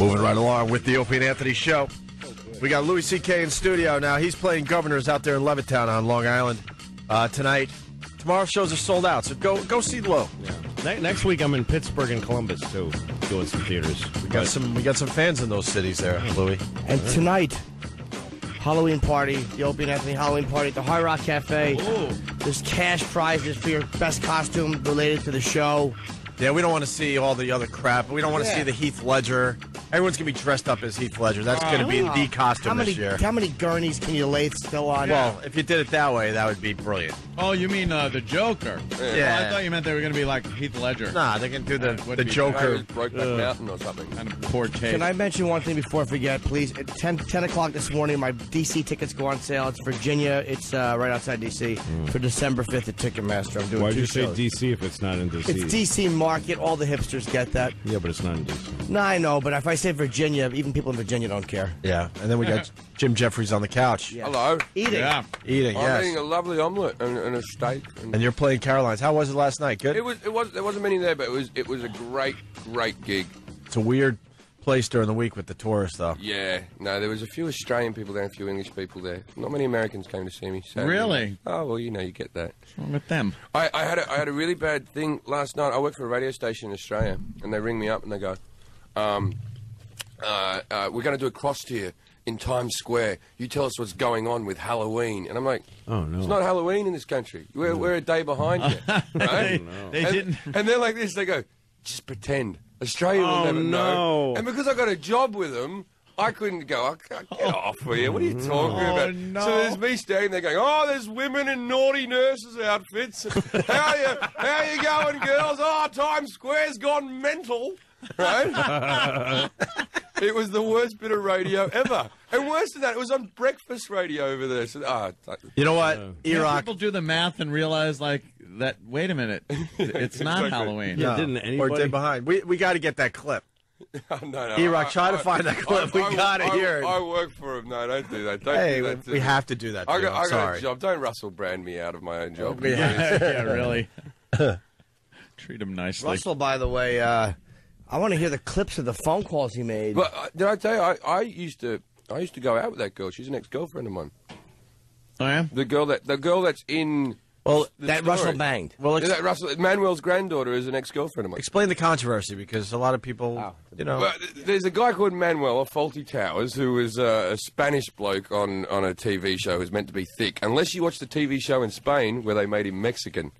Moving right along with the Opie and Anthony show. We got Louis C.K. in studio now. He's playing Governors out there in Levittown on Long Island uh, tonight. Tomorrow's shows are sold out, so go go see Lou. Ne- next week I'm in Pittsburgh and Columbus too, doing some theaters. We got some we got some fans in those cities there, Louis. And tonight, Halloween party, the Opie and Anthony Halloween party at the High Rock Cafe. There's cash prizes for your best costume related to the show. Yeah, we don't want to see all the other crap. We don't want to see the Heath Ledger. Everyone's gonna be dressed up as Heath Ledger. That's going to be Oh. the costume how many, this year. How many gurneys can you lay still on? Well, if you did it that way, that would be brilliant. Oh, you mean uh, the Joker? Yeah. Well, I thought you meant they were going to be like Heath Ledger. Nah, they can do the, That would the be Joker. Brokeback Mountain or something. Kind of poor taste. Can I mention one thing before I forget, please? At 10, 10 o'clock this morning, my DC tickets go on sale. It's Virginia. It's uh, right outside DC for December 5th at Ticketmaster. I'm doing Why'd two you say shows. DC if it's not in DC? It's DC market. All the hipsters get that. Yeah, but it's not in DC. No, I know, but if I say Virginia, even people in Virginia don't care. Yeah, and then we got Jim Jefferies on the couch Yeah. Hello. Eating. Yeah. eating. I'm yes, eating a lovely omelette and, and a steak. And and you're playing Caroline's. How was it last night? Good. it was it was there wasn't many there, but it was it was a great great gig. It's a weird place during the week with the tourists, though. Yeah, no, there was a few Australian people there, a few English people there. Not many Americans came to see me. sadly. Really? Oh well, you know, you get that. What's wrong with them? I, I had a, I had a really bad thing last night. I work for a radio station in Australia, and they ring me up and they go, um, uh, uh, "We're going to do a cross tier in Times Square. You tell us what's going on with Halloween." And I'm like, Oh, no. it's not Halloween in this country. We're, we're a day behind you, right?" They and, didn't. and they're like this. They go, "Just pretend." Australia will Oh, never know. And because I got a job with them. I couldn't go. I can't get off with you. What are you talking Oh, about? no. So there's me standing there going, "Oh, there's women in naughty nurses outfits. how you how you going, girls? Oh, Times Square's gone mental." Right? it was the worst bit of radio ever, and worse than that, it was on breakfast radio over there. So, ah, You know what? Can't Iraq. people do the math and realize like that. Wait a minute, it's not Exactly. Halloween. Yeah. No. didn't Or anybody- day behind. We we got to get that clip. no, no, Iraq, I- try to I- find that clip. We I- gotta hear it. I work for him. No, don't do that. Don't Hey, do that we me. have to do that. To I got, I'm I got sorry. a job. Don't Russell brand me out of my own job. Yeah. yeah, really. Treat him nicely. Russell, by the way, uh, I want to hear the clips of the phone calls he made. But uh, did I tell you? I, I used to I used to go out with that girl. She's an ex girlfriend of mine. Oh yeah. The girl that the girl that's in Well, the that story. Russell banged. well, Yeah, that Russell Manuel's granddaughter is an ex girlfriend of mine. explain the controversy because a lot of people, you know, Well, there's a guy called Manuel of Fawlty Towers who was uh, a Spanish bloke on, on a TV show who's meant to be thick. Unless you watch the TV show in Spain where they made him Mexican,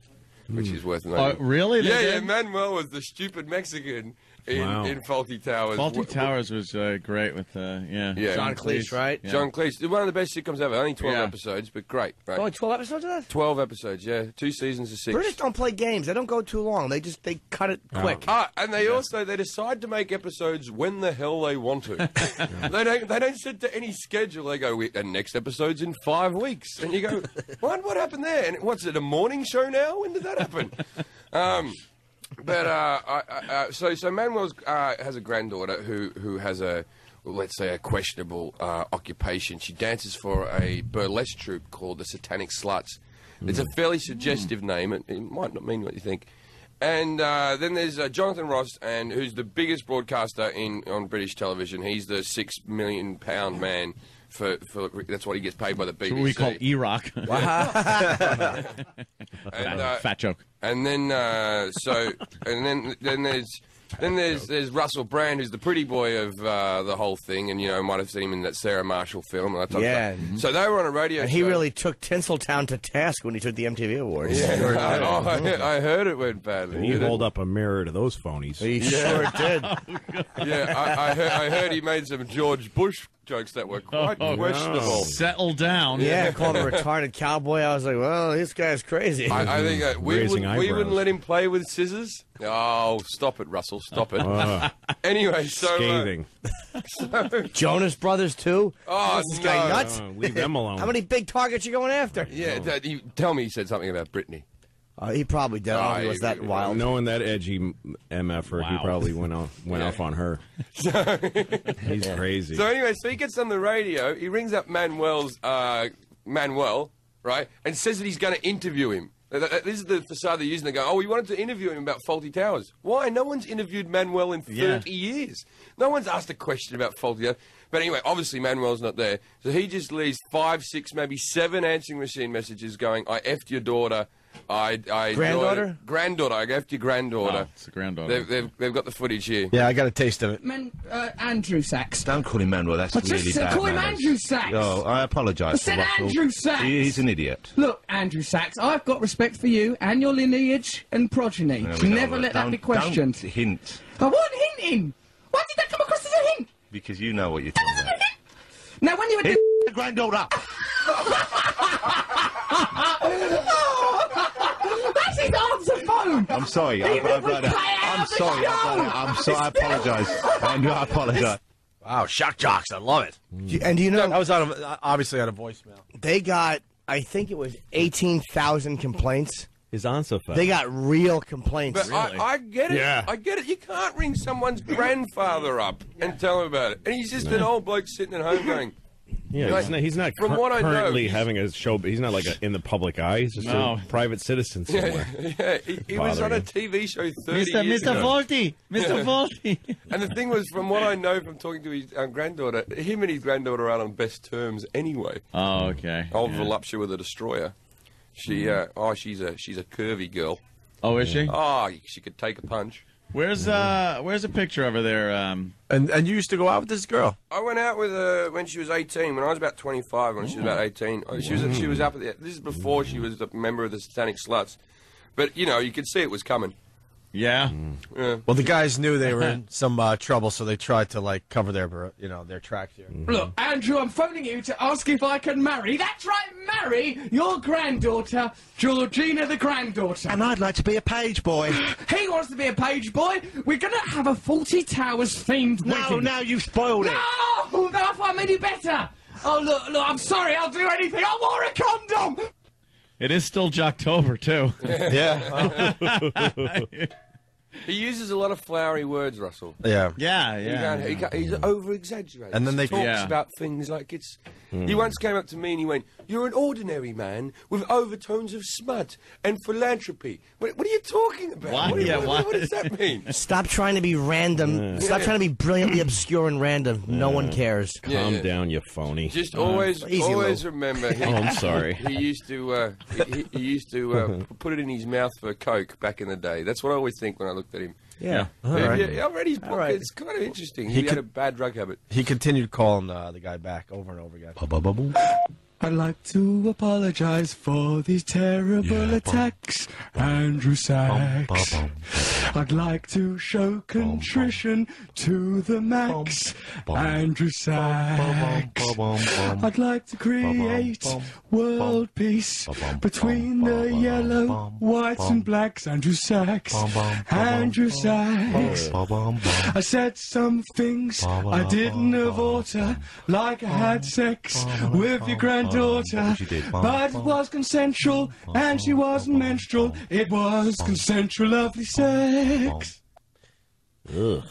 which is worth Oh, noting. really? They yeah, yeah. Manuel was the stupid Mexican in, Wow. in Fawlty Towers. Fawlty W- Towers was uh, great with uh, yeah. Yeah. John Cleese, right? Yeah. John Cleese, one of the best sitcoms ever. Only 12 Yeah. episodes, but great. Right? Only 12 episodes of that? 12 episodes, yeah. Two seasons of six. British don't play games. They don't go too long. They just they cut it quick. Ah, and they also they decide to make episodes when the hell they want to. they don't they don't sit to any schedule. They go, "We- and next episode's in five weeks, and you go, what what happened there? And what's it a morning show now? When did that happen? um, but uh, I, I, uh, so so Manuel uh, has a granddaughter who who has a let's say a questionable uh, occupation. She dances for a burlesque troupe called the Satanic Sluts. It's a fairly suggestive name. It, it might not mean what you think. And uh, then there's uh, Jonathan Ross, and who's the biggest broadcaster in on British television. He's the six million pound man for, for that's what he gets paid by the BBC. What we call E-Rock. and, uh, Fat joke. and then uh, so and then then there's then there's there's Russell Brand who's the pretty boy of uh, the whole thing, and you know might have seen him in that Sarah Marshall film. And that type of Yeah. stuff. So they were on a radio. And he really took Tinseltown to task when he took the MTV Awards. Yeah, oh, I, I heard it went badly. And you did hold up a mirror to those phonies. He sure did. Yeah, I, I, heard, I heard he made some George Bush jokes that were quite Oh, questionable. Settle down. Yeah, called him a retarded cowboy. I was like, well, this guy's crazy. I, I think uh, we, Raising would. We wouldn't let him play with scissors. Oh, stop it, Russell, stop it. Ugh, anyway, so uh, scathing. Jonas Brothers too. Oh, Is this guy nuts? Uh, leave them alone. How many big targets you going after? yeah, Dad, you, tell me he said something about Britney. Uh, he probably did. I don't Oh, think was that wild. Knowing that edgy m- MFer, he probably went off went Yeah. off on her. He's crazy. So anyway, so he gets on the radio. He rings up Manuel's uh, Manuel, right, and says that he's going to interview him. Th- th- This is the facade they're using. They go, oh, we wanted to interview him about Fawlty Towers. Why? No one's interviewed Manuel in 30 Yeah. years. No one's asked a question about Fawlty Towers. But anyway, obviously Manuel's not there. So he just leaves five, six, maybe seven answering machine messages going, I effed your daughter. I, I Granddaughter? Granddaughter. I effed your granddaughter. Oh, it's a granddaughter. They've, they've, they've got the footage here. Yeah, I got a taste of it. Man, uh, Andrew Sachs. Don't call him Manuel. That's I really just bad call him manners. Andrew Sachs. Oh, I apologise. I said to Russell. Andrew Sachs. He- He's an idiot. Look, Andrew Sachs, I've got respect for you and your lineage and progeny. No. Never let that Don't- be questioned. Don't hint, I wasn't hinting. Why did that come across as a hint? because you know what you're talking about. Now, when you were Hit doing... the granddaughter. That's answer phone! I'm sorry. I, Even I, if we I, cut it I'm sorry. I, show. I'm sorry. I apologise. Andrew, I apologise. Wow, shock jocks. I love it. Mm. Do you- And do you know I was on a, obviously on a voicemail. they got? I think it was eighteen thousand complaints. His answer phone. They got real complaints. But I, I get it. Yeah. I get it. You can't ring someone's grandfather up and tell him about it. And he's just an old bloke sitting at home going, yeah, like, he's not, he's not from cur- what I know, currently he's- having a show, but he's not like a, in the public eye. He's just No. a private citizen somewhere. yeah, he, he was on a TV show 30 Mr. years Mr. ago. Fawlty, Mr. Fawlty. And the thing was, from what I know from talking to his um, granddaughter, him and his granddaughter are on best terms anyway. Oh, okay. Old Yeah. voluptuous with a destroyer. She, uh, oh, she's a she's a curvy girl. Oh, is she? Oh, she could take a punch. Where's uh, where's a picture of her there? Um, And and you used to go out with this girl. I went out with her when she was 18. When I was about 25, when she was about 18, Uh, she was she was up at the. This is before she was a member of the Satanic Sluts, but you know you could see it was coming. Yeah. Mm. Yeah. Well, the guys knew they were in some uh, trouble, so they tried to like cover their uh, you know their tracks here. Mm-hmm. Look, Andrew, I'm phoning you to ask if I can marry. That's right, marry your granddaughter, Georgina the granddaughter. And I'd like to be a page boy. He wants to be a page boy. We're gonna have a Fawlty Towers themed No, wedding. no, now you've spoiled it. No, no, I thought I made it better. Oh look, look, I'm sorry. I'll do anything. I wore a condom. It is still Jocktober too. Yeah, He uses a lot of flowery words, Russell. yeah. yeah, He yeah. can't- he can't- he's over exaggerating. And then they- talks Yeah. about things like it's. Hmm. He once came up to me and he went, "You're an ordinary man with overtones of smut and philanthropy." What, what are you talking about? What? What, Yeah, what- what? what does that mean? Stop trying to be random. Stop trying to be brilliantly obscure and random. No one cares. Calm yeah. down, you phony. Just always, Easy, always Lou. remember. He, oh, I'm sorry. he used to, uh, he, he used to uh, put it in his mouth for coke back in the day. That's what I always think when I looked at him. Yeah. All Yeah, right. yeah, I read his book. right. It's kind of interesting. He He, had a bad drug habit. He continued calling uh, the guy back over and over again. I'd like to apologize for these terrible attacks, Andrew Sachs. I'd like to show contrition to the max, Andrew Sachs. I'd like to create world peace between the yellow, whites, and blacks, Andrew Sachs. Andrew Sachs. I said some things I didn't have oughta, like I had sex with your granddaughter. But it was consensual, and she wasn't menstrual. It was consensual, lovely sex. These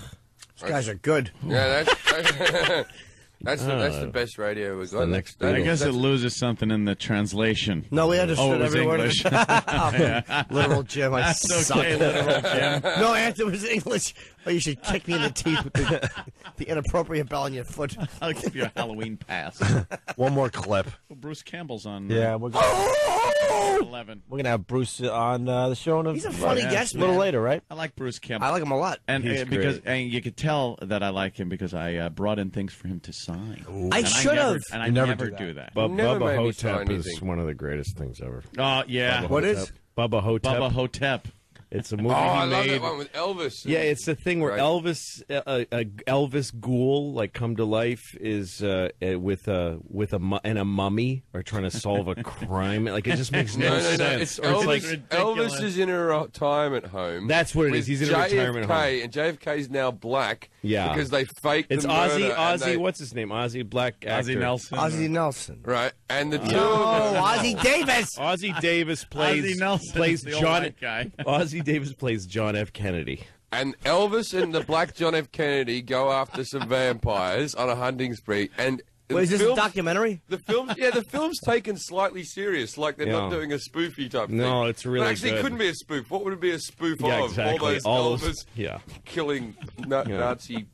guys are good. Yeah, that's that's, that's, the, that's the best radio we've got. the next I guess it loses something in the translation. No, we Oh, understood it was every word. English. Oh, literal Jim, I That's suck. okay, literal Jim. No, answer was English. Oh, you should kick me in the teeth with the, the inappropriate bell on your foot. I'll give you a Halloween pass. One more clip. Well, Bruce Campbell's on. Yeah, we're gonna, eleven. we're gonna have Bruce on uh, the show in a, He's a funny Yeah, guest, a little man. later, right? I like Bruce Campbell. I like him a lot. and He's uh, because great. and you could tell that I like him because I uh, brought in things for him to sign. I And should never- have. And I You never never, do that. do that. Bu- Never Bubba made me sign Ho-Tep is anything. one of the greatest things ever. Oh yeah, What Bubba is? Ho-Tep. Bubba Ho-Tep. Bubba Ho-Tep. It's a movie Oh, I love that one with Elvis. Yeah, it's the thing where Right. Elvis, uh, uh, Elvis Ghoul, like come to life, is uh, uh, with a with a mu- and a mummy are trying to solve a crime. Like it just makes no, No, no, no. sense. It's Or it's like. Elvis is in a retirement home. That's what it is. He's in a JFK, retirement home. and JFK's now black. Yeah. because they faked it's the Ozzy. Ozzy. they- What's his name? Ozzy Black. Ozzy. Nelson. Ozzie Nelson. right? And the oh, two. of them. Ossie Davis. Ossie Davis plays Ozzie Nelson plays the old John. guy. Ossie Davis plays John F. Kennedy. And Elvis and the Black John F. Kennedy go after some vampires on a hunting spree, and Wait, is this a film's- documentary? The film, yeah, the film's taken slightly serious, like they're not doing a spoofy type thing. No, it's really But actually, good. couldn't be a spoof. What would it be a spoof Yeah, of? exactly. All those All Elvis those- yeah. killing na- Nazi.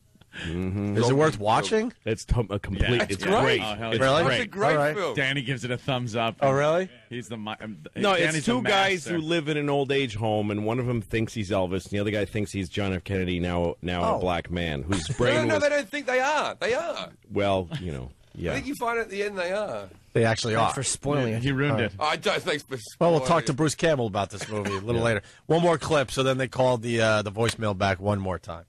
Is it worth watching? It's to- a complete. Yeah. it's It's great. great. Oh, hell it's yeah. It's a great All right. film. Danny gives it a thumbs up. Oh, really? He's the mi- um, No, Danny's it's two guys who live in an old age home, and one of them thinks he's Elvis, and the other guy thinks he's John F. Kennedy, now now Oh. a black man whose No, brain no, was they don't think they are. They are. well, you know, I think you find at the end they are. They actually Thanks are. for spoiling it. He ruined it. I don't. Thanks for. Well, we'll talk to. Bruce Campbell about this movie a little later. One more clip, so then they called the uh, the voicemail back one more time.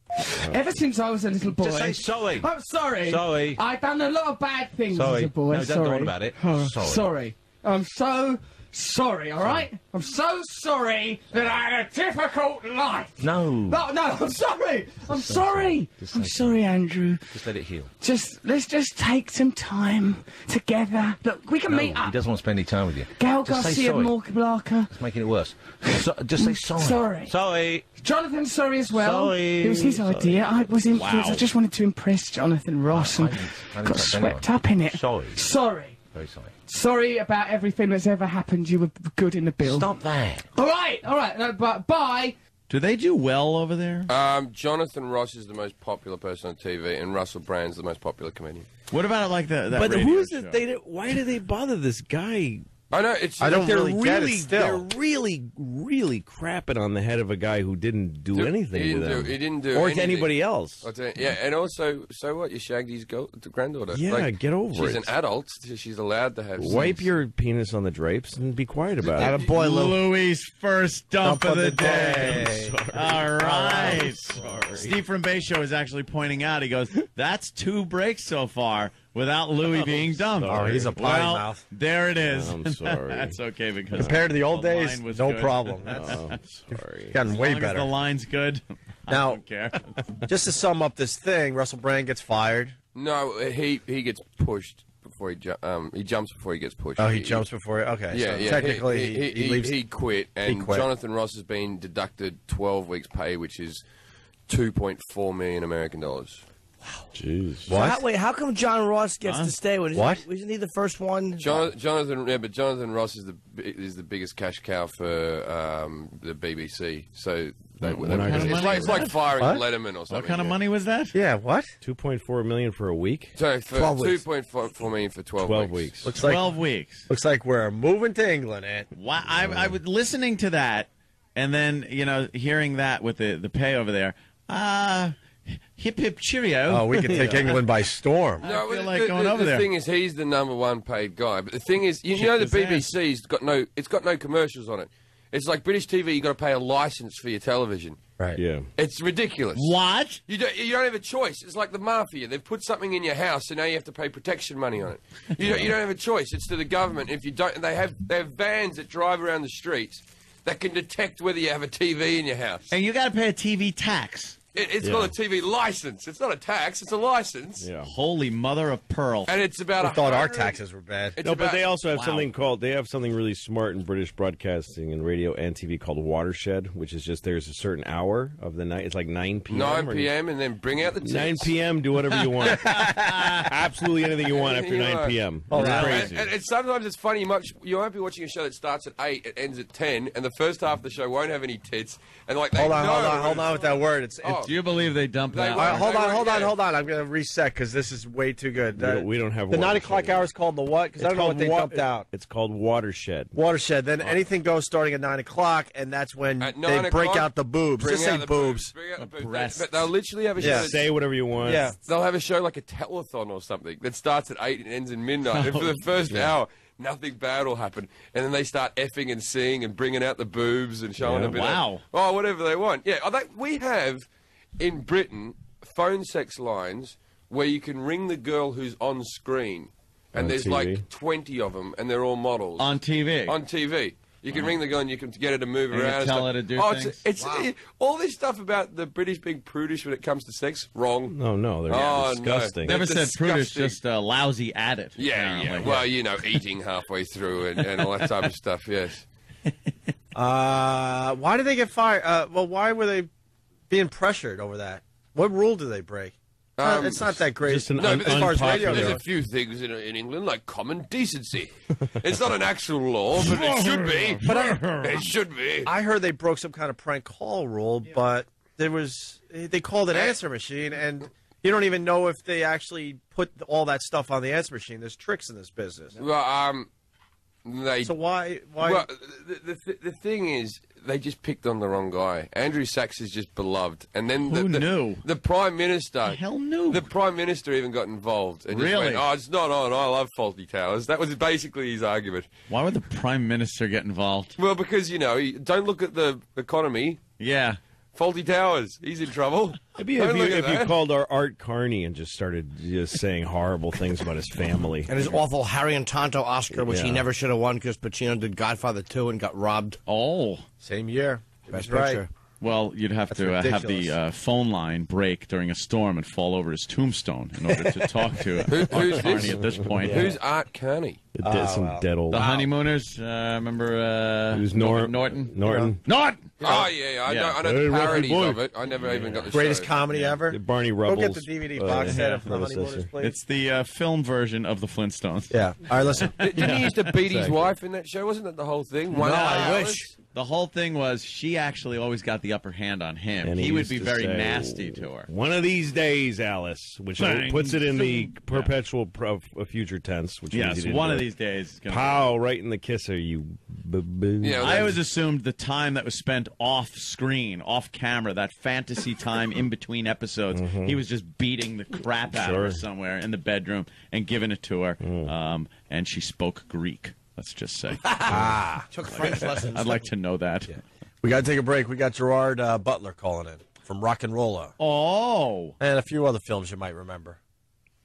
Ever since I was a little boy. Just say sorry. I'm sorry. Sorry. I've done a lot of bad things Sorry. as a boy. No, don't go on about it. Oh, Sorry. sorry. I'm so sorry, all right? I'm so sorry that I had a difficult life. No. No, no, I'm sorry. I'm sorry. Just I'm say- sorry, Andrew. Just let it heal. Just let's just take some time together. Look, we can No, meet he doesn't want to spend any time with you. Gail Just say Garcia sorry. Morkablarka. It's making it worse. So, just say mm, sorry. Sorry. Sorry. Jonathan, sorry as well. Sorry. It was his idea. I was influenced. Wow. I just wanted to impress Jonathan Ross and I didn't- I didn't got swept anyone. up in it. Sorry. Sorry. Very sorry. Sorry about everything that's ever happened. You were good in the bill. Stop that. All right, all right. No, but bye. Do they do well over there? Um, Jonathan Ross is the most popular person on TV, and Russell Brand's the most popular comedian. What about it like the? That But radio who is show? it? They don't- why do they bother this guy? I know it's. I don't They're really get it still. They're really, really crapping on the head of a guy who didn't do, Do- anything he to didn't them, do- he didn't do or anything. to anybody else. I'll yeah, and also, so what? You shagged his go- granddaughter. Yeah, Like, get over she's it. She's an adult. She's allowed to have. Wipe sex. your penis on the drapes and be quiet about it. a boy, Lou. Louis' first dump, Dump of of the, the day. day. All right. Steve from Bayshore is actually pointing out. He goes, "That's two breaks so far without Louis being dumped." Oh, he's a potty well, mouth. There it is. I'm sorry. That's okay because Compared to the old the days, line was no good. problem. That's Oh, sorry. gotten As way long as better. the line's good. I Now- don't care. Just to sum up this thing, Russell Brand gets fired. No, he he gets pushed before he ju- um he jumps before he gets pushed. Oh, he jumps before. He, Okay, Yeah, so yeah. technically he, he, he leaves. He quit, and quit. Jonathan Ross has been deducted twelve weeks' pay, which is two point four million American dollars. Jeez. What? How, wait, how come John Ross gets Huh? to stay? Isn't What? He, isn't he the first one? Jon- Jonathan, yeah, but Jonathan Ross is the is the biggest cash cow for um, the BBC. So they, What they- kind of it's, money like it's like firing What? Letterman or something. what kind of yeah. money was that? yeah, what? Two point four million for a week. So for 12 two weeks. point four four million for twelve, Twelve weeks. weeks. Looks like Twelve weeks. looks like we're moving to England, Ant. Wow, I, I was listening to that, and then you know, hearing that with the the pay over there. Uh hip hip cheerio. Oh, we could take England by storm. I No, feel like the, going the, over the there. thing is, he's the number one paid guy. But the thing is, you Kick know, the his ass. BBC's got no, it's got no commercials on it. It's like British TV. You got to pay a license for your television. Right. Yeah. It's ridiculous. What? You don't, you don't have a choice. It's like the mafia. They've put something in your house, so now you have to pay protection money on it. You don't, you don't have a choice. It's to the government. If you don't, they have they have vans that drive around the streets that can detect whether you have a TV in your house. And you got to pay a TV tax. It, it's Yeah. called a TV license. It's not a tax. It's a license. Yeah. Holy mother of pearl! And it's about. I thought our taxes were bad. It's No, but they also have Wow. something called they have something really smart in British broadcasting and radio and TV called Watershed, which is just there's a certain hour of the night. It's like nine p.m. 9 p.m. and then bring out the tits. 9 p.m. Do whatever you want. Absolutely anything you want after you 9 p.m. Oh, It's crazy. And, and, and sometimes it's funny. You might you might be watching a show that starts at eight, it ends at ten, and the first half of the show won't have any tits. And like, Hold on, hold on, hold on with that word. It's, it's Oh. Do you believe they dump that? All right, won't. hold They on, hold on, hold on. I'm gonna reset because this is way too good. We don't- we don't have the nine o'clock hour is called the what? Because I don't know what they wa- dumped out. It's called Watershed. Watershed. Then anything goes starting at nine o'clock, and that's when they break out the boobs. Bring Just say out the boobs. Bring out the boobs. breasts. But they'll literally have a show. Yeah. that's- Say whatever you want. Yeah. They'll have a show like a telethon or something that starts at eight and ends in midnight. and oh, for the first hour, nothing bad will happen, and then they start effing and seeing and bringing out the boobs and showing Yeah. a bit. Wow. Of, oh, whatever they want. Yeah, oh, I think we have in Britain phone sex lines where you can ring the girl who's on screen, and On there's TV? like twenty of them, and they're all models on TV. on TV. You can ring the gun. and you can get her to move And you around. and tell stuff. her to do oh, things? It's, it's it- all this stuff about the British being prudish when it comes to sex. Wrong. No, no, they're Oh, no. disgusting. They're Never said prudish, disgusting. just uh, lousy at it. Yeah, yeah. apparently. Well, you know, eating halfway through and, and all that type of stuff. Yes. Uh, why did they get fired? Uh, well, why were they being pressured over that? What rule did they break? Um, it's not that great. just an No, un- but there's, as far as radio there's a few things in, in England like common decency. it's not an actual law, but it should be. But it should be. I heard they broke some kind of prank call rule, but there was they called an answer machine, and you don't even know if they actually put all that stuff on the answer machine. There's tricks in this business. Well, um, they. So why why? Well, the, the the thing is, they just picked on the wrong guy. Andrew Sachs is just beloved, and then the, Who the, knew? the prime minister. The hell knew? The prime minister even got involved and just Really? went, "Oh, it's not on. I love Fawlty Towers." That was basically his argument. Why would the prime minister get involved? Well, because you know, don't look at the economy. Yeah. Fawlty Towers. He's in trouble. Maybe Don't if you, if you called our Art Carney and just started just saying horrible things about his family. And his awful Harry and Tonto Oscar, which he never should have won because Pacino did Godfather 2 and got robbed. Oh. Same year. Best Right. Picture. Well, you'd have That's to uh, have the uh, phone line break during a storm and fall over his tombstone in order to talk to uh, Art who's Carney this? at this point. Who's Art Carney? It did some dead old. The honeymooners? Uh, remember? Uh, It was Nor- Norton. Norton. Norton. Oh yeah, yeah. I Yeah. know, I know Hey, the Rocky parodies boy. of it. I never even got the Greatest show. comedy ever. Barney Go Rubbles. get the DVD uh, box set yeah, of the predecessor. honeymooners, please. It's the uh, film version of the Flintstones. yeah. All right, listen. Didn't he used to beat his wife in that show? Wasn't that the whole thing? One No, hour I hours? wish. The whole thing was she actually always got the upper hand on him. And he would be very say, nasty to her. One of these days, Alice, which Bang. puts it in the perpetual pro- future tense. Which means Yes, one do of these days. is gonna- Pow, right in the kisser, you. B- Yeah, I always assumed the time that was spent off screen, off camera, that fantasy time in between episodes, he was just beating the crap out of her somewhere in the bedroom and giving it to her. Um, and she spoke Greek. Let's just say. Ah, took French lessons. I'd like to know that. We got to take a break. We got Gerard uh, Butler calling in from Rock and Rolla Oh, and a few other films you might remember.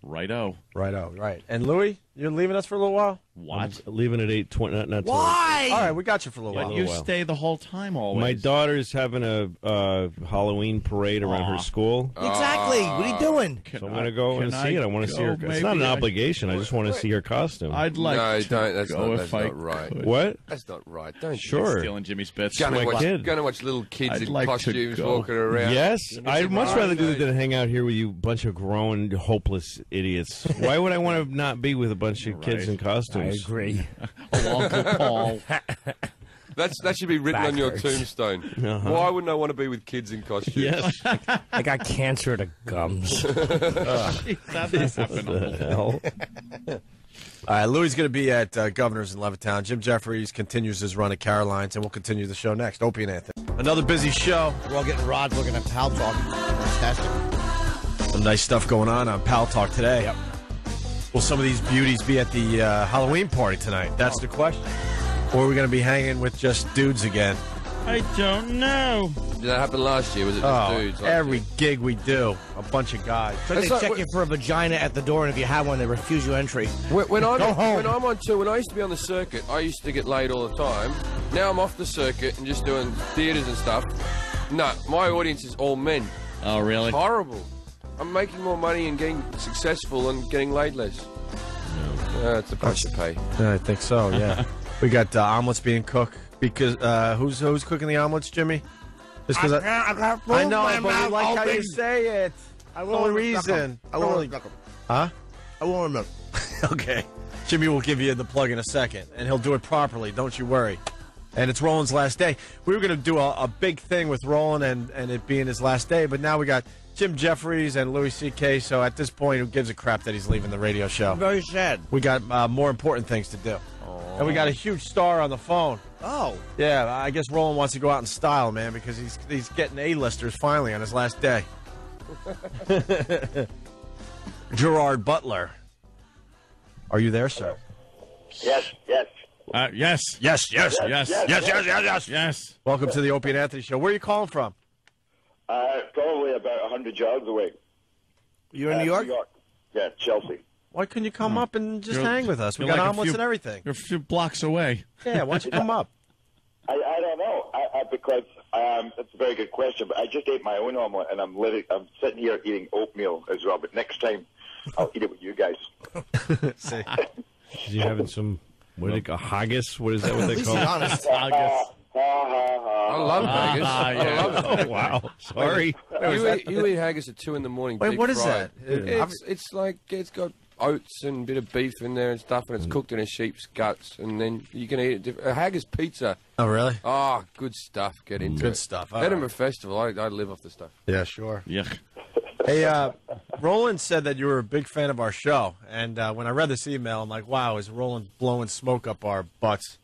righto. Right. Oh, right. And Louis, you're leaving us for a little while. What? leaving at eight twenty. Not, not till- Why? All right, we got you for a little But while. you while. stay the whole time always. My daughter's having a uh, Halloween parade around Aw. her school. Exactly. what are you doing? So I'm gonna go and can see it. I want to see her. go? It's not an Maybe I- obligation. I just want to see her costume. I'd like No, to don't. That's go not- that's not right. could. what? That's not right. Don't. Sure. Stealing Jimmy's bits. Going my to, watch, kid. going to watch little kids I'd in like costumes walking around. Yes, I'd much rather do Right. that than hang out here with you bunch of grown, hopeless idiots. Why would I want to not be with a bunch of kids in costumes? I agree. Uncle Paul. That's that should be written on your tombstone. Why wouldn't I want to be with kids in costumes? Yes. I got cancer of the gums. that has happened. All right, Louis is going to be at uh, Governor's in Levittown. Jim Jefferies continues his run at Caroline's, and we'll continue the show next. Opie and Anthony. Another busy show. We're all getting rods looking at Paltalk. Fantastic. Some nice stuff going on on Paltalk today. Yep. Will some of these beauties be at the uh, Halloween party tonight? That's the question. Or are we going to be hanging with just dudes again? I don't know. Did that happen last year? Was it just Oh, dudes? last every year? gig we do, a bunch of guys. So they That's like check you for a vagina at the door, and if you have one, they refuse you entry. When, when I'm Go home. when I'm on tour, when I used to be on the circuit, I used to get laid all the time. Now I'm off the circuit and just doing theaters and stuff. No, my audience is all men. Oh, really? Horrible. I'm making more money and getting successful and getting laid less. Uh, it's a price to pay. I think so. Yeah, we got uh, omelets being cooked because uh, who's who's cooking the omelets, Jimmy? Just because I, I know, but we like how you say it. I The only reason. I won't. Huh? I won't remember. Okay. Jimmy will give you the plug in a second, and he'll do it properly. Don't you worry. And it's Roland's last day. We were going to do a, a big thing with Roland and, and it being his last day, but now we got Jim Jefferies and Louis C.K. So at this point, who gives a crap that he's leaving the radio show? Very sad. We got uh, more important things to do. And we got a huge star on the phone. Oh, Yeah, I guess Roland wants to go out in style, man, because he's he's getting A-listers finally on his last day. Gerard Butler. Are you there, sir? Yes, yes. Uh, yes. Yes, yes, Yes. yes, yes, yes, yes, yes. Yes. Welcome to the Opie and Anthony Show. Where are you calling from? Uh, probably about 100 yards away. you're in Uh, New York. Yeah, Chelsea. Why couldn't you come up and just You're- hang with us? We you're got like omelets few- and everything. You're a few blocks away. Yeah, why don't you come up? I, I don't know I, I, because um, that's a very good question. But I just ate my own omelet, and I'm living, I'm sitting here eating oatmeal as well. But next time, I'll eat it with you guys. See. You having some what is it, a haggis? What is that? What they call it? honest. Ha ha ha I love haggis. Ah, I love it. Oh, wow. Sorry. You eat, you eat haggis at two in the morning. Wait, deep what is fried. that? It's, it's like it's got oats and a bit of beef in there and stuff, and it's Mm. cooked in a sheep's guts, and then you can eat it. Diff- a haggis pizza. Oh, really? Oh, good stuff. Get into it. Good it. stuff. All Edinburgh right. Festival. I, I live off the stuff. Yeah, sure. Yuck. Hey, uh, Roland said that you were a big fan of our show, and uh, when I read this email, I'm like, "Wow, is Roland blowing smoke up our butts?"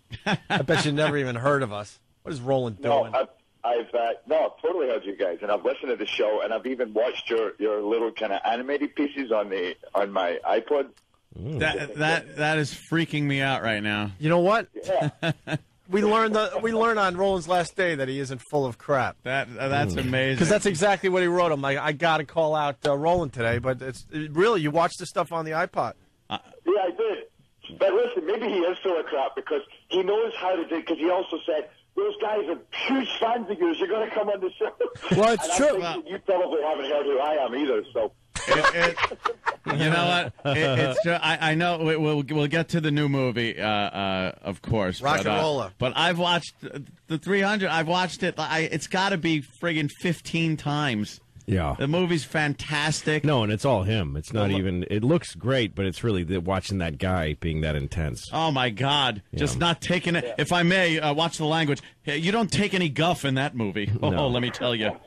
I bet you never even heard of us. What is Roland No, doing? I've, I've uh, no, I've totally heard you guys, and I've listened to the show, and I've even watched your, your little kind of animated pieces on the on my iPod. That that that is freaking me out right now. you know what? Yeah, We learned the, we learned on Roland's last day that he isn't full of crap. That that's amazing. Because that's exactly what he wrote. I'm like, I got to call out uh, Roland today, but it's it, really you watched the stuff on the iPod. yeah, I did. But listen, maybe he is full of crap because he knows how to do. Because he also said those guys are huge fans of yours. You're going to come on the show. Well, it's and I true. think that you probably haven't heard who I am either. So. It- it- you know what? It, it's true. I, I know we, we'll we'll get to the new movie, uh, uh, of course. Rock but, and uh, roller. but I've watched the 300. I've watched it. I, it's got to be friggin' 15 times. Yeah. The movie's fantastic. No, and it's all him. It's not even. It looks great, but it's really the, watching that guy being that intense. Oh my God! Just not taking it. If I may, uh, watch the language. You don't take any guff in that movie. Oh, No. let me tell you.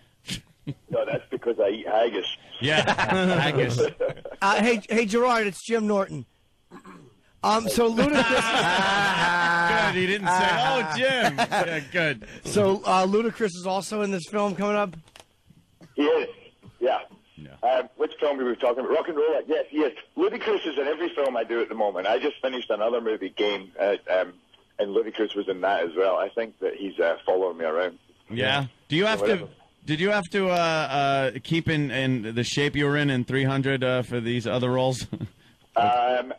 No, that's because I eat haggis. Yeah, haggis. Uh, hey, hey, Gerard, it's Jim Norton. Um, so Ludacris, good. He didn't say, "Oh, Jim." Yeah, good. so uh, Ludacris is also in this film coming up. He is. Yeah. Yeah. Um, which film we were talking about? Rock and Roll. Yes, he is. Ludacris is in every film I do at the moment. I just finished another movie, Game, uh, um, and Ludacris was in that as well. I think that he's uh, following me around. Yeah. Do you have to? Did you have to uh, uh, keep in, in the shape you were in in 300 uh, for these other roles? Um,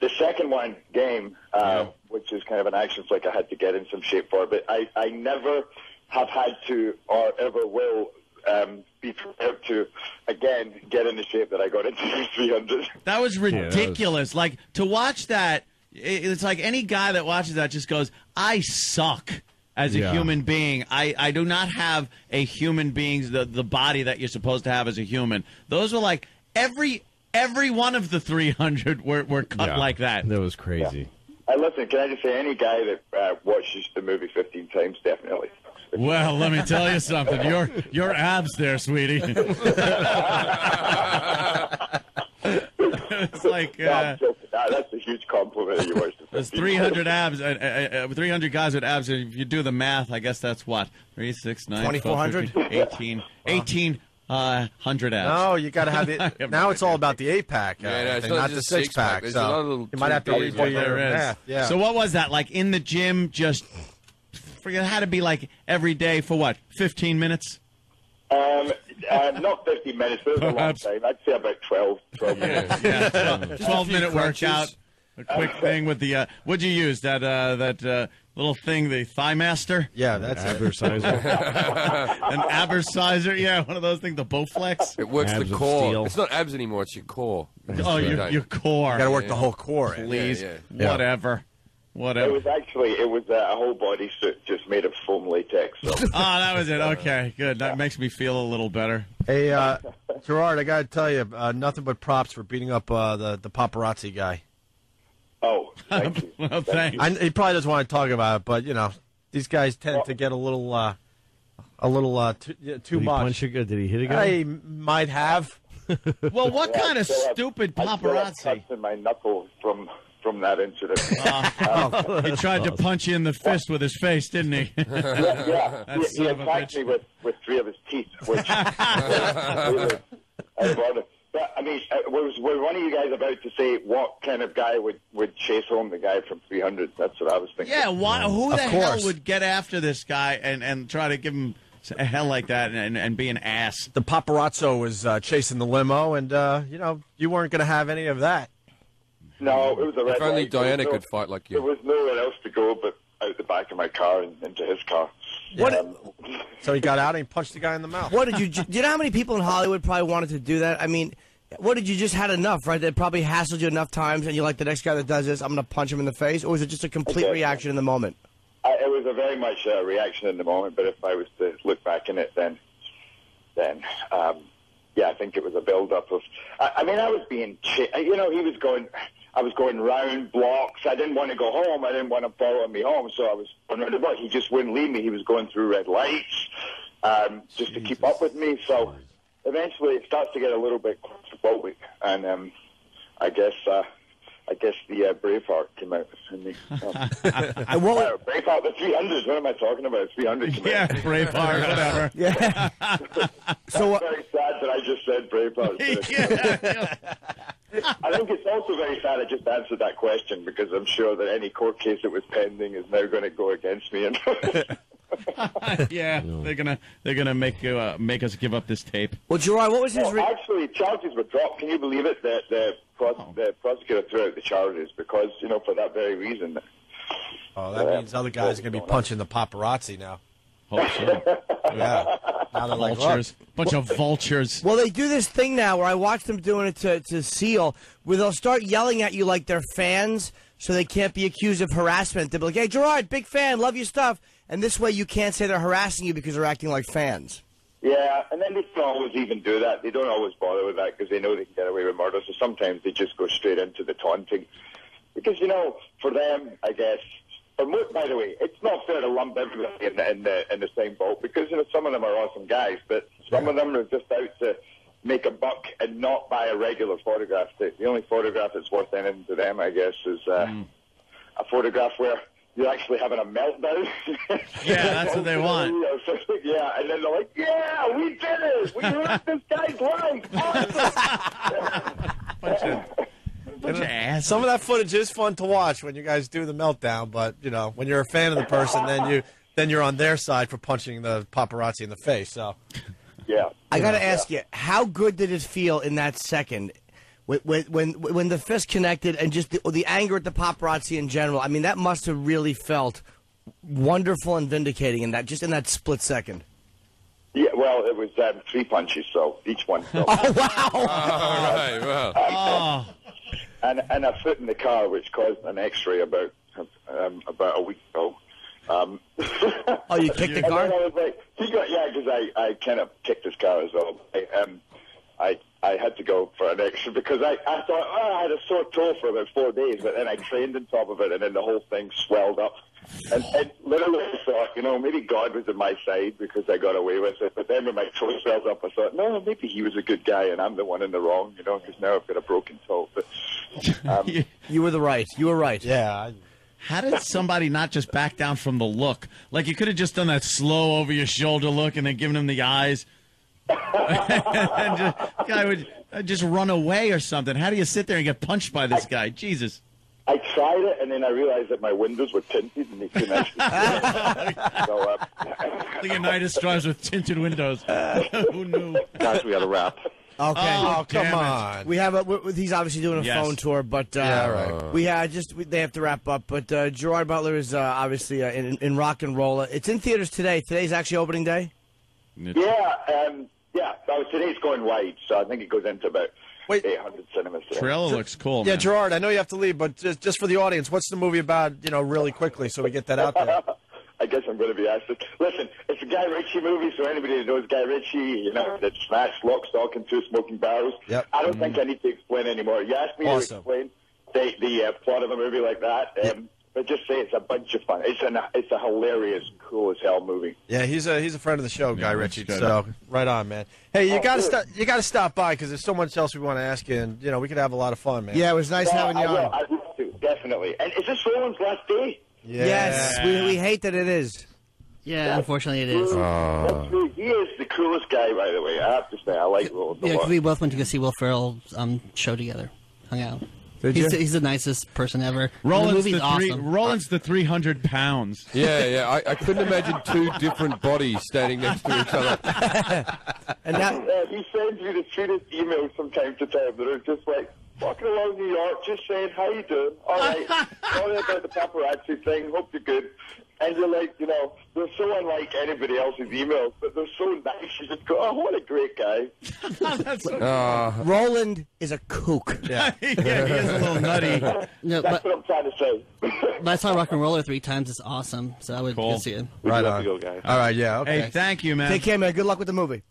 the second one, Game, uh, which is kind of an action flick, I had to get in some shape for, but I, I never have had to or ever will um, be prepared to again get in the shape that I got into 300. that was that was- ridiculous. Like to watch that, it- it's like any guy that watches that just goes, "I suck." As a Yeah. human being, I, I do not have a human being's the, the body that you're supposed to have as a human. Those were like every every one of the 300 were, were cut Yeah. like that. That was crazy. Uh, listen, can I just say, any guy that uh, watches the movie 15 times definitely sucks. Well, let me tell you something. Your your abs there, sweetie. it's like No, uh, joking. That- that's a huge compliment that you watched the there's 300 abs, uh, uh, uh, 300 guys with abs. If you do the math, I guess that's what three, six, nine, 2400? 12, 15, 18, 18 uh, hundred abs. No, you got to have it. have now no it's all about the eight pack, uh, Yeah, no, and not not the six six-pack. pack. So a lot of little you might have to two-pack redo your math. Yeah. So what was that like in the gym? Just forget. It had to be like every day for what? 15 minutes. Um, uh, not 15 minutes, but it was a long Perhaps. time. I'd say about 12, 12 minutes. Yeah, 12 minute workout. A quick thing with the uh, what'd you use that uh, that uh, little thing the thigh master yeah, that's it. Advertiser. an abersizer yeah one of those things the Bowflex It works Abs the of core. It's not abs anymore. It's your core. oh your, your core Got to work the whole core. in. please Yeah, yeah. whatever It was actually, it was uh, a whole body suit just made of foam latex. So. oh that was it okay good that makes me feel a little better Hey, uh, Gerard, I got to tell you, uh, nothing but props for beating up uh, the the paparazzi guy. Oh, thank you. well thanks I, he probably doesn't want to talk about it, but you know, these guys tend to get a little, uh, a little uh, too, yeah, too Did he much. punch a guy? Did he hit a guy? I might have. well what Yeah, kind I of stupid have paparazzi cuts in my knuckle from from that incident. he tried to punch you in the fist with his face didn't he yeah, yeah. That he, son he attacked me with, with three of his teeth, which really. But I mean, uh, was was one of you guys about to say what kind of guy would would chase home the guy from 300? That's what I was thinking. Yeah, why, who the Of hell would get after this guy and, and try to give him a hell like that and, and be an ass? The paparazzo was uh, chasing the limo, and uh, you know, you weren't going to have any of that. No, it was a red If only light. Diana no- could fight like you. There was nowhere else to go but out the back of my car and into his car. What- Um, So he got out and he punched the guy in the mouth. What did you? Do you know how many people in Hollywood probably wanted to do that? I mean, what did you just had enough, right? They probably hassled you enough times, and you're like the next guy that does this, I'm gonna punch him in the face, or was it just a complete Okay. reaction in the moment? I, I, it was a very much a reaction in the moment. But if I was to look back in it, then, then, um, yeah, I think it was a build-up of. I, I mean, I was being, you know, he was going. I was going round blocks. I didn't want to go home. I didn't want to follow me home, so I was going round the block. He just wouldn't leave me. He was going through red lights um, just to keep up with me. So eventually, it starts to get a little bit claustrophobic, and um, I guess. Uh, I guess the uh, Braveheart came out in me. Um, And what uh, Braveheart, the 300. What am I talking about? 300 came Yeah, out. Braveheart, whatever. Yeah. so I'm very sad that I just said Braveheart. I think it's also very sad I just answered that question because I'm sure that any court case that was pending is now going to go against me. And yeah, they're gonna they're gonna make you uh, make us give up this tape. well, Gerard, what was his? Well, actually, charges were dropped. Can you believe it? The, the, pros- the prosecutor threw out the charges because, you know, for that very reason. Oh, that means other guys are going to be punching the paparazzi now. Hope so. Yeah. Now they're like, Vultures, bunch of vultures. Well, they do this thing now where I watch them doing it to, to Seal, where they'll start yelling at you like they're fans, so they can't be accused of harassment. They'll be like, "Hey, Gerard, big fan, love your stuff," and this way you can't say they're harassing you because they're acting like fans. Yeah, and then they don't always even do that. They don't always bother with that because they know they can get away with murder. So sometimes they just go straight into the taunting. Because, you know, for them, I guess, for most, by the way, it's not fair to lump everybody in the, in the, in the same boat because, you know, some of them are awesome guys, but some of them are just out to make a buck and not buy a regular photograph. The, the only photograph that's worth anything to them, I guess, is uh, a photograph where you're actually having a meltdown. Yeah, that's what they want. Yeah, and then they're like, "Yeah, we did it! We ruined this guy's life! Awesome!" Bunch of, bunch of ass. Some of that footage is fun to watch when you guys do the meltdown, but you know when you're a fan of the person, then you then you're on their side for punching the paparazzi in the face. So yeah, I got to ask you, how good did it feel in that second? When, when, when when the fist connected and just the, the anger at the paparazzi in general, I mean, that must have really felt wonderful and vindicating in that just in that split second. yeah. Well, it was um, three punches, so each one. So. Oh wow! All right, well. Oh, and and a foot in the car, which caused an X-ray about um, about a week ago. Um, Oh, you kicked the car? then I was like, he got yeah, because I I kind of kicked his car as well. I, um, I I had to go for an X-ray because I I thought oh, I had a sore toe for about four days, but then I trained on top of it, and then the whole thing swelled up. And, and literally I thought, you know, maybe God was on my side because I got away with it. But then when my toe swelled up, I thought, no, maybe he was a good guy and I'm the one in the wrong, you know, because now I've got a broken toe. But um, You were the right. You were right. yeah, I, how did somebody not just back down from the look? Like you could have just done that slow over your shoulder look and then given him the eyes. and just, guy would uh, just run away or something. How do you sit there and get punched by this guy? Jesus. I tried it, and then I realized that my windows were tinted, and they couldn't actually. see it. so, uh, Leonidas drives with tinted windows. Who knew? guys, we got a wrap. Okay. oh come damn it. on. We have a. we he's obviously doing a Yes. phone tour, but uh, Yeah, right. we had just we, they have to wrap up. But uh, Gerard Butler is uh, obviously uh, in, in rock and roll. It's in theaters today. Today's actually opening day. Yeah, um, yeah. So today's going wide, so I think it goes into about Wait. 800 cinemas. today. Trailer looks cool. Yeah, man. Gerard, I know you have to leave, but just just for the audience, what's the movie about? You know, really quickly, so we get that out there. I guess I'm going to be asked. This. Listen, it's a Guy Ritchie movie, so anybody that knows Guy Ritchie, you know, that smashed Lock, Stock, and Two Smoking Barrels. Yep. I don't think I need to explain anymore. You asked me Awesome. to explain the, the uh, plot of a movie like that, um, but just say it's a bunch of fun. It's a it's a hilarious, cool as hell movie. Yeah, he's a he's a friend of the show, Guy that's Ritchie. So right on, man. Hey, you Oh, gotta stop. You gotta stop by because there's so much else we want to ask you, and you know we could have a lot of fun, man. Yeah, it was nice So having you I will. I'd love definitely. And is this Roland's last day? Yeah. Yes, we, we hate that it is. Yeah, unfortunately it is. That's true. He is the coolest guy, by the way. I have to say, I like Roland a Yeah, 'cause we both went to go see Will Ferrell's um, show together. Hung out. Did he's, you? he's the nicest person ever. the Roland's movie's the three. awesome. Roland's the three hundred pounds. Yeah, yeah. I, I couldn't imagine two different bodies standing next to each other. And that Uh, he sends me the sweetest emails from time to time that are just like, walking along New York, just saying, how you doing? All right. Sorry about the paparazzi thing. Hope you're good. And you're like, you know, they're so unlike anybody else's emails, but they're so nice. You just go, oh, what a great guy. Uh, Roland is a kook. Yeah. yeah, he is a little nutty. No, That's but, what I'm trying to say. but I saw Rock and Rolla three times. It's awesome. So I would Cool. go see it. Right on. go, guys. All right, yeah, okay. Hey, thank you, man. Take care, man. Good luck with the movie.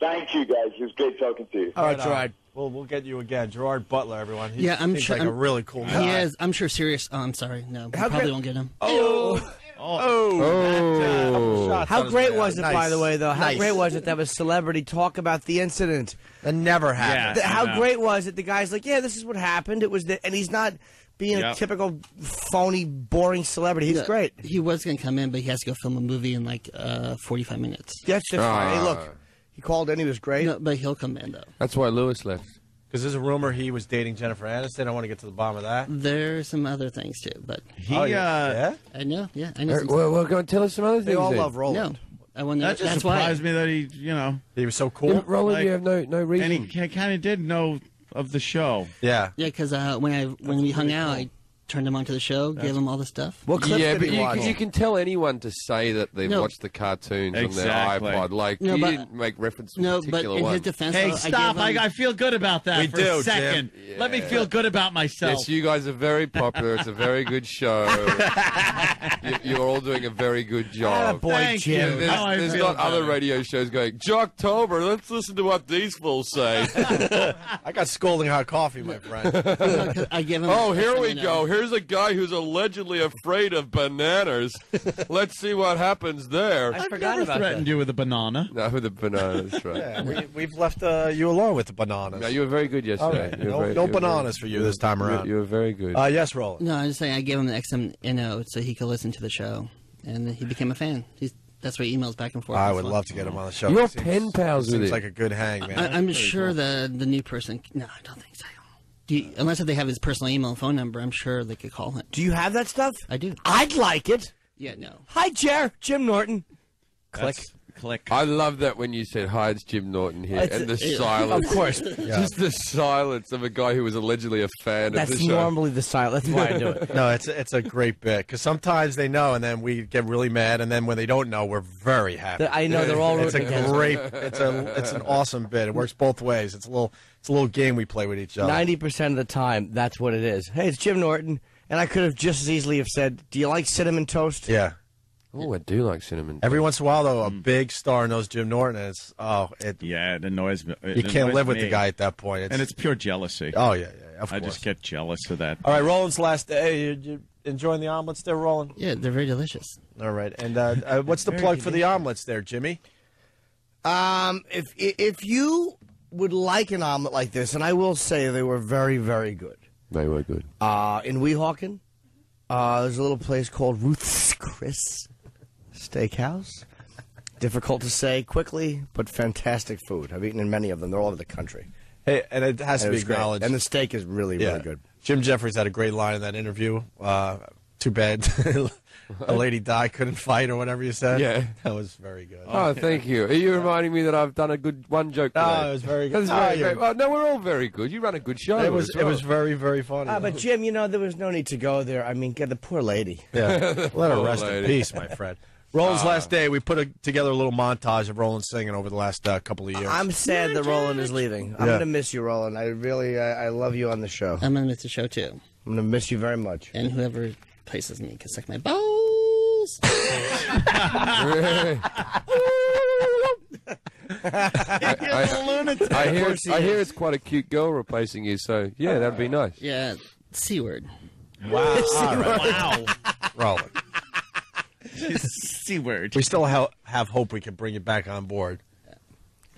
Thank you, guys. It was great talking to you. All right, Right on. Gerard. We'll, we'll get you again. Gerard Butler, everyone. He Yeah, I'm seems sure- like a I'm- really cool guy. He is. I'm sure. Serious. Oh, I'm sorry. No, we How probably great- won't get him. Oh, Oh. shots How on his great was out. it, by the way, though? How Nice. great was it to have a celebrity talk about the incident? That never happened. The- how know. great was it? The guy's like, yeah, this is what happened. It was the, and he's not being a typical phony, boring celebrity. He's Yeah, great. He was going to come in, but he has to go film a movie in like uh, 45 minutes. That's just fine. Hey, Ah. look, he called in. He was great. No, but he'll come in though. That's why Louis left. Because there's a rumor he was dating Jennifer Aniston. I want to get to the bottom of that. There's some other things too, but He, oh, uh, yeah. I know. Yeah, I know. Uh, Some, well, well, go and tell us some other things. They things. all then. love Roland. no, I want that just That's why. surprised me that he, you know, He was so cool. Roland, Like- you have no no reason. and he kind of did know of the show. Yeah. Yeah, because uh, when I when we hung out, I turned him onto the show, gave him all the stuff. What clips yeah, did but he you, watch? you can tell anyone to say that they've No. watched the cartoons Exactly. on their iPod. Like No, you didn't make reference to a No, but in one. his defense, Hey, though, stop! I, I, him, I feel good about that We for do, a Jim. second. Let me feel good about myself. Yes, you guys are very popular. It's a very good show. you, you're all doing a very good job. Ah, boy, Thank Jim. you. There's, Now there's not other better. radio shows going, Jocktober, let's listen to what these fools say. I got scalding hot coffee, my friend. I gave him. oh, here we go. know. Go. Here's a guy who's allegedly afraid of bananas. let's see what happens there. I I've forgot never about threatened that. you with a banana. No, with the bananas, right. yeah, we, we've left uh, you alone with the bananas. No, you were very good yesterday. right. No, very- no you were very- bananas for you this time around. You were very good. Uh, yes, Roland. No, I'm just saying I gave him the XM NO so he could listen to the show, and he became a fan. He's, that's why he emails back and forth. I would stuff. love to get him on the show. You're Seems- pen pals with Seems him. like a good hang, man. I, I'm sure the the new person. No, I don't think so. Do you, unless if they have his personal email and phone number, I'm sure they could call him. Do you have that stuff? I do. I'd like it. Yeah, no. Hi, Jer. Jim Norton. Click. That's- click. I love that when you said, hi, it's Jim Norton here, It's- and the it- silence. Of course. Just the silence of a guy who was allegedly a fan of That's the show. normally the silence. That's why I do it. no, it's it's a great bit because sometimes they know, and then we get really mad, and then when they don't know, we're very happy. I know they're all It's a rooting against me. great. It's a. It's an awesome bit. It works both ways. It's a little. It's a little game we play with each other. Ninety percent of the time, that's what it is. Hey, it's Jim Norton, and I could have just as easily have said, "Do you like cinnamon toast?" Yeah. Oh, I do like cinnamon. Every once in a while, though, a big star knows Jim Norton. And it's oh, it. Yeah, it annoys me. It You can't annoys live with me. the guy at that point. It's, and it's pure jealousy. oh yeah, yeah, of I course. just get jealous of that. All right, Roland's last day. You, you enjoying the omelets there, Roland? Yeah, they're very delicious. All right, and uh, uh, what's the plug for the omelets there, Jimmy? Um, if if you would like an omelet like this, and I will say they were very very good. They were good. Uh, in Weehawken, uh, there's a little place called Ruth's Chris Steakhouse. Difficult to say quickly, but fantastic food. I've eaten in many of them. They're all over the country. Hey, and it has And to it be was great. And the steak is really yeah, really good. Jim Jefferies had a great line in that interview. Uh, too bad a lady died, couldn't fight, or whatever you said. Yeah. that was very good. Oh, thank you. Are you reminding me that I've done a good one joke today? No, it was very good. That's Oh, very you're- great. Well, no, we're all very good. You run a good show. it was as it was very very funny. Ah, but Jim, you know there was no need to go there. I mean, get the poor lady. Yeah. Let her Poor rest in peace, my friend. Roland's last day, we put a, together a little montage of Roland singing over the last uh, couple of years. I'm sad that Roland is leaving. I'm Yeah. gonna miss you, Roland. I really, I, I love you on the show. I'm gonna miss the show too, I'm gonna miss you very much. and whoever places me can suck my balls. I, I hear it's, I hear it's quite a cute girl replacing you. So yeah, that'd be nice. yeah, c word. wow. All right, Wow. Roland. C word. We still ha- have hope we can bring it back on board.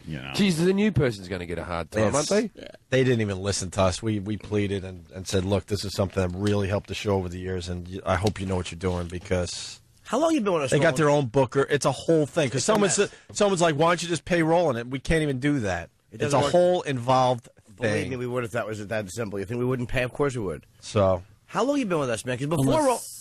You know. Geez, the new person's going to get a hard time, aren't they? They didn't even listen to us. We we pleaded and, and said, look, this is something that really helped the show over the years, and y- I hope you know what you're doing because How long you been with us? they got their own booker. It's a whole thing. Because someone's mess. someone's like, why don't you just pay Roland? it? we can't even do that. It It's a doesn't work. whole involved Believe thing. me, we would if that was that simple. You think we wouldn't pay? Of course we would. so How long you been with us, man? 'Cause before Ro- Almost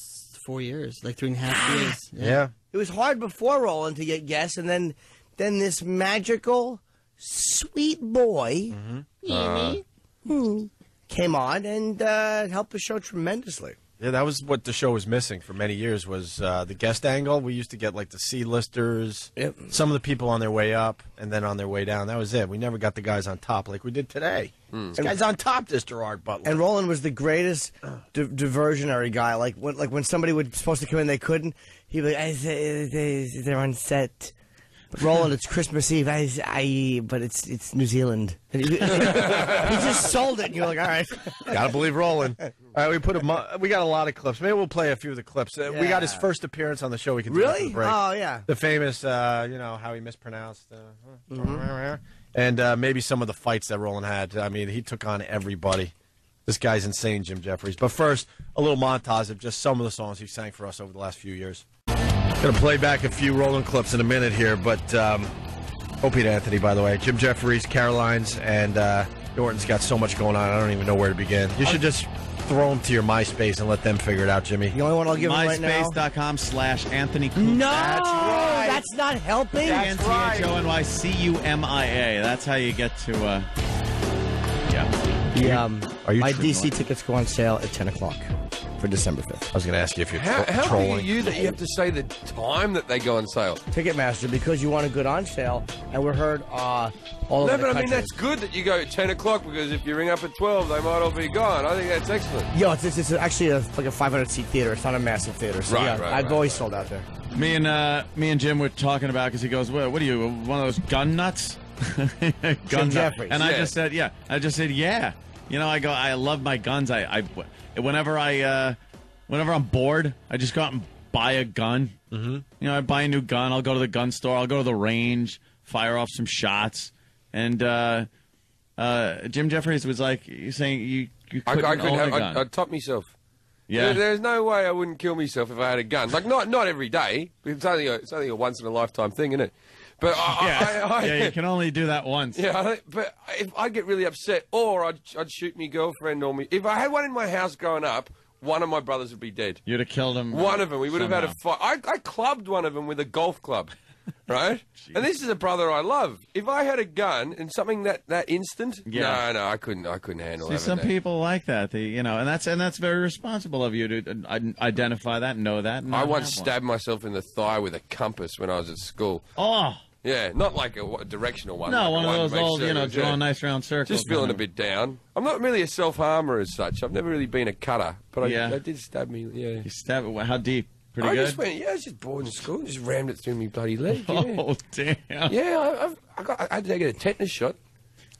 four years, like three and a half years. yeah. it was hard before Roland to get guests, and then then this magical, sweet boy Mm-hmm. hmm, came on and uh, helped the show tremendously. Yeah, that was what the show was missing for many years was uh, the guest angle. We used to get like the C-listers, Yep. some of the people on their way up, and then on their way down. That was it. We never got the guys on top like we did today. This guy's on top, this Gerard Butler. And Roland was the greatest di- diversionary guy. Like when, like when somebody was supposed to come in, they couldn't. He'd be like, I, they, they're on set. Roland, it's Christmas Eve. I, I, but it's it's New Zealand. And he, just sold it. And you're like, all right. Gotta believe Roland. All right, we put a we got a lot of clips. Maybe we'll play a few of the clips. Uh, We got his first appearance on the show. We can Really? Oh yeah. the famous, uh, you know, how he mispronounced, uh, and uh, maybe some of the fights that Roland had. I mean, he took on everybody. This guy's insane, Jim Jefferies. But first, a little montage of just some of the songs he sang for us over the last few years. Going to play back a few Roland clips in a minute here, but um, Opie and Anthony, by the way, Jim Jefferies, Caroline's, and uh, Norton's got so much going on. I don't even know where to begin. You should just throw them to your MySpace and let them figure it out, Jimmy. The only one I'll give him right now. MySpace.com slash Anthony Cumia. No, That's right. that's not helping. That's right. N-T-H-O-N-Y-C-U-M-I-A. That's how you get to, uh, yeah. The, um, Are you my DC tickets go on sale at 10 o'clock for December 5th. I was going to ask you if you're How, tro- how are trolling. you that you have to say the time that they go on sale? Ticketmaster because you want a good on sale, and we're heard uh, all No, over but I mean that's good that you go at ten o'clock because if you ring up at twelve, they might all be gone. I think that's excellent. Yeah, it's, it's, it's actually a, like a 500 seat theater. It's not a massive theater. So Right, yeah, right, I've right, always right. sold out there. Me and uh, me and Jim were talking about because he goes, "What? What are you? One of those gun nuts?" gun nut. Jefferies. And I just said, "Yeah." I just said, "Yeah." You know, I go, I love my guns. I, I whenever I, uh, whenever I'm bored, I just go out and buy a gun. Mm-hmm. You know, I buy a new gun. I'll go to the gun store. I'll go to the range, fire off some shots, and uh, uh, Jim Jefferies was like, "You saying you you I, couldn't, I couldn't own have. a gun?" I'd, I'd top myself. yeah, There- there's no way I wouldn't kill myself if I had a gun. Like not not every day. It's only a, it's only a once in a lifetime thing, isn't it? But I, yeah, I, I, yeah. You can only do that once. Yeah, I but if I'd get really upset, or I'd, I'd shoot me girlfriend or me. If I had one in my house growing up, one of my brothers would be dead. You'd have killed him. One of them, we would have had a fight. I, I clubbed one of them with a golf club, right? and this is a brother I love. If I had a gun and something that that instant, Yeah. no, no, I couldn't, I couldn't handle See, some that. people like that. They, you know, and that's and that's very responsible of you to uh, identify that, know that. and I once stabbed myself in the thigh with a compass when I was at school. Oh Yeah, not like a, directional one. no, like one a of those old, you know, draw yeah. draw nice round circles. Just feeling a bit down. I'm not really a self harmer as such. I've never really been a cutter, but I, Yeah. I did stab me. Yeah. You stab it. How deep? Pretty I good. just went. Yeah, I was just bored in school. Just rammed it through me bloody leg. Yeah, Oh damn! yeah I, I've, I, got, I had to get a tetanus shot.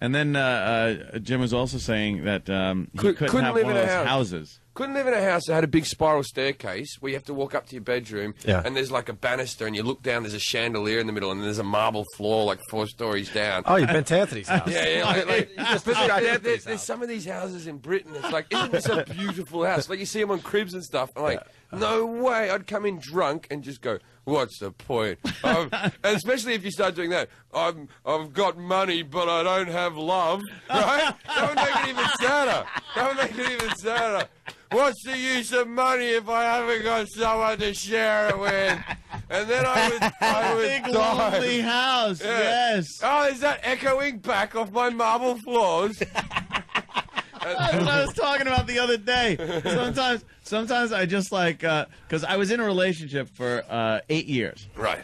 And then uh, uh, Jim was also saying that um, he Could- couldn't, couldn't have live one in of those house. houses. Couldn't live in a house that had a big spiral staircase where you have to walk up to your bedroom Yeah. and there's like a banister and you look down, there's a chandelier in the middle and there's a marble floor like four stories down. Oh, you've been to Anthony's house. Yeah, yeah. Like, like, just but there- there- there's some of these houses in Britain. It's like, isn't this a beautiful house? Like you see them on cribs and stuff. I'm like, no way. I'd come in drunk and just go, what's the point? Um, and especially if you start doing that. I'm, I've got money, but I don't have love. Right? That would make it even sadder. That would make it even sadder. What's the use of money if I haven't got someone to share it with? And then I would, I would Big die. lonely house. Yeah. Yes. Oh, is that echoing back off my marble floors? That's what I was talking about the other day. Sometimes, sometimes I just like because I was in a relationship for uh, eight years, right.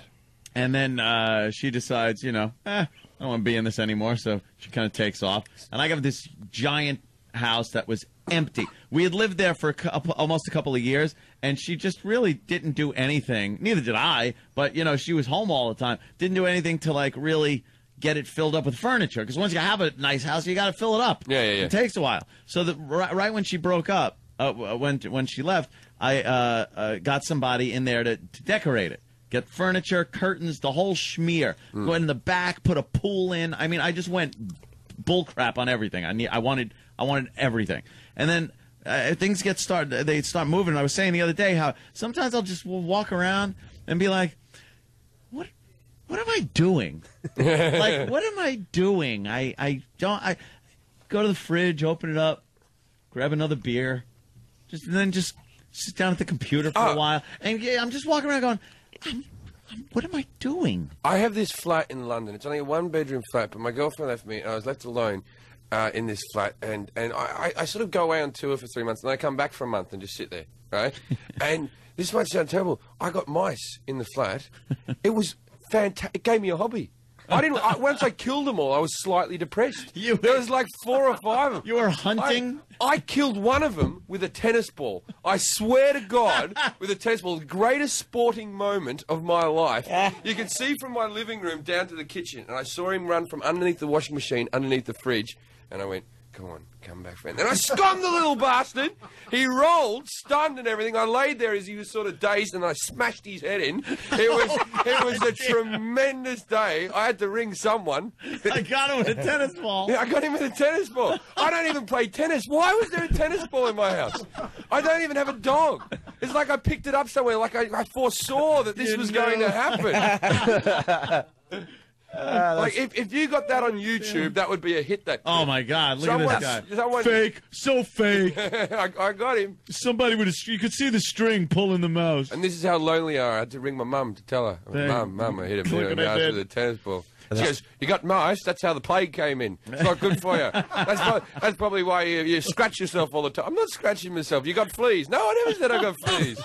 and then uh, she decides, you know, eh, I don't want to be in this anymore, so she kind of takes off, and I got this giant house that was empty. We had lived there for a couple, almost a couple of years, and she just really didn't do anything. Neither did I, but you know, she was home all the time. Didn't do anything to like really get it filled up with furniture because once you have a nice house, you got to fill it up. Yeah, yeah, yeah. It takes a while. So the, right, right when she broke up, uh, when when she left, I uh, uh, got somebody in there to, to decorate it. Get furniture, curtains, the whole schmear. Hmm. Go in the back, put a pool in. I mean, I just went bullcrap on everything. I need, I wanted, I wanted everything. And then uh, things get started. They start moving. I was saying the other day how sometimes I'll just walk around and be like, what, what am I doing? like, what am I doing? I, I don't. I go to the fridge, open it up, grab another beer, just and then just sit down at the computer for a Oh. while, and yeah, I'm just walking around going, I'm, I'm, what am I doing? I have this flat in London. It's only a one bedroom flat, but my girlfriend left me and I was left alone. Uh, in this flat, and and I, I, sort of go away on tour for three months, and I come back for a month and just sit there, right? and this might sound terrible. I got mice in the flat. It was fantastic. It gave me a hobby. I didn't. I, once I killed them all, I was slightly depressed. You- there was like four or five of them. You were hunting? I, I killed one of them with a tennis ball. I swear to God, with a tennis ball. The greatest sporting moment of my life. You can see from my living room down to the kitchen, and I saw him run from underneath the washing machine, underneath the fridge, and I went, "Come on, come back, friend." And I stunned the little bastard. He rolled, stunned, and everything. I laid there as he was sort of dazed, and I smashed his head in. It was, it was a tremendous day. I had to ring someone. I got him with a tennis ball. Yeah, I got him with a tennis ball. I don't even play tennis. Why was there a tennis ball in my house? I don't even have a dog. It's like I picked it up somewhere, like I, I foresaw that this You was going to know. happen. like if, if you got that on YouTube, that would be a hit. That Oh my God! Look Someone- at this guy. someone- Fake, so fake. I, I got him, Somebody with a you could see the string pulling the mouse. and this is how lonely I are. I had to ring my mum to tell her, "Mum, mum, I hit him Look in the what I house did. with a tennis ball." She goes, "You got mice? That's how the plague came in. It's not good for you. That's, pro- that's probably why you, you scratch yourself all the time. I'm not scratching myself. You got fleas? No, I never said I got fleas.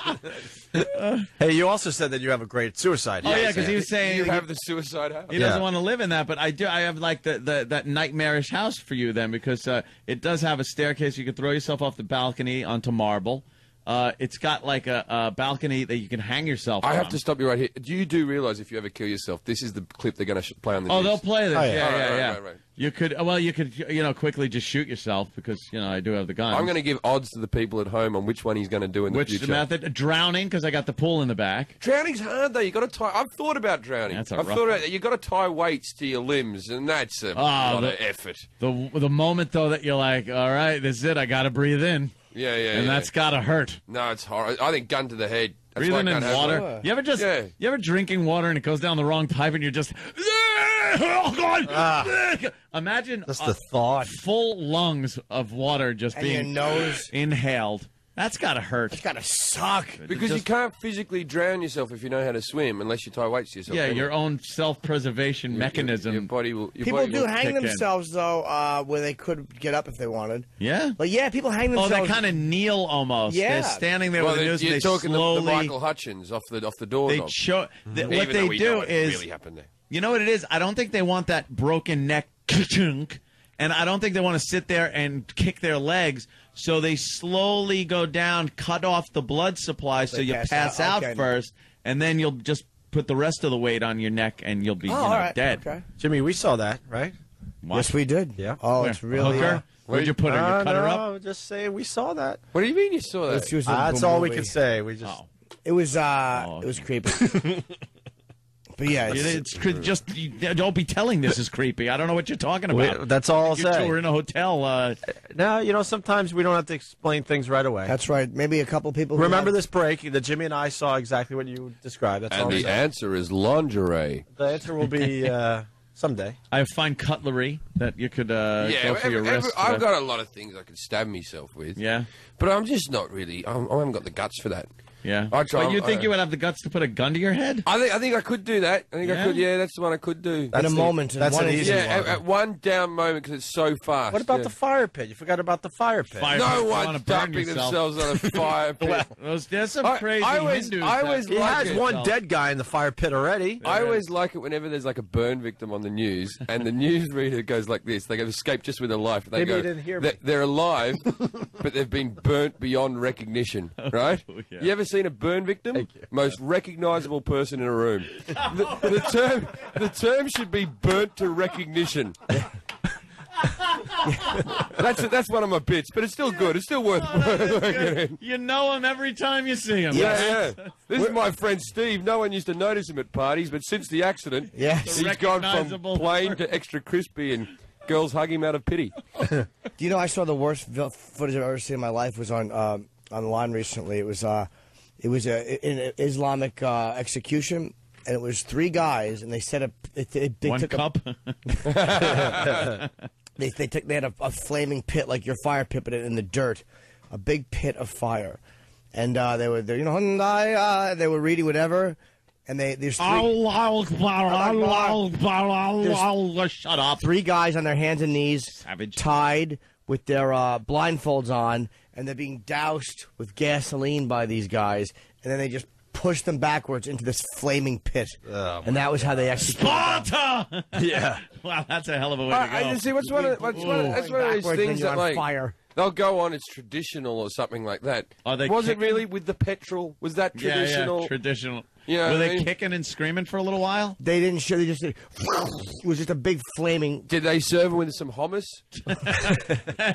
Hey, you also said that you have a great suicide. Oh house. yeah, because he was saying you he, have the suicide house. he doesn't Yeah. want to live in that, but I do. I have like the, the that nightmarish house for you then, because uh, it does have a staircase. You can throw yourself off the balcony onto marble. Uh, it's got like a, a balcony that you can hang yourself. I have to stop you right here. Do you do realize if you ever kill yourself, this is the clip they're going to sh- play on the Oh, news? they'll play this. Oh, yeah, yeah. yeah, Right, right, yeah. right, right. You could. Well, you could. You know, quickly just shoot yourself because you know I do have the gun. I'm going to give odds to the people at home on which one he's going to do in the Which future. method? Drowning because I got the pool in the back. Drowning's hard though. You got to tie. I've thought about drowning. That's a I've rough thought one. about. You got to tie weights to your limbs, and that's a Oh, lot the- of effort. The the moment though that you're like, all right, this is it. I got to breathe in, Yeah, yeah. and yeah. that's got to hurt. no, it's horrible. I think gun to the head. That's Breathing in water. one. You ever just Yeah. you ever drinking water and it goes down the wrong pipe and you're just oh god. Imagine That's uh, the thought. full lungs of water just And your being nose. inhaled. That's got to hurt. It's gotta suck. Because you can't physically drown yourself if you know how to swim, unless you tie weights to yourself. Yeah, can you? your own self-preservation mechanism. Your, body will. Your People body do will- hang kick in. themselves though, uh, where they could get up if they wanted. yeah. But yeah, people hang themselves. Oh, themselves. they kind of kneel almost. Yeah. They're standing there Well, with the news and you're they talking the- slowly. the, Michael Hutchence off the off the door. they cho- th- what Even they we do know it is really happened there. You know what it is? I don't think they want that broken neck chunk, and I don't think they want to sit there and kick their legs. So they slowly go down, cut off the blood supply, so They you pass pass out. out, Okay. first, and then you'll just put the rest of the weight on your neck, and you'll be Oh, you know, all right. dead. Okay. Jimmy, we saw that, right? What? Yes, we did. Yeah. Oh, Where? it's really. hooker. Uh, Where'd you put her? You Uh, cut her no, up. Just saying, we saw that. What do you mean you saw that? it's- it was a That's boom all we movie. can say. We just. Oh. It was. Uh, Oh, It was creepy. but yeah, it's, It's cre- just you don't be telling this is creepy. I don't know what you're talking We- about. that's all I'll you two say. were in a hotel. Uh, No, you know, sometimes we don't have to explain things right away. that's right. Maybe a couple people. who Remember have- this break that Jimmy and I saw exactly what you described. That's all. and I'm the saying. answer is lingerie. the answer will be uh, someday. I have fine cutlery that you could uh, yeah, go for every- your every- wrist. I've uh, got a lot of things I could stab myself with. Yeah. but I'm just not really. I'm, I haven't got the guts for that. Yeah. I try- but you think I- you would have the guts to put a gun to your head? I think I think I could do that. I think I could. Yeah, that's the one I could do. at a the- moment. that's one an easy yeah, at, at one down moment because it's so fast. What about yeah. the fire pit? You forgot about the fire pit. Fire- No You one's dumping themselves on a fire pit. Those, there's some I- crazy I always- Hindus. I that- always He like has it. one dead guy in the fire pit already. I always like it whenever there's like a burn victim on the news, and the newsreader goes like this: they have escaped just with their life. They Maybe go, you didn't hear "They're- me." They're alive, but they've been burnt beyond recognition. Oh, right? You ever seen a burn victim? Most recognizable person in a room. the, the term, the term should be burnt to recognition. that's that's one of my bits, but it's still good. It's still worth working in. You know him every time you see him. Yeah, yeah. This is my friend Steve. No one used to notice him at parties, but since the accident, Yes. he's gone from Recognizable plain to extra crispy, and girls hug him out of pity. Do you know I saw the worst vi- footage I've ever seen in my life was on um, online recently. It was uh, it was a, an Islamic uh, execution, and it was three guys, and they set up. They, One took a- cup. they they took they had a, a flaming pit like your fire pit, but in the dirt, a big pit of fire, and uh, they were they, you know uh, they were reading whatever, and they there's three, Shut up. three guys on their hands and knees, Savage. tied with their uh, blindfolds on, and they're being doused with gasoline by these guys, and then they just push them backwards into this flaming pit. Oh, and that was how they executed them. Sparta! Yeah. wow, that's a hell of a way I, to go. I just see what's one of what's one of, that's one of these things that on like fire. they'll go on. It's traditional or something like that. Are they was it really with the petrol? Was that traditional? Yeah, traditional? yeah, traditional. Yeah, Were I they mean- kicking and screaming for a little while? They didn't show. They just did, it was just a big flaming. Did they serve with some hummus?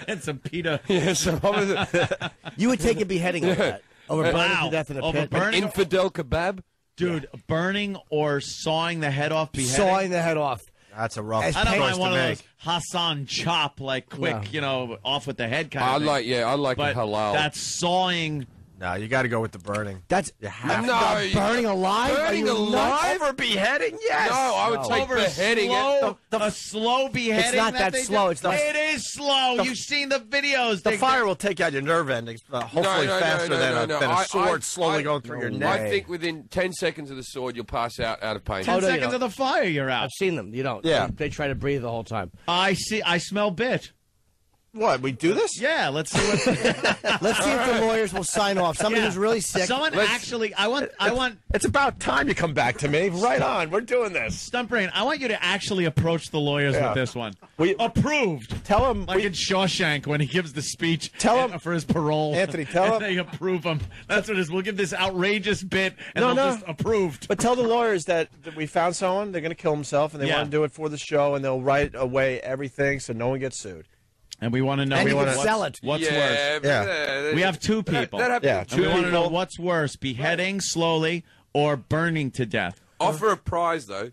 and some pita. yeah, some hummus. You would take a beheading over that, over burning Wow. to death in a Over pit, burning- Infidel kebab. Dude, burning or sawing the head off, beheading. sawing the head off. That's a rough As I don't Choice mind one to of those Hassan chop, like quick, No. you know, off with the head kind I of thing. like, yeah, I like but halal. that's sawing. No, you got to go with the burning. That's You have No, to. you- burning alive. Burning alive? Over beheading? Yes. No, I would No. take Over beheading slow, it. a slow beheading. It's not that they slow, do? it's not- It is slow. You've seen the videos. The They- fire will take out your nerve endings, uh, hopefully no, no, faster no, than, no, a, no. than a I- sword I- slowly I- going through your neck. I think within ten seconds of the sword, you'll pass out out of pain. Ten Oh, no, seconds of the fire, you're out. I've seen them. You don't. Yeah. They, they try to breathe the whole time. I see. I smell bit. What? We do this? Yeah, let's see what. Let's see if the lawyers will sign off. Somebody Yeah. who's really sick. Someone Let's- actually. I want. I want. It's about time you come back to me. Right on. We're doing this. Stump brain. I want you to actually approach the lawyers Yeah. with this one. We- approved. Tell him. Like we- in Shawshank when he gives the speech Tell him- for his parole. Anthony, tell and him- they approve him. That's what it is. We'll give this outrageous bit and No, they'll no. just approved. but tell the lawyers that, that we found someone. They're going to kill himself, and they Yeah. want to do it for the show, and they'll write away everything so no one gets sued. And we want to know And you what's, can sell it. what's yeah, worse. Yeah. We have two people. That, happened Yeah, to And we want to know what's worse, beheading slowly or burning to death. Offer a prize though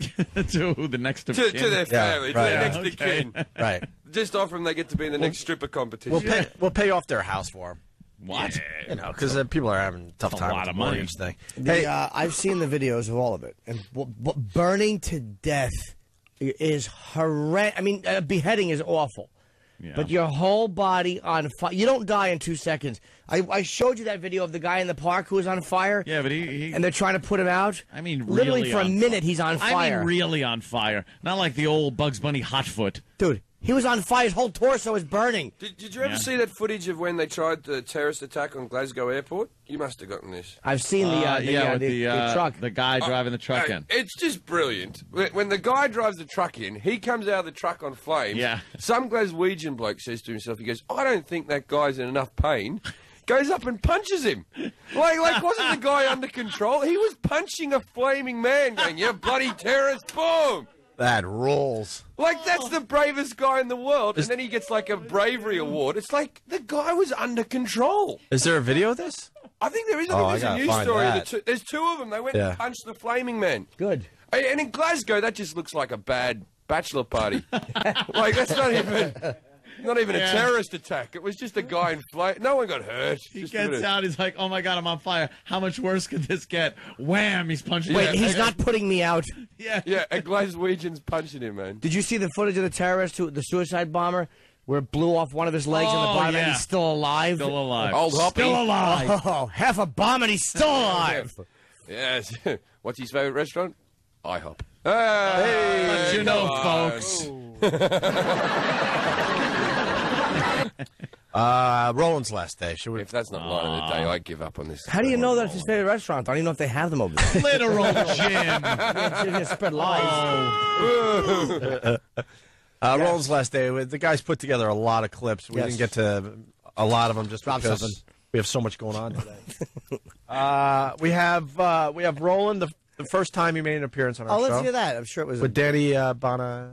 to who? The next of to, kin? to their Yeah, family, to right. their Yeah, next of kin. Right. Just offer them they get to be in the next stripper competition. We'll pay. We'll pay off their house for them. What? You know, because uh, people are having a tough a time lot with the of money. mortgage thing. The, Hey, uh, I've seen the videos of all of it, and w- w- burning to death is horrendous. I mean, uh, beheading is awful, Yeah. but your whole body on fire. You don't die in two seconds. I, I showed you that video of the guy in the park who was on fire. Yeah, but he. he And they're trying to put him out. I mean, literally really for a minute, he's on fire. I mean, really on fire. Not like the old Bugs Bunny Hotfoot. Dude, he was on fire. His whole torso was burning. Did, did you ever Yeah. see that footage of when they tried the terrorist attack on Glasgow Airport? You must have gotten this. I've seen the, uh, the, yeah, uh, with the, the, the uh, truck. the guy driving the truck Hey, in. It's just brilliant. When when the guy drives the truck in, he comes out of the truck on flames. Yeah. Some Glaswegian bloke says to himself, he goes, I don't think that guy's in enough pain. Goes up and punches him. Like, like wasn't the guy under control? He was punching a flaming man, going, "You bloody terrorist!" Boom. That rules. Like that's the bravest guy in the world, and then he gets like a bravery award. It's like the guy was under control. Is there a video of this? I think there is. I Oh, think I there's a gotta news find story. of that. The two, there's two of them. They went Yeah. and punched the flaming man. Good. And in Glasgow, that just looks like a bad bachelor party. like that's not even, not even Yeah. a terrorist attack. It was just a guy in flame. No one got hurt. He Just gets out. He's like, "Oh my god, I'm on fire! How much worse could this get?" Wham! He's punching. Wait, Yeah, he's not putting me out. Yeah. Yeah, a Glaswegian's punching him, man. Did you see the footage of the terrorist, who, the suicide bomber, where it blew off one of his legs in the Oh, bottom and he's still alive? Still alive. Old Hoppy. Still alive. Oh, half a bomb and he's still alive. Yes. What's his favorite restaurant? IHOP. Uh, hey, Let you know, come on. folks. Uh, Roland's last day. Should we? If that's not line of the day, I give up on this. How do you know that's his favorite restaurant? I don't even know if they have them over there. Literal Jim. You're gonna spread lies. Uh, Roland's last day. The guys put together a lot of clips. We Yes. didn't get to a lot of them just Drop because something. we have so much going on today. uh, we have uh, we have Roland, the, the first time he made an appearance on our Oh, let's show hear that. I'm sure it was. with Danny uh, Bana.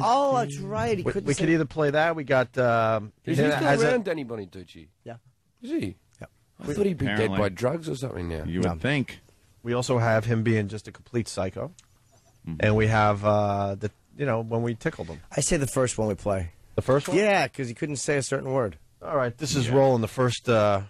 Oh, that's right. He We, couldn't we say- could either play that. We got. Um, Is he it still has a- around, Danny Bonaducci? Yeah. Is he? Yeah. I thought he'd be dead by drugs or something now. You would think. we also have him being just a complete psycho, Mm-hmm. and we have uh, the you know when we tickled him. I say the first one we play. The first one. Yeah, because he couldn't say a certain word. All right, this is Roland. The first uh,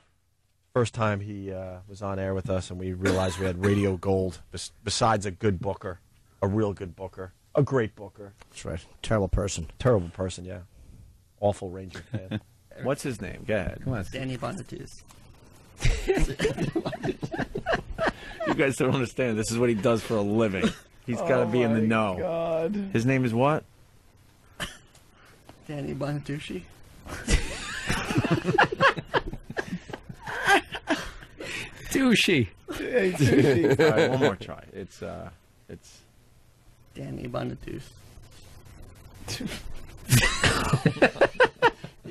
first time he uh, was on air with us, and we realized we had radio gold. Bes- besides a good booker, a real good booker, a great booker, That's right. Terrible person. terrible person. Yeah, awful Ranger fan. What's his name? Go ahead. Come on. Danny Bonaduce. You guys don't understand. This is what he does for a living. He's got to be in the know. God. His name is what? Danny Bonaducci. Douchey. Hey, Sushi. All right, one more try. It's uh, it's Danny Bonaduce.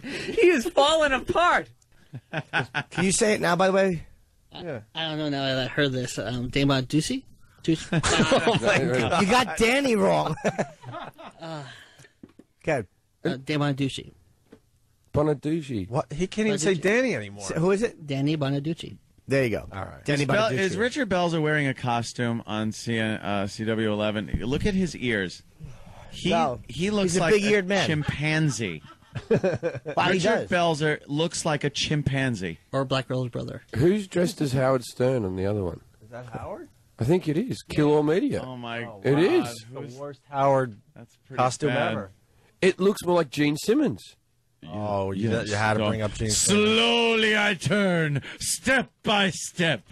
he is falling apart. Can you say it now, by the way? I don't know now that I heard this. Um, Danny Bonaducci? Duce- You got Danny wrong. okay. uh, Danny Bonaducci. Bonaducci. What? He can't even say Danny anymore. So who is it? Danny Bonaducci. There you go. All right. Danny Is, Bel- Bonaducci. is Richard Belzer wearing a costume on CN, uh, CW11? Look at his ears. He No. he looks He's a like big-eared man. chimpanzee. Wow, Richard. Belzer looks like a chimpanzee. Or Black Girl's brother. Who's dressed as Howard Stern on the other one? Is that Howard? I think it is. Kill All Media. Oh my! It God. is. The worst Howard That's costume bad. ever. It looks more like Gene Simmons. Oh, you, Yes. you had to bring up Gene. Simmons. Slowly I turn, step by step.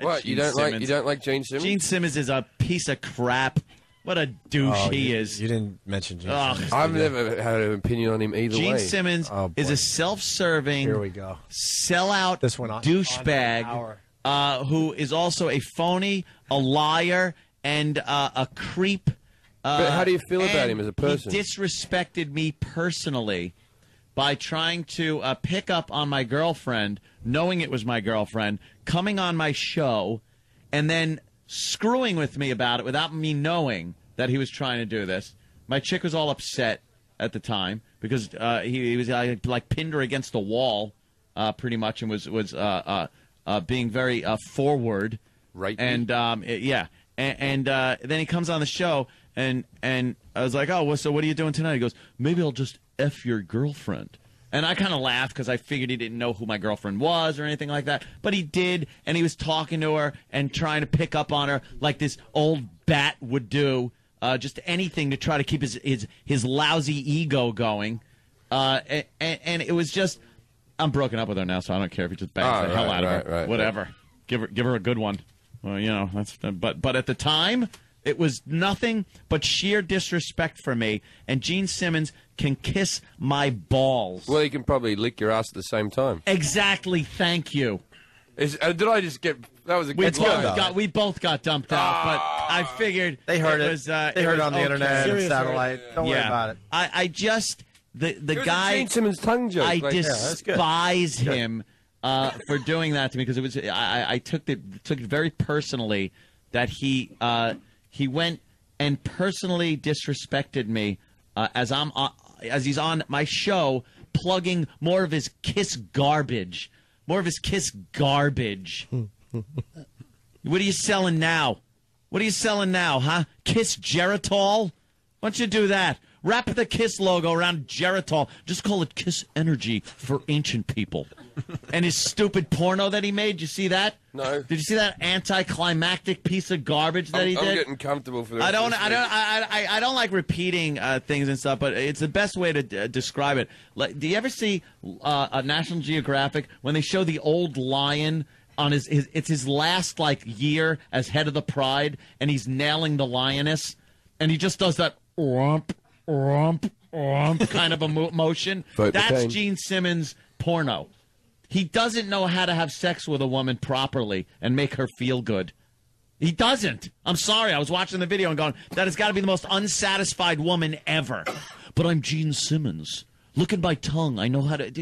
What? you don't like? Simmons. You don't like Gene Simmons? Gene Simmons is a piece of crap. What a douche Oh, he you, is. You didn't mention Gene. Ugh. Simmons, I've never had an opinion on him either Gene way. Simmons Oh, is a self-serving, Here we go. sellout This one on- on douchebag hour. uh, who is also a phony, a liar, and uh, a creep. Uh, But how do you feel about him as a person? He disrespected me personally by trying to uh, pick up on my girlfriend, knowing it was my girlfriend, coming on my show, and then screwing with me about it without me knowing that he was trying to do this. My chick was all upset at the time because uh, he, he was uh, like pinned her against the wall, uh, pretty much, and was was uh, uh, uh, being very uh, forward. Right. And um, it- yeah, and, and uh, then he comes on the show, and and I was like, oh, well, so what are you doing tonight? He goes, maybe I'll just f your girlfriend. And I kind of laughed because I figured he didn't know who my girlfriend was or anything like that. But he did, and he was talking to her and trying to pick up on her like this old bat would do. Uh, just anything to try to keep his his, his lousy ego going. Uh, and, and it was just, I'm broken up with her now, so I don't care if he just bangs Oh, the hell right, out of her. right, right, Whatever. Give her give her a good one. Well, you know that's. But but at the time, it was nothing but sheer disrespect for me. And Gene Simmons can kiss my balls. Well, he can probably lick your ass at the same time. Exactly. Thank you. Is, uh, did I just get? That was a We good both line. got we both got dumped out, but I figured They heard it. Was, uh, they heard it on the okay. internet Seriously. satellite. Don't worry about it. I, I just the the It was a guy Gene Simmons tongue joke. I like, that's good. despise him uh, for doing that to me because it was I, I- I took it took it very personally that he uh, he went and personally disrespected me uh, as I'm on, as he's on my show plugging more of his Kiss garbage, more of his Kiss garbage. what are you selling now? What are you selling now, huh? Kiss Geritol? Why don't you do that? Wrap the Kiss logo around Geritol. Just call it Kiss Energy for ancient people. and his stupid porno that he made, you see that? No. Did you see that anticlimactic piece of garbage that I'm, he I'm did? getting comfortable for the I don't, I don't. I, I, I don't like repeating uh, things and stuff, but it's the best way to uh, describe it. Like, do you ever see uh, a National Geographic when they show the old lion on his, his, it's his last like year as head of the Pride, and he's nailing the lioness, and he just does that rump, rump kind of a mo- motion. Vote That's McCain. Gene Simmons porno. He doesn't know how to have sex with a woman properly and make her feel good. He doesn't. I'm sorry. I was watching the video and going, that has got to be the most unsatisfied woman ever. But I'm Gene Simmons. Look at my tongue. I know how to.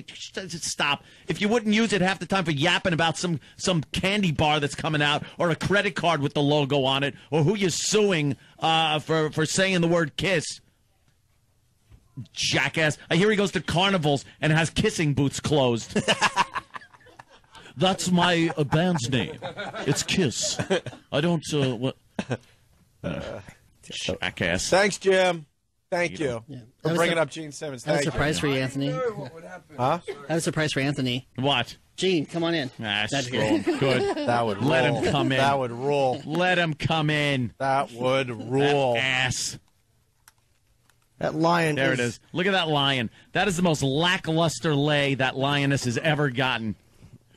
Stop. If you wouldn't use it half the time for yapping about some some candy bar that's coming out, or a credit card with the logo on it, or who you're suing uh, for for saying the word kiss, jackass. I hear he goes to carnivals and has kissing boots closed. That's my uh, band's name. It's Kiss. I don't. Uh, what? Uh, jackass. Thanks, Jim. Thank you Yeah. for bringing a- up Gene Simmons. I have a Thank you. surprise for you, Anthony. Huh? I have a surprise for Anthony. What? Gene, come on in. Ah, That's good. Good. That would Let him come in. That would rule. Let him come in. That would rule. Ass. That lion. There it is. Look at that lion. That is the most lackluster lay that lioness has ever gotten.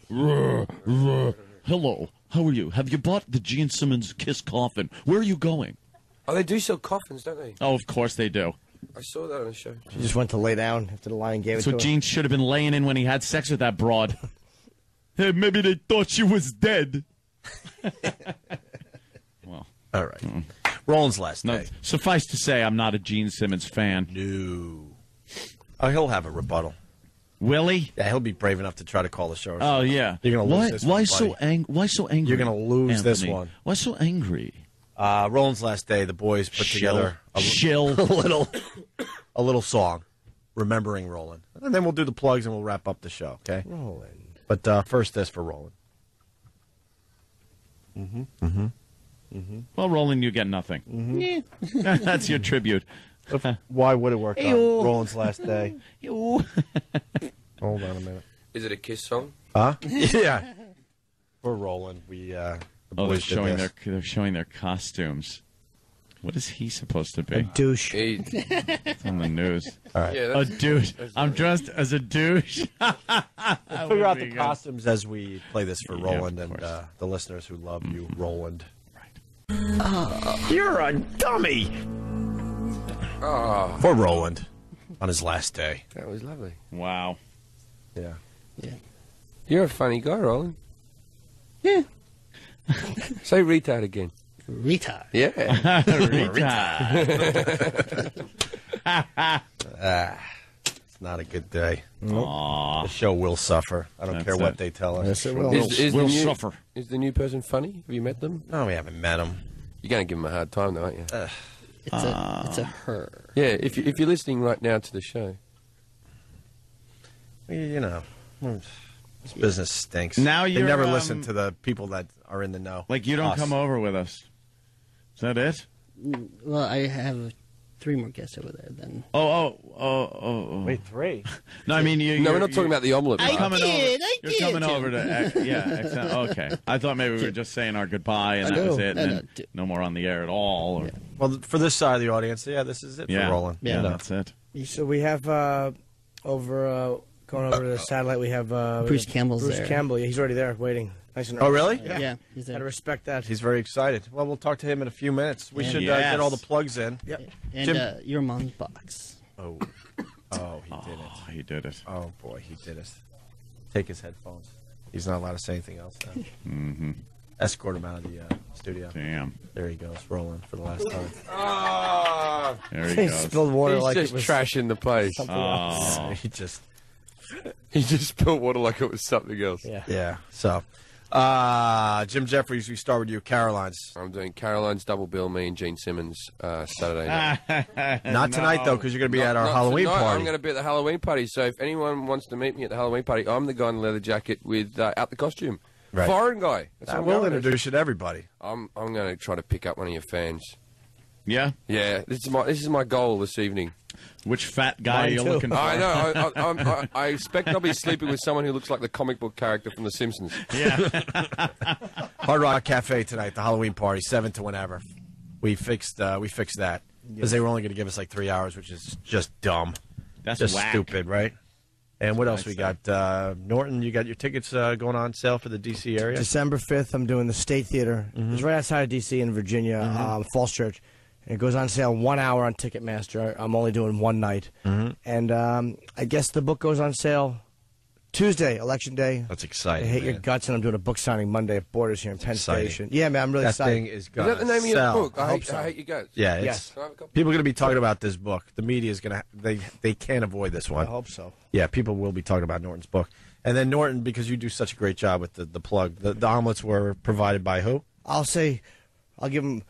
Ruh, ruh. Hello, How are you? Have you bought the Gene Simmons Kiss coffin? Where are you going? Oh, they do sell coffins, don't they? Oh, of course they do. I saw that on the show. She just went to lay down after the lion gave That's it what to her. So Gene should have been laying in when he had sex with that broad. hey, maybe they thought she was dead. well, All right. Mm. Roland's last no, day. suffice to say, I'm not a Gene Simmons fan. No. Oh, he'll have a rebuttal. Willie? Yeah, he'll be brave enough to try to call the show. Oh yeah. You're gonna lose why, this Why one, so buddy. ang- Why so angry? You're gonna lose this one. Why so angry? Uh, Roland's last day. The boys put Shill. together a, Shill. a little, a little song, remembering Roland, and then we'll do the plugs and we'll wrap up the show. Okay. Roland. But uh, first, this for Roland. Well, Roland, you get nothing. Mm-hmm. That's your tribute. Why would it work on Roland's last day? Hold on a minute. Is it a Kiss song? Huh? yeah. For Roland, we uh, the Oh, they're showing their they're showing their costumes. What is he supposed to be? A Douche. He, It's on the news. All right. yeah, A that's, douche. I'm dressed as a douche. Figure out the costumes as we play this for Yeah, Roland of and uh, the listeners who love you, Roland. Uh, You're a dummy. Uh. oh, For Roland on his last day. that was lovely. Wow. Yeah. Yeah. You're a funny guy, Roland. Yeah. Say retard again. Retard. Yeah. Ah. It's not a good day. Aw. The show will suffer. I don't That's care what it. they tell us. Yes, it will. Is, is, We'll the new, suffer. is the new person funny? Have you met them? No, we haven't met him. You're going to give them a hard time, though, aren't you? It's a it's a her. yeah, if, you, if you're listening right now to the show. You know, this business stinks. Now you're, never um, listen to the people that are in the know. Like you don't Us. come over with us. Is that it? Well, I have three more guests over there. Then Oh, oh, oh, oh. oh. Wait, three. No, I mean you. No, we're not talking about the omelette. I You're coming did, over. I you're did, coming Jim. over to yeah. Okay, I thought maybe we were just saying our goodbye and I that know. was it. No, and then no more on the air at all. Or, Well, for this side of the audience, yeah, this is it yeah, for Roland. Yeah, You know. that's it. So we have uh, over uh, going over to the satellite. We have uh, Bruce we have Campbell's Bruce there. Campbell. Yeah, he's already there, waiting. Nice and Oh, really? yeah, he's Gotta respect that. He's very excited. Well, we'll talk to him in a few minutes. We Yeah. should uh, get all the plugs in. Yep. And Jim- uh, your mom's box. Oh, oh, he did it. Oh, he did it. Oh boy, he did it. Take his headphones. He's not allowed to say anything else now. Mm-hmm. Escort him out of the uh, studio. Damn. There he goes, rolling for the last time. Ah, There he He goes. spilled water he's like just it was trashing the place. something else. Oh, he just, He just spilled water like it was something else. Yeah. yeah. So, uh, Jim Jefferies, we start with you. Caroline's. I'm doing Caroline's double bill, me and Gene Simmons uh, Saturday night. Not tonight though, because you're going to be at our Not Halloween tonight, party. I'm going to be at the Halloween party. So if anyone wants to meet me at the Halloween party, I'm the guy in the leather jacket with uh, out the costume. Right. Foreign guy. That's I will introduce you to everybody. I'm I'm going to try to pick up one of your fans. yeah. Yeah, this is my this is my goal this evening. Which fat guy Mine are you too. looking for? I know. I, I, I'm, I, I expect I'll be sleeping with someone who looks like the comic book character from The Simpsons. Yeah. Hard Rock Cafe tonight, the Halloween party, seven to whenever. We fixed uh, we fixed that because they were only going to give us like three hours, which is just dumb, That's just whack. stupid, right? And what else we got? Uh, Norton, you got your tickets uh, going on sale for the DC area. December 5th, I'm doing the State Theater. It's right outside of D.C. in Virginia, um, Falls Church. And it goes on sale one hour on Ticketmaster. I'm only doing one night. And um, I guess the book goes on sale Tuesday, Election Day. That's exciting. I exciting. hate your guts, and I'm doing a book signing Monday at Borders here in Penn exciting. Station. Yeah, man, I'm really That excited. thing is Is gonna that the name of your book? I, I hate, hope so. I hate your guts. Yeah, it's, Yes. Can I have a copy? people are going to be talking about this book. The media is going to they they can't avoid this one. I hope so. Yeah, people will be talking about Norton's book. And then Norton, because you do such a great job with the, the plug, the, the omelets were provided by who? I'll say, I'll give them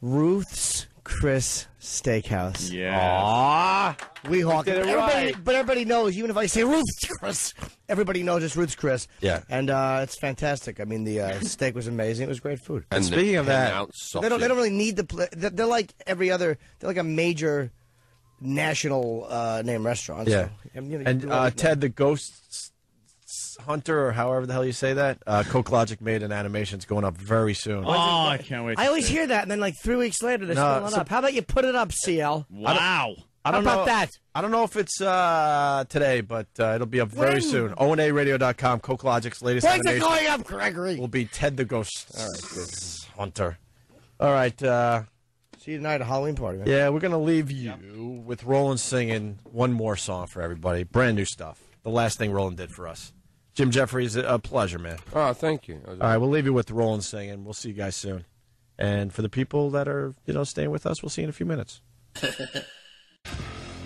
Ruth's Chris Steakhouse. Yeah. Ah, Weehawken. did it Everybody, right. but everybody knows, even if I say Ruth's Chris, everybody knows it's Ruth's Chris. Yeah. And uh, it's fantastic. I mean, the uh, steak was amazing. It was great food. And the speaking of that- They don't, they don't really need the. Pl- they're, they're like every other. They're like a major national uh, name restaurant. Yeah. So, I mean, you know, And uh, Ted, the ghost s- s- hunter, or however the hell you say that, uh, Coke Logic made an animation. It's going up very soon. Oh, I can't wait. I always see hear that, and then like three weeks later, they're No, still not so- up. How about you put it up, CL? Wow. I don't How know about that? I don't know if it's uh, today, but uh, it'll be up very When? soon. ONARadio.com, Coke Logic's latest When's it animation going up, Gregory? will be Ted the Ghost All right, Hunter. All right, uh, See you tonight at Halloween party, man. yeah, we're gonna leave you with Roland singing one more song for everybody, brand new stuff. The last thing Roland did for us. Jim Jefferies, a pleasure, man. Oh, thank you. All right, we'll leave you with Roland singing. We'll see you guys soon. And for the people that are, you know, staying with us, we'll see you in a few minutes.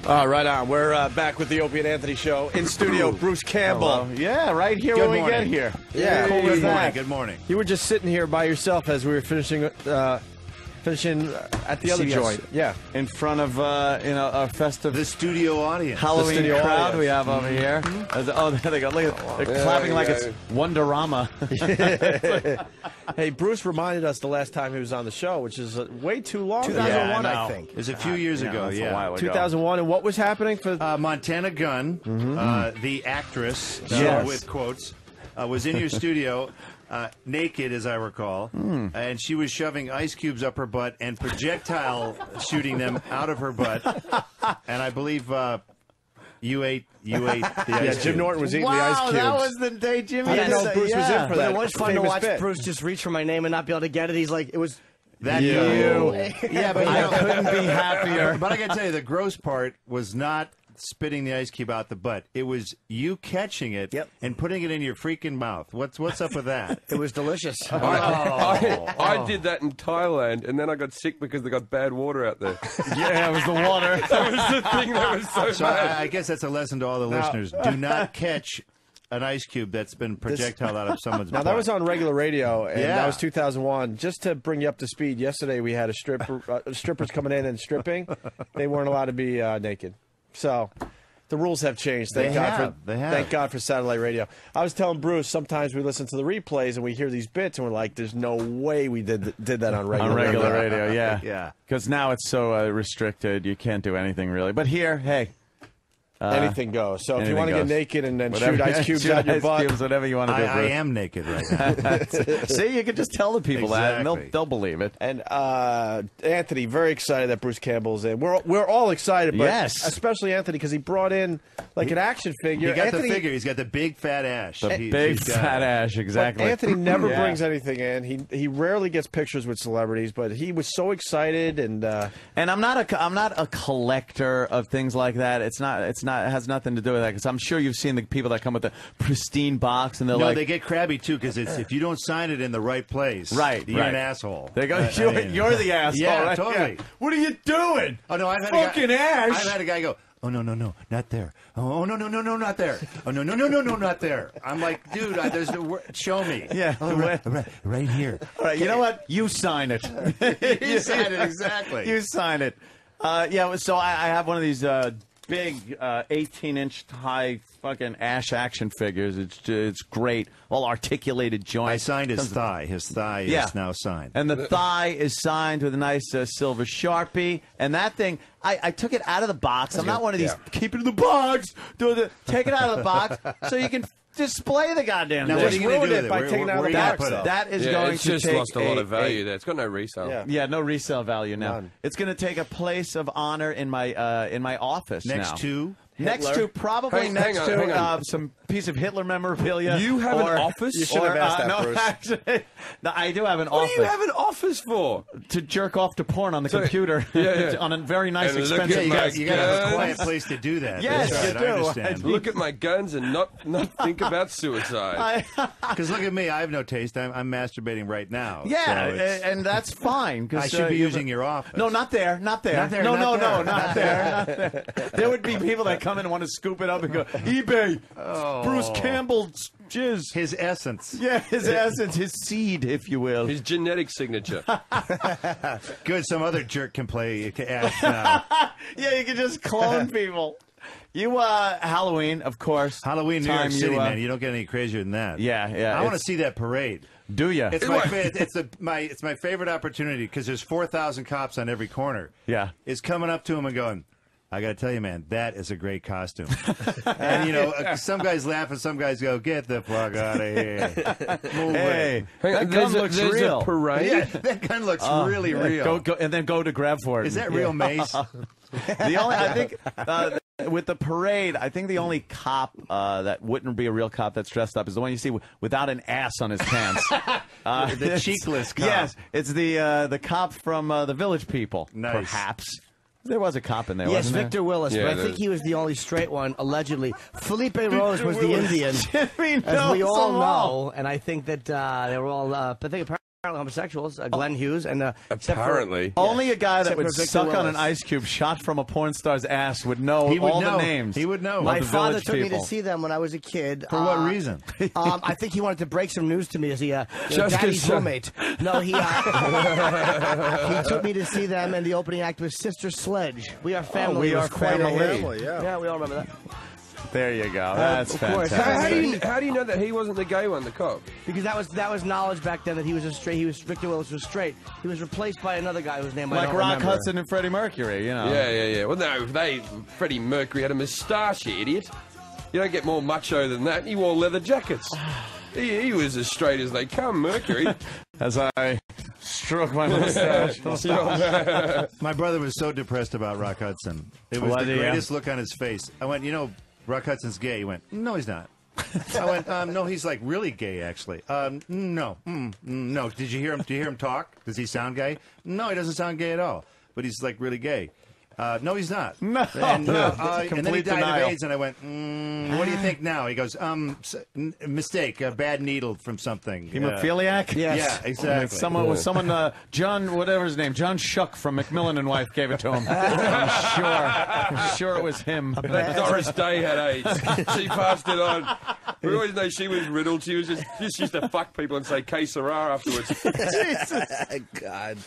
All right, on. We're uh, back with the Opie and Anthony show in studio. Bruce Campbell. Yeah, right here Good when we morning. get here. Yeah, cool good morning. Good morning. You were just sitting here by yourself as we were finishing, uh, finishing at the other CBS. joint. Yeah. in front of uh, you know a festive The studio audience. Halloween studio crowd audience. we have over here. As- Oh, there they go! Look, at, they're Yeah, clapping like yeah. it's Wonderama. Hey, Bruce reminded us the last time he was on the show, which is uh, way too long. 2001, Yeah, I I, think. It was a few years Yeah, ago, that's a yeah. while ago. 2001, and what was happening for? Uh, Montana Gunn, uh, the actress, uh, Yes. with quotes, uh, was in your studio. Uh, naked, as I recall, and she was shoving ice cubes up her butt and projectile shooting them out of her butt. And I believe uh, you ate you ate the yeah, ice Jim cube. Norton was eating the ice wow, cubes. that was the day Jimmy. I didn't know said- Bruce was in for But that. it was fun to watch bit. Bruce just reach for my name and not be able to get it. He's like, it was. That You. guy. Yeah, but you I know, couldn't be happier. But I got to tell you, the gross part was not spitting the ice cube out the butt. It was you catching it Yep. and putting it in your freaking mouth. What's what's up with that? It was delicious. I, I did that in Thailand, and then I got sick because they got bad water out there. Yeah, it was the water. that was the thing that was so, So bad. I, I guess that's a lesson to all the listeners: do not catch an ice cube that's been projectile out of someone's mouth. Now butt. that was on regular radio, and Yeah. that was 2001. Just to bring you up to speed, yesterday we had a stripper, uh, strippers coming in and stripping. They weren't allowed to be uh, naked, so the rules have changed. Thank They God have. for They have. thank God for satellite radio. I was telling Bruce sometimes we listen to the replays and we hear these bits and we're like, "There's no way we did did that on regular on regular radio." radio, yeah, Yeah. Because now it's so uh, restricted, you can't do anything really. But here, hey, Anything goes. So if you want to get naked and then whatever, shoot ice cubes shoot out your ice butt, cubes, whatever you want to do. I Bruce. am naked right now. See, you can just tell the people that, and they'll they'll believe it. And uh, Anthony, very excited that Bruce Campbell's in. We're we're all excited, but Yes. especially Anthony because he brought in like an action figure. He got Anthony, the figure. He's got the big fat ash. The He- big fat it. ash, but exactly. Anthony never Yeah. brings anything in. He he rarely gets pictures with celebrities, but he was so excited and uh, And I'm not a I'm not a collector of things like that. It's not it's not has nothing to do with that because I'm sure you've seen the people that come with the pristine box and they're No, like they get crabby too because it's if you don't sign it in the right place, Right, You're right. an asshole. they go I- I you're, mean- you're the asshole. Yeah, right? totally. What are you doing? Oh no, I've had Fucking a guy, ash. I've had a guy go, oh no no no, not there. Oh, oh no no no no, not there. Oh no no no no no, not there. I'm like, dude, I, there's the wor- show me. Yeah. oh, right, right, right here. All right, you know what? You sign it. You sign it exactly. You sign it. Uh, yeah, so I, I have one of these uh, big uh, 18 inch high fucking Ash action figures. It's it's great, all articulated joints. I signed his thigh. His thigh Yeah. is now signed. And the thigh is signed with a nice uh, silver sharpie. And that thing, I, I took it out of the box. I'm not one of these keep it in the box. Do the take it out of the box so you can display the goddamn Now, thing. what are you going to ruined do it with it? by Where, taking it out where of are the you box, going to put though. it? That is yeah, going it's to just take lost a lot of value a- there. It's got no resale. Yeah. yeah, no resale value now. None. It's going to take a place of honor in my uh, in my office Next now. to Next to probably Hang- next hang on, to hang on. uh, some piece of Hitler memorabilia. You have an office? You should have asked uh, that, no, Bruce. actually, no, I do have an What office do you have an office for? to jerk off to porn on the So- computer Yeah, yeah. on a very nice, And expensive at you got, you got to have a quiet place to do that. Yes, That's you do. I understand. Look at my guns and not not think about suicide. Because look at me, I have no taste. I'm, I'm masturbating right now. Yeah, so and, that's fine. I should uh, be you- using your office. No, not there, not there. Not there, no, not no, no, not there, not there. There would be people that come in and want to scoop it up and go, eBay, Bruce Campbell's jizz. his essence. Yeah, his essence, his seed, if you will. His genetic signature. Good. Some other jerk can play Ash now. yeah, you can just clone people. You, uh, Halloween, of course. Halloween, New York City, you, uh, man. You don't get any crazier than that. Yeah, yeah, I want to see that parade. Do you? It's my fa- it's the, my it's my favorite opportunity because there's four thousand cops on every corner. Yeah. is coming up to him and going, I got to tell you, man, that is a great costume. and you know, uh, some guys laugh and some guys go, "Get the fuck out of here!" Move Hey, it. Hang that gun looks there's a real. parade? Yeah, that gun looks Oh, really yeah, real. Go, go, and then go to grab for it. Is that real mace? the only I think uh, with the parade, I think the only cop uh, that wouldn't be a real cop that's dressed up is the one you see w- without an ass on his pants. Uh, The cheekless cop. Yes, it's the uh, the cop from uh, the Village People. Nice. Perhaps there was a cop in there. Yes, wasn't there? Victor Willis, Yeah, but I there's- think he was the only straight one, allegedly. Felipe Rose was the Indian, Jimmy as we all know, and I think that uh, they were all, uh, I think apparently homosexuals, uh, Glenn Hughes, and uh, except for- Apparently. Only a guy that Except would for Victor suck on an Willis. ice cube shot from a porn star's ass would know He would all know. the names. He would know. of My the father Village took me people. to see them when I was a kid. For what Uh, reason? um, I think he wanted to break some news to me as he, uh, you know, Just daddy's 'cause, uh, roommate. No, he uh, he took me to see them, and the opening act was Sister Sledge. We are family. Oh, We was Are quite a Family. hit. Family, yeah. yeah, we all remember that There you go. Uh, That's of course. fantastic. How, how do you, how do you know that he wasn't the gay one, the cop? because that was that was knowledge back then that he was a straight. He was Victor Willis was straight. He was replaced by another guy whose name I like don't Rock remember. Hudson and Freddie Mercury, you know. Yeah, yeah, yeah. Well, no, they Freddie Mercury had a moustache, you idiot. You don't get more macho than that. He wore leather jackets. He, he was as straight as they come, Mercury. As I stroke my mustache. My brother was so depressed about Rock Hudson. It was Was the he, yeah? greatest look on his face. I went, you know, Rock Hudson's gay. He went, no, he's not. I went, um, no, he's like really gay, actually. Um, no, mm, mm, no. Did you hear him? Do you hear him talk? Does he sound gay? No, he doesn't sound gay at all. But he's like really gay. Uh, no, he's not. No. and, uh, uh, and then he Complete died denial. of AIDS, and I went, mm, "What do you think now?" He goes, "Um, s- n- mistake, a bad needle from something." Uh, Hemophiliac? Yes. Yeah, exactly. Someone was someone uh, John whatever his name John Schuck from McMillan and Wife gave it to him. I'm sure, I'm sure it was him. That Doris Day had AIDS. She passed it on. We always know she was riddled. She was just, just used to fuck people and say que sera afterwards. God.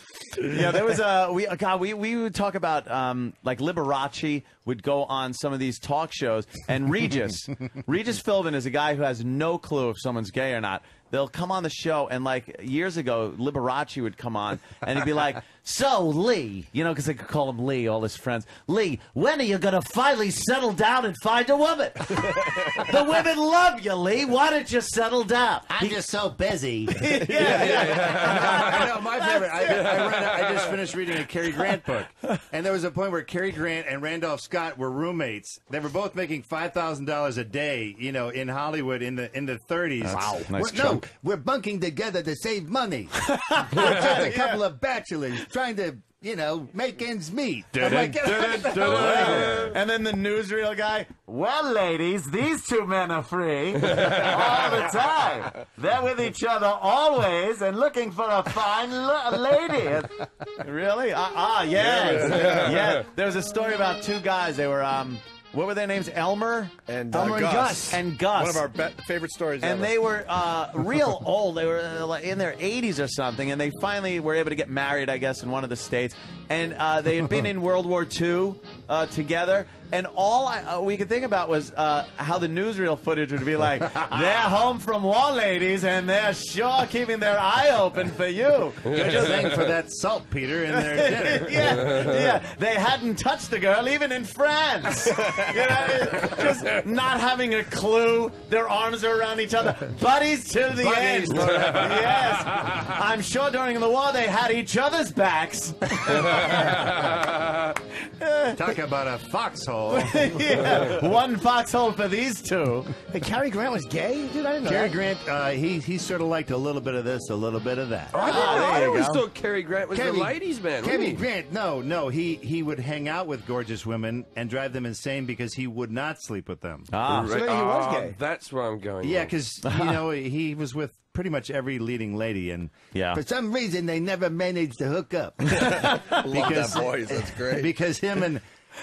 yeah, there was a we God we we would talk about um, Um, like Liberace would go on some of these talk shows, and Regis Regis Philbin is a guy who has no clue if someone's gay or not. They'll come on the show, and like years ago, Liberace would come on, and he'd be like, "So Lee, you know, because they could call him Lee, all his friends. Lee, when are you gonna finally settle down and find a woman? the women love you, Lee. Why don't you settle down? I'm just so busy. yeah, yeah. I know my favorite. I, I, read, I just finished reading a Cary Grant book, and there was a point where Cary Grant and Randolph Scott were roommates. They were both making five thousand dollars a day, you know, in Hollywood in the in the thirties. Wow, nice no, chunk. we're bunking together to save money. we're just a couple of bachelors trying to, you know, make ends meet. I'm like, "Get the hell out of here." And then the newsreel guy, well, ladies, these two men are free all the time. They're with each other always and looking for a fine l- lady. really? Ah, ah yes. Yeah. There was a story about two guys. They were, um, what were their names? Elmer? And uh, Elmer and Gus. Gus. And Gus. One of our be- favorite stories and ever. they were uh, real old. They were uh, like in their 80s or something, and they finally were able to get married, I guess, in one of the states. And uh, they had been in World War II uh, together. And all I, uh, we could think about was uh, how the newsreel footage would be like, they're home from war, ladies, and they're sure keeping their eye open for you. They're just waiting for that saltpeter in their dinner. yeah, yeah. They hadn't touched the girl even in France. You know, just not having a clue. Their arms are around each other. Buddies to the Buddies end. yes. I'm sure during the war they had each other's backs. Talk about a foxhole. yeah. One foxhole for these two. Hey, Cary Grant was gay, dude. I didn't know. Cary that. Grant, uh, he he sort of liked a little bit of this, a little bit of that. I, didn't know. there I always go. thought Cary Grant was Cary- the ladies' man. wasn't Cary? Grant, no, no, he he would hang out with gorgeous women and drive them insane because he would not sleep with them. Ah. So maybe he was Ah, gay. That's where I'm going. Yeah, because you know he was with pretty much every leading lady, and Yeah. for some reason they never managed to hook up. Love because- that voice. That's great. because him and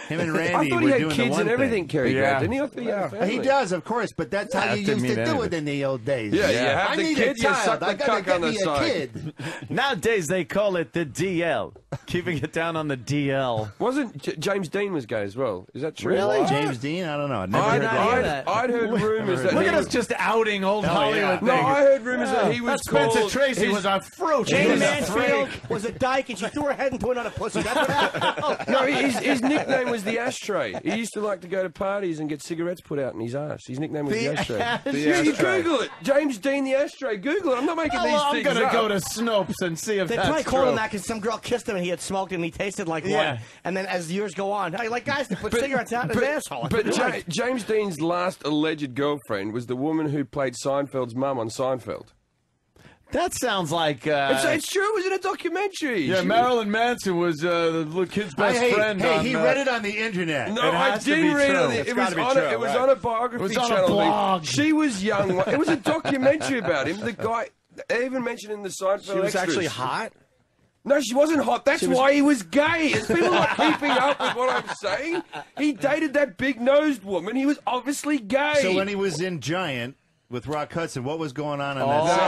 him and Randy I Randy thought were he had doing the kids one and everything, thing. Cary Yeah. Grant. Didn't he? I thought he had a family. He does, of course, but that's how That you didn't used to do anything. it in the old days. Yeah, you have I the need kid, a you child. suck I the gotta cock get on the me a side. kid. Nowadays they call it the DL. Keeping it down on the DL. Wasn't J- James Dean was gay as well? Is that true? Really? James Dean, I don't know. I never I'd, heard that. I'd, that. I'd heard rumors that Look he at us was, just outing old Hollywood No, things. I heard rumors that he was That Spencer. Tracy his- was a fruit. Jane was a Mansfield was a dyke, and she threw her head into another pussy. That's what happened. No, his, his nickname nickname was the ashtray. He used to like to go to parties and get cigarettes put out in his ass. His nickname was the, The ashtray. ashtray. Yeah, you Google it. James Dean the ashtray. Google it. I'm not making oh, these Oh, I'm things gonna up. go to Snopes and see if They that's probably called true. him that because some girl kissed him and he had smoked and he tasted like Yeah. one. And then as years go on, hey, like guys, they put cigarettes out in his but, asshole. But Ja- James Dean's last alleged girlfriend was the woman who played Seinfeld's mum on Seinfeld. That sounds like. Uh, it's, it's true. It was in a documentary. yeah, She- Marilyn Manson was uh, the kid's best hey, friend. hey, on, he uh, read it on the internet. No, It I has to did be read true. it. It's It was, on true, a, it was right. on a biography It was on a channel. blog. She was young. It was a documentary about him. The guy, they even mentioned in the Seinfeld She was extras. actually hot. No, she wasn't hot. That's was- why he was gay. Is people not keeping up with what I'm saying? He dated that big nosed woman. He was obviously gay. So when he was in Giant with Rock Hudson, what was going on on that Oh, set? then?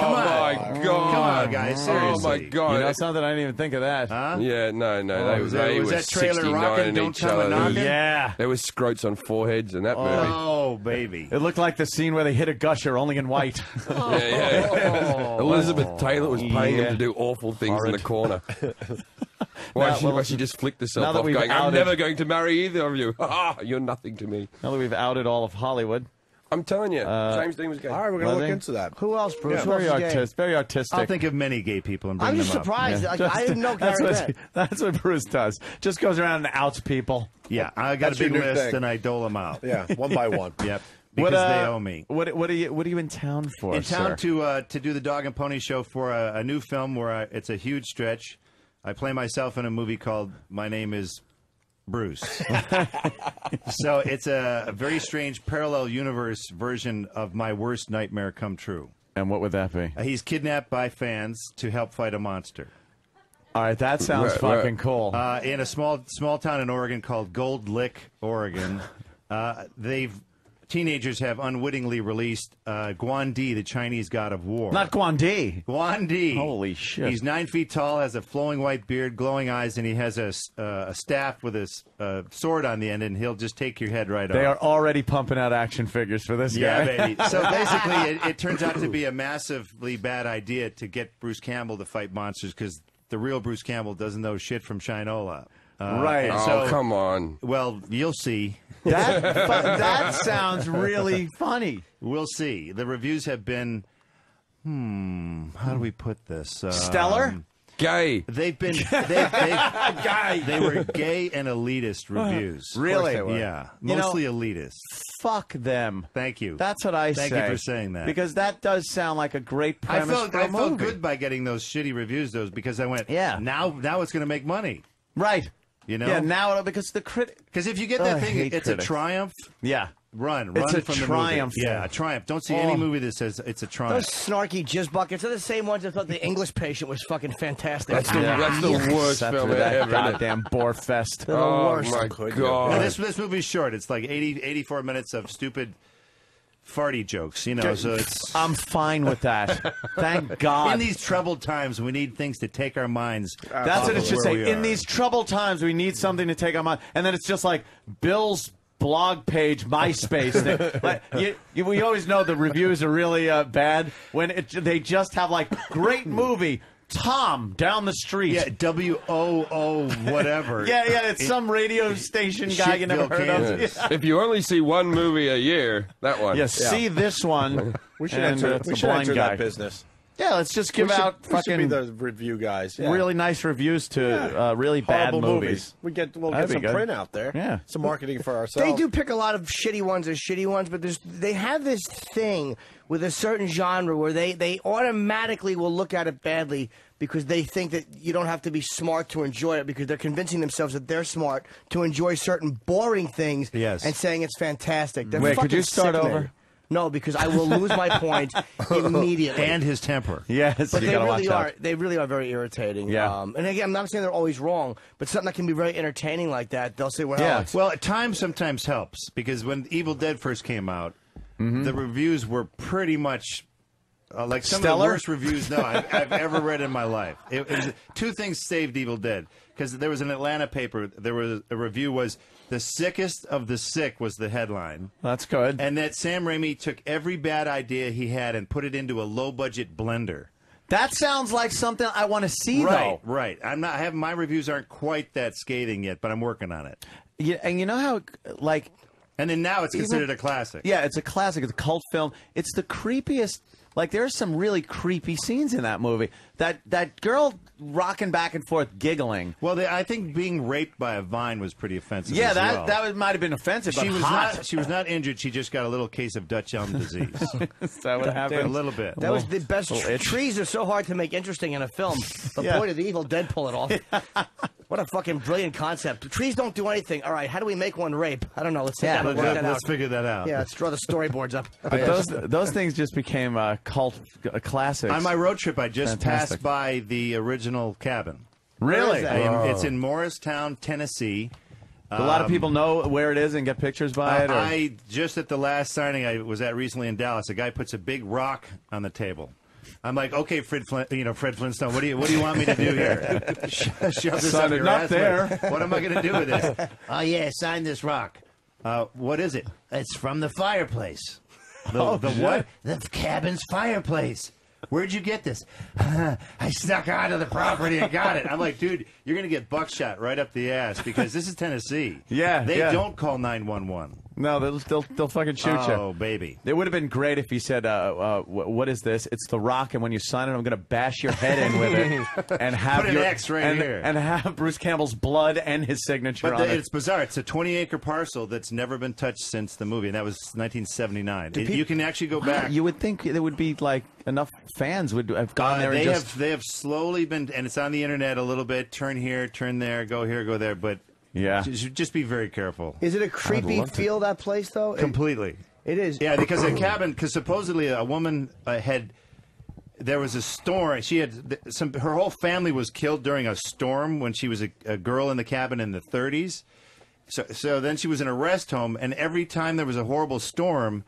Come on, my God. come on, guys, oh, seriously. Oh my God. You know something? I didn't even think of that. Huh? Yeah, no, no. Oh, they, was they that- was were that trailer 69 rocking, in Don't each Come other. There Knocking? Yeah. There was scrotes on foreheads in that oh, movie. Oh, baby. It looked like the scene where they hit a gusher, only in white. Yeah, yeah. Oh. Elizabeth Taylor was paying Yeah. him to do awful things in the corner. why, Now, she, well, why she just flicked now herself that off, we've going, "I'm never going to marry either of you. You're nothing to me." now that we've outed all of Hollywood. I'm telling you, Uh, James Dean was gay. All right, we're gonna Was look he? into that. Who else, Bruce? Yeah, Who else very is gay? artistic. Very artistic. I'll think of many gay people and bring I'm just them up. surprised. Like, I didn't know that's, what, that's what Bruce does. Just goes around and outs people. Yeah, I got That's a big your list thing. and I dole them out. Yeah, one by one. Yep, because what, uh, they owe me. What, what are you? What are you in town for? in town sir? to uh, to do the Dog and Pony Show for a, a new film where I, it's a huge stretch. I play myself in a movie called My Name Is Bruce. so it's a, a very strange parallel universe version of my worst nightmare come true. And what would that be? Uh, he's kidnapped by fans to help fight a monster. All right, that sounds Right, right. fucking cool. Uh, in a small small town in Oregon called Gold Lick, Oregon, uh, they've teenagers have unwittingly released uh, Guan Di, the Chinese god of war. Not Guandi. Guan Di. Holy shit. He's nine feet tall, has a flowing white beard, glowing eyes, and he has a, s- uh, a staff with a uh, sword on the end, and he'll just take your head right off. They are already pumping out action figures for this Yeah, guy. baby. So basically, it, it turns out to be a massively bad idea to get Bruce Campbell to fight monsters because the real Bruce Campbell doesn't know shit from Shinola. Uh, Right. Oh, so- come on. Well, you'll see. That fu- that sounds really funny. We'll see. The reviews have been, hmm, how do we put this? Um, Stellar? Gay. They've been, they, they, they were gay and elitist reviews. Really? they were. Yeah, You know- mostly elitist. Fuck them. Thank you. That's what I Thank say. you for saying that. Because that does sound like a great I premise felt for a I felt movie. good by getting those shitty reviews, those because I went, Yeah. now now it's going to make money. Right. You know? Yeah, now it'll, because the crit. Because if you get Oh, that I thing, it's critics. a triumph. Yeah. Run, It's run a from the triumph. movie. Yeah, a triumph. Don't see Oh. any movie that says it's a triumph. Those snarky jizz buckets are the same ones that thought the English patient was fucking fantastic. That's the, that's the worst Except film for that ever. goddamn bore fest. The Oh worst. my Could god! Now, this this movie's short. It's like 80, 84 minutes of stupid farty jokes. You know, so it's I'm fine with that. Thank God. in these troubled times we need things to take our minds. That's what it should say. In these troubled times, we need something to take our mind. And then it's just like Bill's blog page, MySpace thing. like, you, you, we always know the reviews are really uh, bad when it, they just have like great movie. Tom down the street. yeah, W O O whatever. yeah, yeah, It's some radio station guy you never heard of. Yeah. If you only see one movie a year, that one. Yeah, see this one. We should and, enter, uh, we should blind enter guy. that business. Yeah, let's just give we should, out we should fucking be the review guys. Yeah. really nice reviews to uh, really bad Horrible movies. We get we'll That'd get some good. print out there. Yeah. some marketing for ourselves. They do pick a lot of shitty ones as shitty ones, but there's they have this thing with a certain genre where they, they automatically will look at it badly because they think that you don't have to be smart to enjoy it because they're convincing themselves that they're smart to enjoy certain boring things Yes. and saying it's fantastic. They're Wait, could you start sickening. over? No, because I will lose my point immediately. and his temper. Yes, But you they gotta really watch are. out. They really are very irritating. Yeah. Um, and again, I'm not saying they're always wrong, but something that can be very entertaining like that, they'll say, "Well, Yeah. it's Well, time sometimes helps because when Evil Dead first came out, the reviews were pretty much uh, like some Stellar? of the worst reviews no I've, I've ever read in my life. It, it was, two things saved Evil Dead because there was an Atlanta paper. There was a review was the sickest of the sick was the headline, That's good. and that Sam Raimi took every bad idea he had and put it into a low budget blender. That sounds like something I want to see, right, though. right. I'm not. I have my reviews aren't quite that scathing yet, but I'm working on it. Yeah, and you know how, like, and then now it's Even- considered a classic. Yeah, it's a classic. It's a cult film. It's the creepiest. Like there's some really creepy scenes in that movie. That that girl rocking back and forth, giggling. Well, they, I think being raped by a vine was pretty offensive. Yeah, as that well. that was, might have been offensive. She but was hot. not. She was not injured. She just got a little case of Dutch elm disease. Is that what happened? A little bit. That was the best. trees are so hard to make interesting in a film. The Yeah. point of the Evil Dead pull it off. what a fucking brilliant concept. Trees don't do anything. All right, how do we make one rape? I don't know. Let's sit Yeah, down and let's, let's figure that out. Yeah, let's draw the storyboards up. But those those things just became uh, cult uh, classics. On my road trip, I just Fantastic. passed by the original cabin. Really? I am- Oh. it's in Morristown, Tennessee. a lot of Um, people know where it is and get pictures by Uh, it. Or? I just at the last signing I was at recently in Dallas, a guy puts a big rock on the table. I'm like, okay, Fred, Flin- you know, Fred Flintstone. What do you, what do you want me to do here? Sho- Shove this Son, up your not ass? there. What, what am I going to do with this? oh yeah, sign this rock. Uh, what is it? It's from the fireplace. The, Oh, the what? The cabin's fireplace. Where'd you get this? I snuck onto the property and got it. I'm like, dude, you're gonna get buckshot right up the ass because this is Tennessee. Yeah, they yeah. don't call 911. No, they'll, they'll they'll fucking shoot you. Oh, baby. It would have been great if he said, uh, uh, "What is this? It's the Rock, and when you sign it, I'm going to bash your head in with it, and have Put an X right and, here. and have Bruce Campbell's blood and his signature But on the, it." it's bizarre. It's a 20 acre parcel that's never been touched since the movie, and that was 1979. It- you can actually go back. You would think there would be like enough fans would have gone Uh, there they and just have they have slowly been, and it's on the internet a little bit. Turn here, turn there, go here, go there. But yeah, just, just be very careful. Is it a creepy love to- feel that place though? It- Completely. it is. Yeah, because a cabin, because supposedly a woman uh, had, there was a storm. She had some. Her whole family was killed during a storm when she was a, a girl in the cabin in the 30s. So, so then she was in a rest home, and every time there was a horrible storm,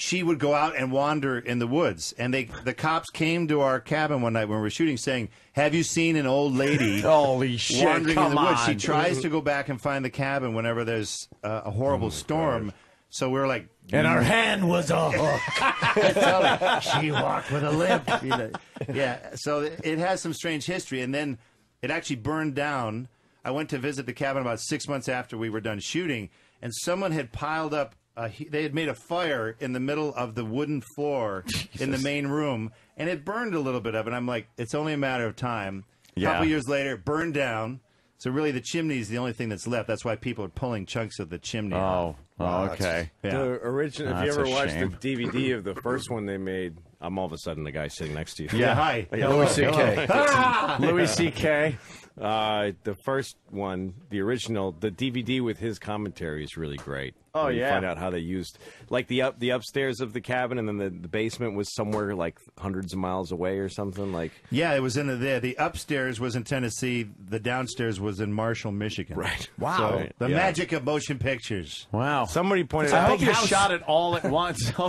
she would go out and wander in the woods. And they, the cops came to our cabin one night when we were shooting, saying, "Have you seen an old lady Holy shit, wandering in come the woods?" She on. tries to go back and find the cabin whenever there's uh, a horrible storm. So we are like, and our hand was a hook. she walked with a limp. You know, yeah, so it has some strange history, and then it actually burned down. I went to visit the cabin about six months after we were done shooting, and someone had piled up. A, he- they had made a fire in the middle of the wooden floor in the main room, and it burned a little bit of it. I'm like, it's only a matter of time. A Yeah. couple years later, it burned down. So really, the chimney is the only thing that's left. That's why people are pulling chunks of the chimney. Oh, out. oh, okay. Yeah. The original. If you ever watched shame. the DVD of the first one they made, I'm all of a sudden the guy sitting next to you. Yeah, hi. Yeah, Hello. Louis C.K. Louis C.K. Uh, the first one, the original, the DVD with his commentary is really great. Oh, you yeah. find out how they used like the up the upstairs of the cabin, and then the, the basement was somewhere like hundreds of miles away or something. Like Yeah, it was in the there. The upstairs was in Tennessee. The downstairs was in Marshall, Michigan. Right. Wow. So, Right. the Yeah. magic of motion pictures. Wow. somebody pointed I out. hope you shot it all at once.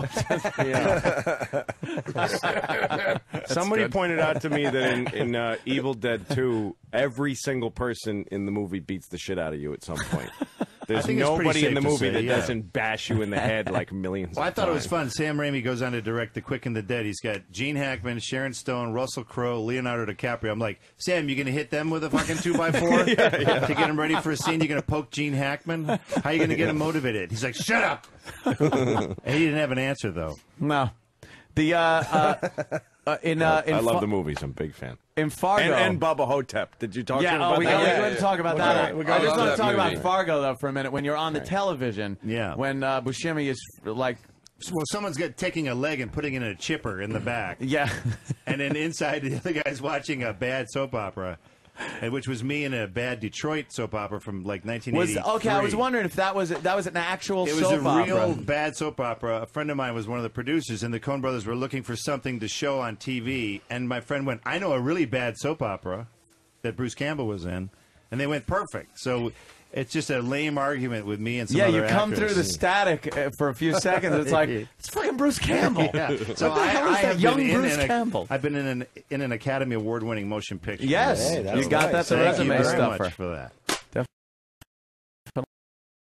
Yeah. Somebody pointed out to me that in, in uh, Evil Dead 2, every single person in the movie beats the shit out of you at some point. There's think nobody in the movie say, that yeah. doesn't bash you in the head like millions. Well, I of thought it was fun. Sam Raimi goes on to direct The Quick and the Dead. He's got Gene Hackman, Sharon Stone, Russell Crowe, Leonardo DiCaprio. I'm like, Sam, you going to hit them with a fucking two by four to get them ready for a scene? You're going to poke Gene Hackman? How are you going to get him motivated? He's like, shut up. and he didn't have an answer though. no. The uh, uh, uh, in uh, in I love Fa- the movies. I'm a big fan. in Fargo And, and Bubba Ho-Tep. Did you talk to yeah, him oh, about we that? got, Yeah, we're going to talk about yeah. that. Okay. I I just want to that talk about. Fargo though for a minute. When you're on the television, Yeah. When uh, Buscemi is like, Well, someone's got taking a leg and putting it in a chipper in the back. yeah, and then inside the other guy's watching a bad soap opera, and which was me in a bad Detroit soap opera from like was 1983. okay. I was wondering if that was that was an actual It was soap a real bad soap opera. A friend of mine was one of the producers, and the Coen brothers were looking for something to show on TV. And my friend went, "I know a really bad soap opera that Bruce Campbell was in," and they went perfect. So it's just a lame argument with me and some Yeah, other you come actors. through the static uh, for a few seconds. It's like it's fucking Bruce Campbell. Yeah. What the I, hell is I that have young been in Bruce an, Campbell? I've been in an in an Academy Award winning motion picture. Yes, Hey, that's you got nice. that the Thank you resume very stuffer. much for that.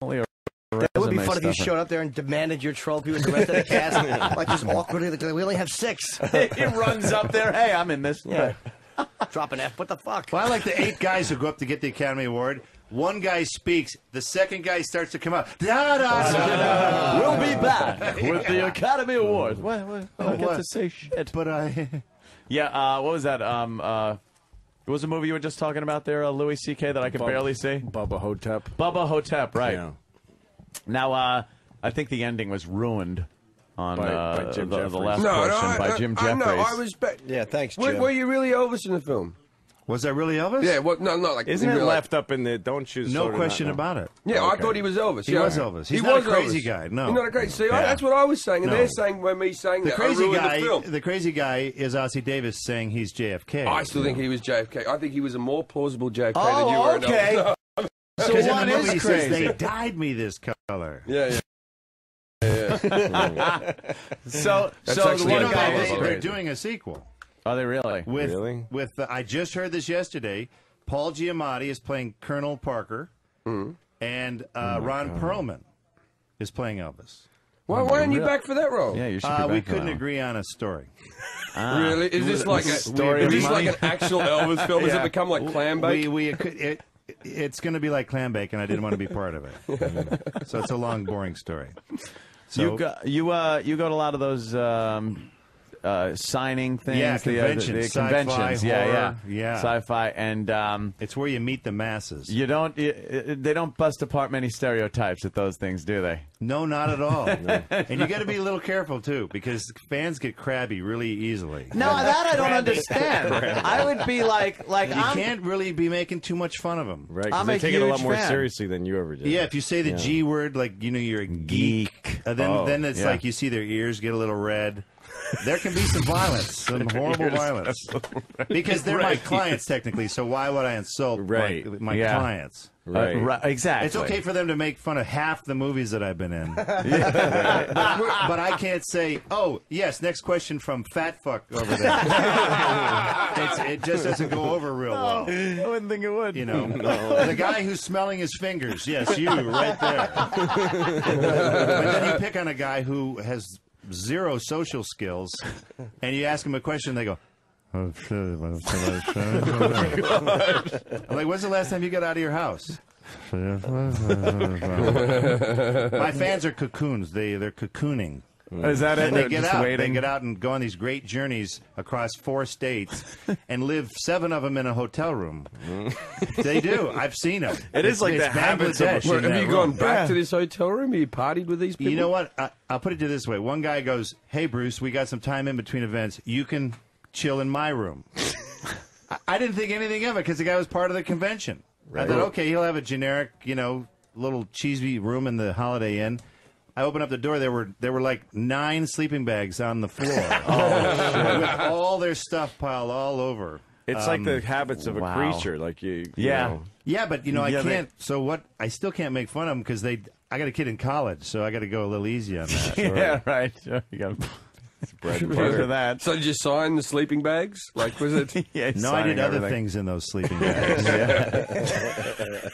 Definitely a That would be resume fun if you stuffer. showed up there and demanded your trophy with the rest of the cast. like just awkwardly, like, we only have six. he runs up there. Hey, I'm in this. Yeah. Drop an F. What the fuck? Well, I like the eight guys who go up to get the Academy Award. One guy speaks, the second guy starts to come out. Da, da, da, We'll be back with the Academy Awards. What? what? I don't get to say shit. But I. Yeah. Uh, what was that? Um. Uh. What was the movie you were just talking about there, uh, Louis C.K. that I could Bub- barely see? Bubba Ho-Tep. Bubba Ho-Tep, right? Yeah. Now, uh, I think the ending was ruined on By- uh, by Jim the, the last No, no, I, by I- Jim I, Jefferies. know, I was. Ba- Yeah, thanks, were, Jim. were you really Elvis in the film? Was that really Elvis? Yeah, well, no, not like Isn't in it real life. left up in the don't choose? No soda, question not- about it. Yeah, I Okay. thought he was Elvis. He yeah. was Elvis. He's he not was a crazy Elvis. guy, no. he's not a crazy. See, I, Yeah. that's what I was saying, and No. they're saying when me saying The that crazy I guy, the film. crazy guy is Ossie Davis saying he's JFK. I still think he was JFK. I think he was a more plausible JFK Oh, than you were. in okay. Elvis. So Because in the movie is he says crazy. they dyed me this color. yeah, yeah. yeah. So, That's so the actually You one know, a guy they, Elvis. they're doing a sequel Are they really? with Really? with. The, I just heard this yesterday. Paul Giamatti is playing Colonel Parker, Mm-hmm. and Oh uh, Ron Perlman is playing Elvis. Why, why aren't you back for that role? Yeah, you should. be Uh, we back for couldn't that agree on a story. Really? Is this like a Story Is this money? like an actual Elvis film? Has Yeah. it become like clam We, bake? we it, could- it, it's going to be like Clambake, and I didn't want to be part of it. so it's a long, boring story. So you got you uh, you go to a lot of those um, uh, signing things. Yeah, the, uh, the- conventions, the sci-fi, yeah, yeah, horror, yeah. Sci-fi, and um, it's where you meet the masses. you don't. You, they don't bust apart many stereotypes at those things, do they? No, not at all. And you got to be a little careful too, because fans get crabby really easily. No, that I don't understand. I would be like, like You I'm, can't really be making too much fun of them. Right, 'cause I'm they a take it a lot more fan. seriously than you ever did. Yeah, if you say the G word, like you know, you're a geek. Geek. Uh, then, Oh, then it's yeah. like you see their ears get a little red. There can be some violence, some horrible violence, because they're my clients technically. So why would I insult my- Right. my, Yeah. clients? right. Uh, right, exactly. It's okay for them to make fun of half the movies that I've been in, but, but I can't say, "Oh, yes." Next question from Fat Fuck over there. it's, it just doesn't go over real well. I wouldn't think it would. You know, the guy who's smelling his fingers. Yes, you right there. but then you pick on a guy who has zero social skills, and you ask him a question, they go. "Oh, I'm like, when's the last time you got out of your house? My fans are cocoons. They they're cocooning. Mm. Is that it? And they get out. waiting? They get out and go on these great journeys across four states, and live seven of them in a hotel room. Mm. they do. I've seen them. It is like the habits of a- Where, have you gone back to this hotel room? Have you partied with these people? You know what? I, I'll put it to this way. One guy goes, "Hey, Bruce, we got some time in between events. You can chill in my room." I, I didn't think anything of it because the guy was part of the convention. I thought, okay, he'll have a generic, you know, little cheesy room in the Holiday Inn. I opened up the door. There were there were like nine sleeping bags on the floor, with all their stuff piled all over. It's Um, like the habits of a wow. creature. Like you, you Yeah. know. Yeah, but you know, I Yeah, can't. so what? I still can't make fun of them because they. I got a kid in college, so I got to go a little easy on that. yeah, right. Sure, You got bread and for butter. that. So did you sign the sleeping bags? Like, was it? Yeah, No, I did other everything. things in those sleeping bags.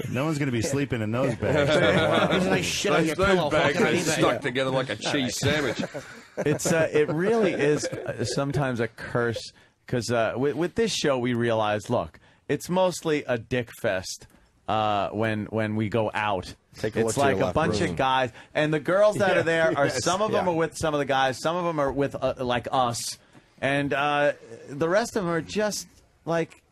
no one's going to be sleeping in those bags. for a while. There's a nice shit on Those, your those pillow. bags fucking on are eBay. stuck together like a cheese sandwich. it's uh, it really is uh, sometimes a curse because uh, with, with this show we realize look it's mostly a dick fest uh, when when we go out Take a it's to like a bunch room. of guys and the girls that are there are yes, some of them yeah. are with some of the guys some of them are with uh, like us and uh, the rest of them are just like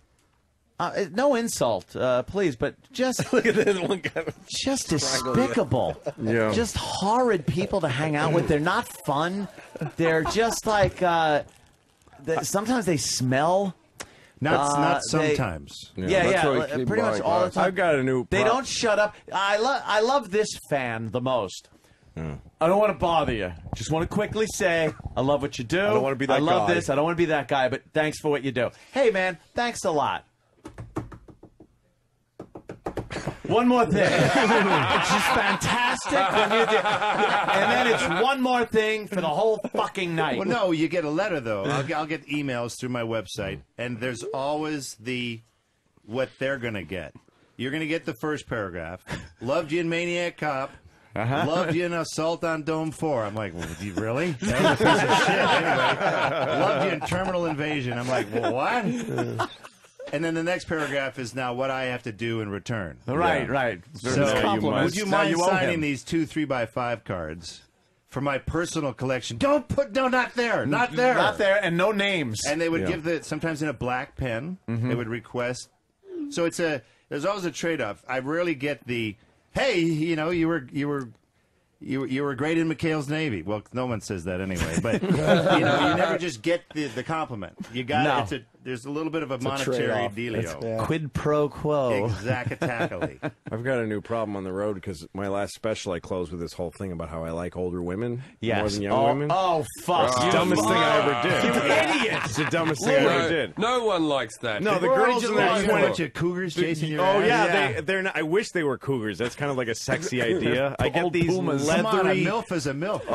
uh, no insult, uh, please, but just Look at this one guy. just despicable. Yeah. Just horrid people to hang out with. They're not fun. They're just like uh, they, sometimes they smell. Not, Uh, not they- sometimes. Yeah, yeah, That's why we uh, keep pretty much buying all the time. I've got a new. They don't shut up. I love I love this fan the most. I don't want to bother you. Just want to quickly say I love what you do. I don't wanna be that I love guy. this. I don't want to be that guy, but thanks for what you do. Hey man, thanks a lot. One more thing. it's just fantastic when you do. And then it's one more thing for the whole fucking night. Well, no, you get a letter though. I'll, get- I'll get emails through my website, and there's always the what they're gonna get. You're gonna get the first paragraph. Loved you in Maniac Cop. Uh-huh. Loved you in Assault on Dome 4. I'm like, well, you really? That was a piece of shit. Anyway, loved you in Terminal Invasion. I'm like, well, what? And then the next paragraph is now what I have to do in return. Right, right. So, It's compliments. would you Now mind you signing these two three by five cards for my personal collection? Don't put no, not there, not there, Not there, and no names. And they would Yeah. give the sometimes in a black pen. Mm-hmm. They would request. So it's a there's always a trade off. I rarely get the hey, you know, you were you were. You, you were great in McHale's Navy. Well, no one says that anyway. But you know, you never just get the, the compliment. You got No. it's a there's a little bit of a It's a monetary trade-off. dealio. Quid pro quo. Exactly. I've got a new problem on the road because my last special I closed with this whole thing about how I like older women more than young Oh, women. oh, fuck. It's the You dumbest thing I ever did. You idiot. It's the dumbest thing I ever did. no one likes that. No, the Why girls did in you their like a bunch of cougars chasing your Oh ass? yeah, they they're not. I wish they were cougars. That's kind of like a sexy idea. I get these pumas. Come on, a leathery, milf is a milf, man.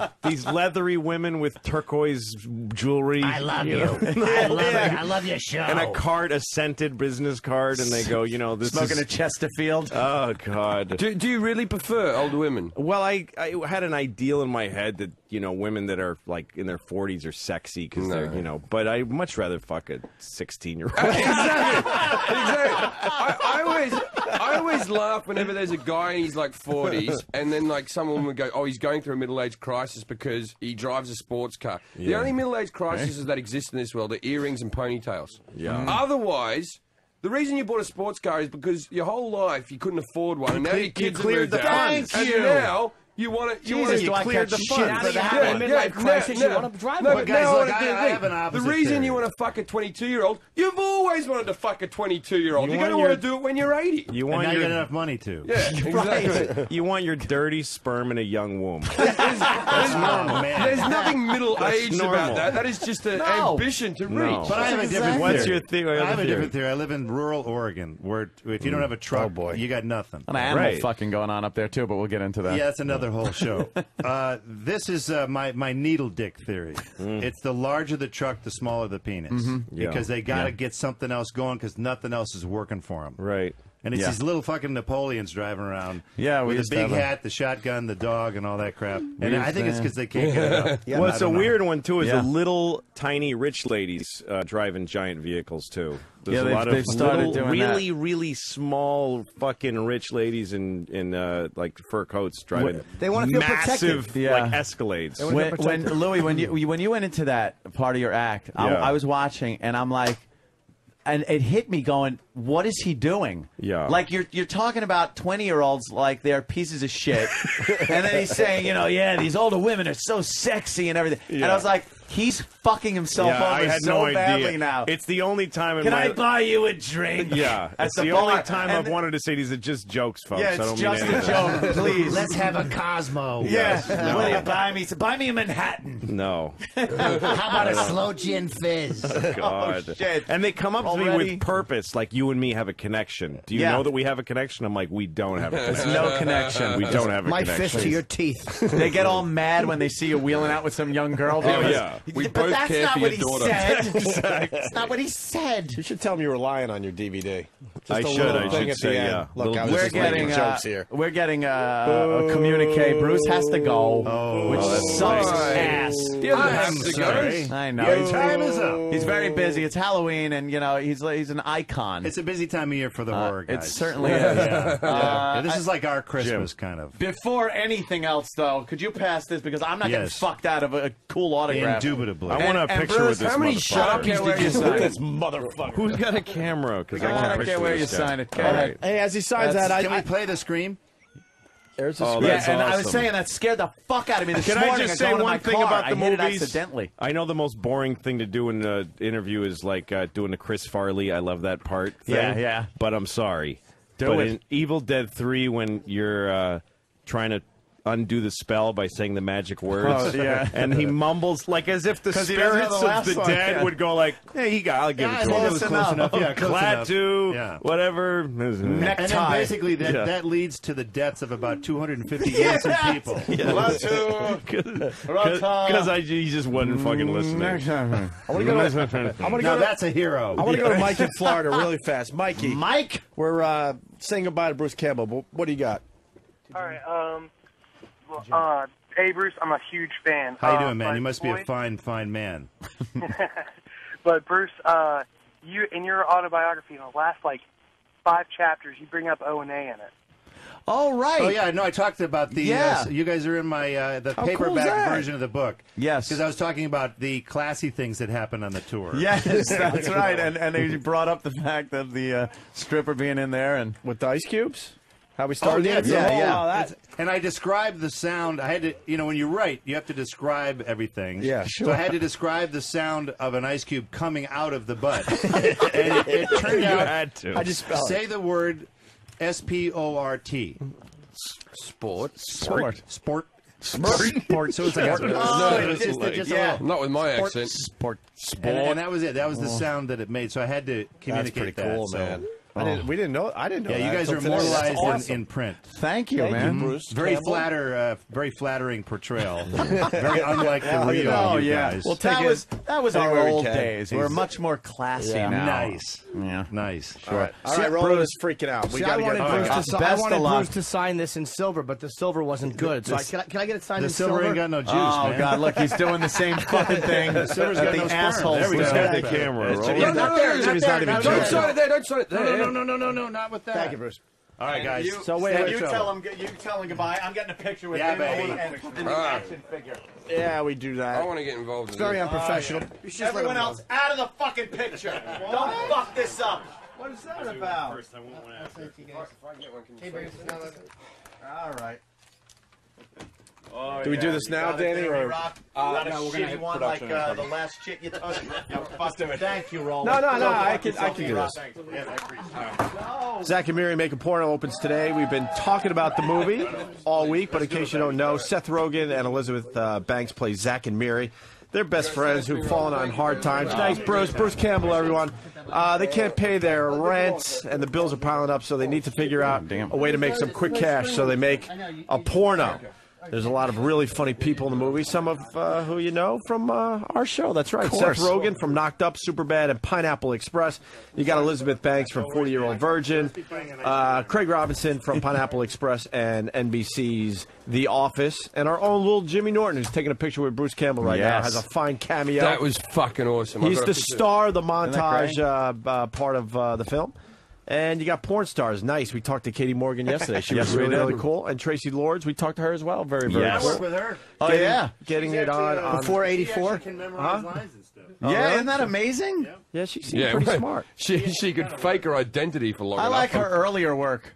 uh, these leathery women with turquoise jewelry. I love you. I love Yeah. it. I love your show. And a card, a scented business card, and they go, you know, this is Smoking is a Chesterfield. Oh God. Do, do you really prefer older women? Well, I I had an ideal in my head that you know women that are like in their forties are sexy because they're you know, but I much rather fuck a sixteen year old. exactly. exactly. I, I always, I always laugh whenever there's a guy and he's like 40s, and then like someone would go, "Oh, he's going through a middle-age crisis because he drives a sports car." The Yeah. only middle-age eh? crises that exist in this world are earrings and ponytails. Yeah. Mm. Otherwise. The reason you bought a sports car is because your whole life you couldn't afford one, and now your kids have cleared moved the out, funds. and Thank you. now you want to. You want Jesus, to do I catch the shit out of Yeah, having yeah, midlife yeah, crisis? no, You want to drive no, but guys, now look, I I- do have an The reason theory. you want to fuck a 22 year old, you've always wanted to fuck a 22 year old. You You're going to want want to do it when you're 80. You And want now you your got enough money to. Yeah, exactly. you want your dirty sperm in a young womb. That's normal, man. There's nothing middle aged about that. That is just an No. ambition to No. reach. But I have a different What's your theory? I have a different theory. I live in rural Oregon, where if you don't mm. oh, have a truck, Oh, boy. you got nothing. An animal Right. fucking going on up there too, but we'll get into that. Yeah, that's another whole show. uh, this is uh, my my needle dick theory. It's the larger the truck, the smaller the penis, Yeah. because they got to Yeah. get something else going because nothing else is working for them. Right. And it's Yeah. these little fucking Napoleons driving around. Yeah, we with the big hat, the shotgun, the dog, and all that crap. And I think to- it's because they can't get it up. yeah, well, it's a know. weird one too. Is Yeah. the little tiny rich ladies uh, driving giant vehicles too. There's Yeah, a they've- lot they've of started little, doing that. really, really small fucking rich ladies in in uh, like fur coats driving. They wanna feel massive protected. Yeah. like Escalades. when, when Louis, when you when you went into that part of your act, I, I was watching and I'm like, and it hit me going, what is he doing? Yeah. like you're you're talking about twenty year olds like they're pieces of shit, and then he's saying, you know, yeah, these older women are so sexy and everything, and I was like, he's fucking himself yeah, over I had so no badly idea. now. It's the only time in Can my I buy you a drink? yeah, At it's the the, bar. only time And I've the- wanted to say these are just jokes, folks. Yeah, I it's don't just mean a joke, please. Let's have a Cosmo. yeah, will you buy me? So Buy me a Manhattan. No, How about a oh, slow gin fizz? God. Oh, shit. And they come up to me with purpose, like you and me have a connection. Do you Yeah. know that we have a connection? I'm like, we don't have a connection. There's no connection. We don't have a My connection. My fist to your teeth. They get all mad when they see you wheeling out with some young girl. Oh yeah. We both that's care not for what your he daughter. said. That's not what he said. You should tell him you were lying on your DVD. Just I a should, little I thing should at say, the end. yeah. Look, Little- I was We're just making getting uh, jokes here. We're getting uh, a communique. Bruce has to go, Oh, which that's sucks nice. ass. He doesn't to sorry. go. I know. Your time is up. He's very busy. It's Halloween, and you know he's he's an icon. It's a busy time of year for the Uh, horror it guys. certainly is. Yeah. Uh, Yeah, this is like our Christmas, kind of. Before anything else, though, could you pass this because I'm not getting Yes. fucked out of a, a cool autograph. Indubitably. I want a And- and picture Bruce, with this How many motherfucker. Sharpies did you sign? sign? This motherfucker. Who's got a camera? Because I, I got don't a picture care where with you this guy. sign it. Go All Hey, as he signs that, I, Can we play the scream? there's a Oh, screen. Yeah, That's and I was saying that scared the fuck out of me this Can I morning. just I'm say going to one my thing car. about the I hit it movies? accidentally. I know the most boring thing to do in an interview is like uh, doing the Chris Farley. I love that part. Thing, Yeah, yeah. But I'm sorry. Do but it. in Evil Dead Three, when you're uh, trying to undo the spell by saying the magic words, Oh, yeah. and he mumbles like as if the 'Cause he doesn't know spirits the of last the one, dead yeah. would go like, "Hey, he got. I'll give Yeah, it to I him." think it was close enough. Yeah, close enough. Klaatu, Yeah. whatever. And then Necktie. basically that, Yeah. that leads to the deaths of about 250 innocent people. Because I he just wasn't fucking listening. I want to go. To, I'm gonna Now go. To, that's a hero. I want to go to Mike in Florida really fast. Mikey, Mike, we're uh, saying goodbye to Bruce Campbell. But what do you got? All right. Um, uh, hey Bruce, I'm a huge fan. How you Uh, doing, man? You must be a fine, fine man. But Bruce, uh, you in your autobiography, in the last like five chapters, you bring up O and A in it. All right. Oh yeah, no, I talked about the. Yeah. Uh, you guys are in my uh, the How paperback that? version of the book. Yes, because I was talking about the classy things that happened on the tour. Yes, that's right. And and they brought up the fact of the uh, stripper being in there and with the ice cubes. How we Oh, started yeah, yeah, Oh, yeah. that- and I described the sound. I had to, you know, when you write, you have to describe everything. Yeah, sure. So I had to describe the sound of an ice cube coming out of the butt. and it, it turned You out. had to. How'd you spell it? Say the word S P O R T. Sport. Sport. Sport. Sport. Sport. So it's like Sport. a, No, it's just, like- just yeah. Not with my sport. accent. Sport. And, and that was it. That was the Oh. sound that it made. So I had to communicate That's pretty that. cool, so- man. I didn't, we didn't know. I didn't know. Yeah, you that guys until are immortalized awesome. in, in print. Thank you, man. Bruce. Very Campbell. flatter, uh, very flattering portrayal. very unlike the Yeah, real Oh you yeah. guys. Well, that was that was our old can. days. We're much more classy Yeah. now. nice, Yeah. nice. All right, all See, right. Roland is freaking out. We See, got I to wanted, get. Bruce, to, si- I Best wanted of luck. Bruce to sign this in silver, but the silver wasn't good. So I, can, I, can I get it signed The in silver ain't got no juice, Oh man. God! Look, he's doing the same fucking thing that silver's got the no sperm. assholes There we do. go. Got the camera That's rolling. Jimmy. No, no, no, no, Jimmy's no, not even no, joking. Don't sign it there. Don't sign it No, no, no, no, no, no, not with that. Thank you, Bruce. All right, guys. You, So wait, Stan, wait, you tell him. You tell him goodbye. I'm getting a picture with Yeah, him baby. and, and the Ah. action figure. Yeah, we do that. I want to get involved in It's very this. unprofessional. You should just let Everyone him else out of the fucking picture. Don't fuck this up. What is that about? First, I won't want to ask. All right. Do we do this now, Danny, or? Rock? Uh, no, we're gonna hit one like uh, the last chick you took. Let's do it. Thank you, Roland. No, no, no, I can- I can do this. Zack and Miri Make a Porno opens today. We've been talking about the movie all week, but in case you don't know, Seth Rogen and Elizabeth uh, Banks play Zack and Miri. They're best friends who've fallen on hard times. Nice, Bruce. Bruce Campbell, everyone. Uh, they can't pay their rent, and the bills are piling up, so they need to figure out a way to make some quick cash. So they make a porno. There's a lot of really funny people in the movie. Some of uh, who you know from uh, our show. That's right. Seth. Rogen from Knocked Up, Superbad, and Pineapple Express. You got Elizabeth Banks from 40 Year Old Virgin. Uh, Craig Robinson from Pineapple Express and NBC's The Office. And our own little Jimmy Norton, who's taking a picture with Bruce Campbell right now, has a fine cameo. That was fucking awesome. He's the star of the montage uh, uh, part of uh, the film. And you got porn stars. Nice. We talked to Katie Morgan yesterday. She Yes, was really, really cool. And Traci Lords, we talked to her as well. Very, very Yes. I work cool. with her. Oh Getting- yeah. Getting She's it on. uh, on Before 84? actually can memorize lines and stuff. Oh, yeah, really? isn't that amazing? yeah, she seemed Yeah, pretty right. smart. She she could fake her identity for long I enough. like her earlier work.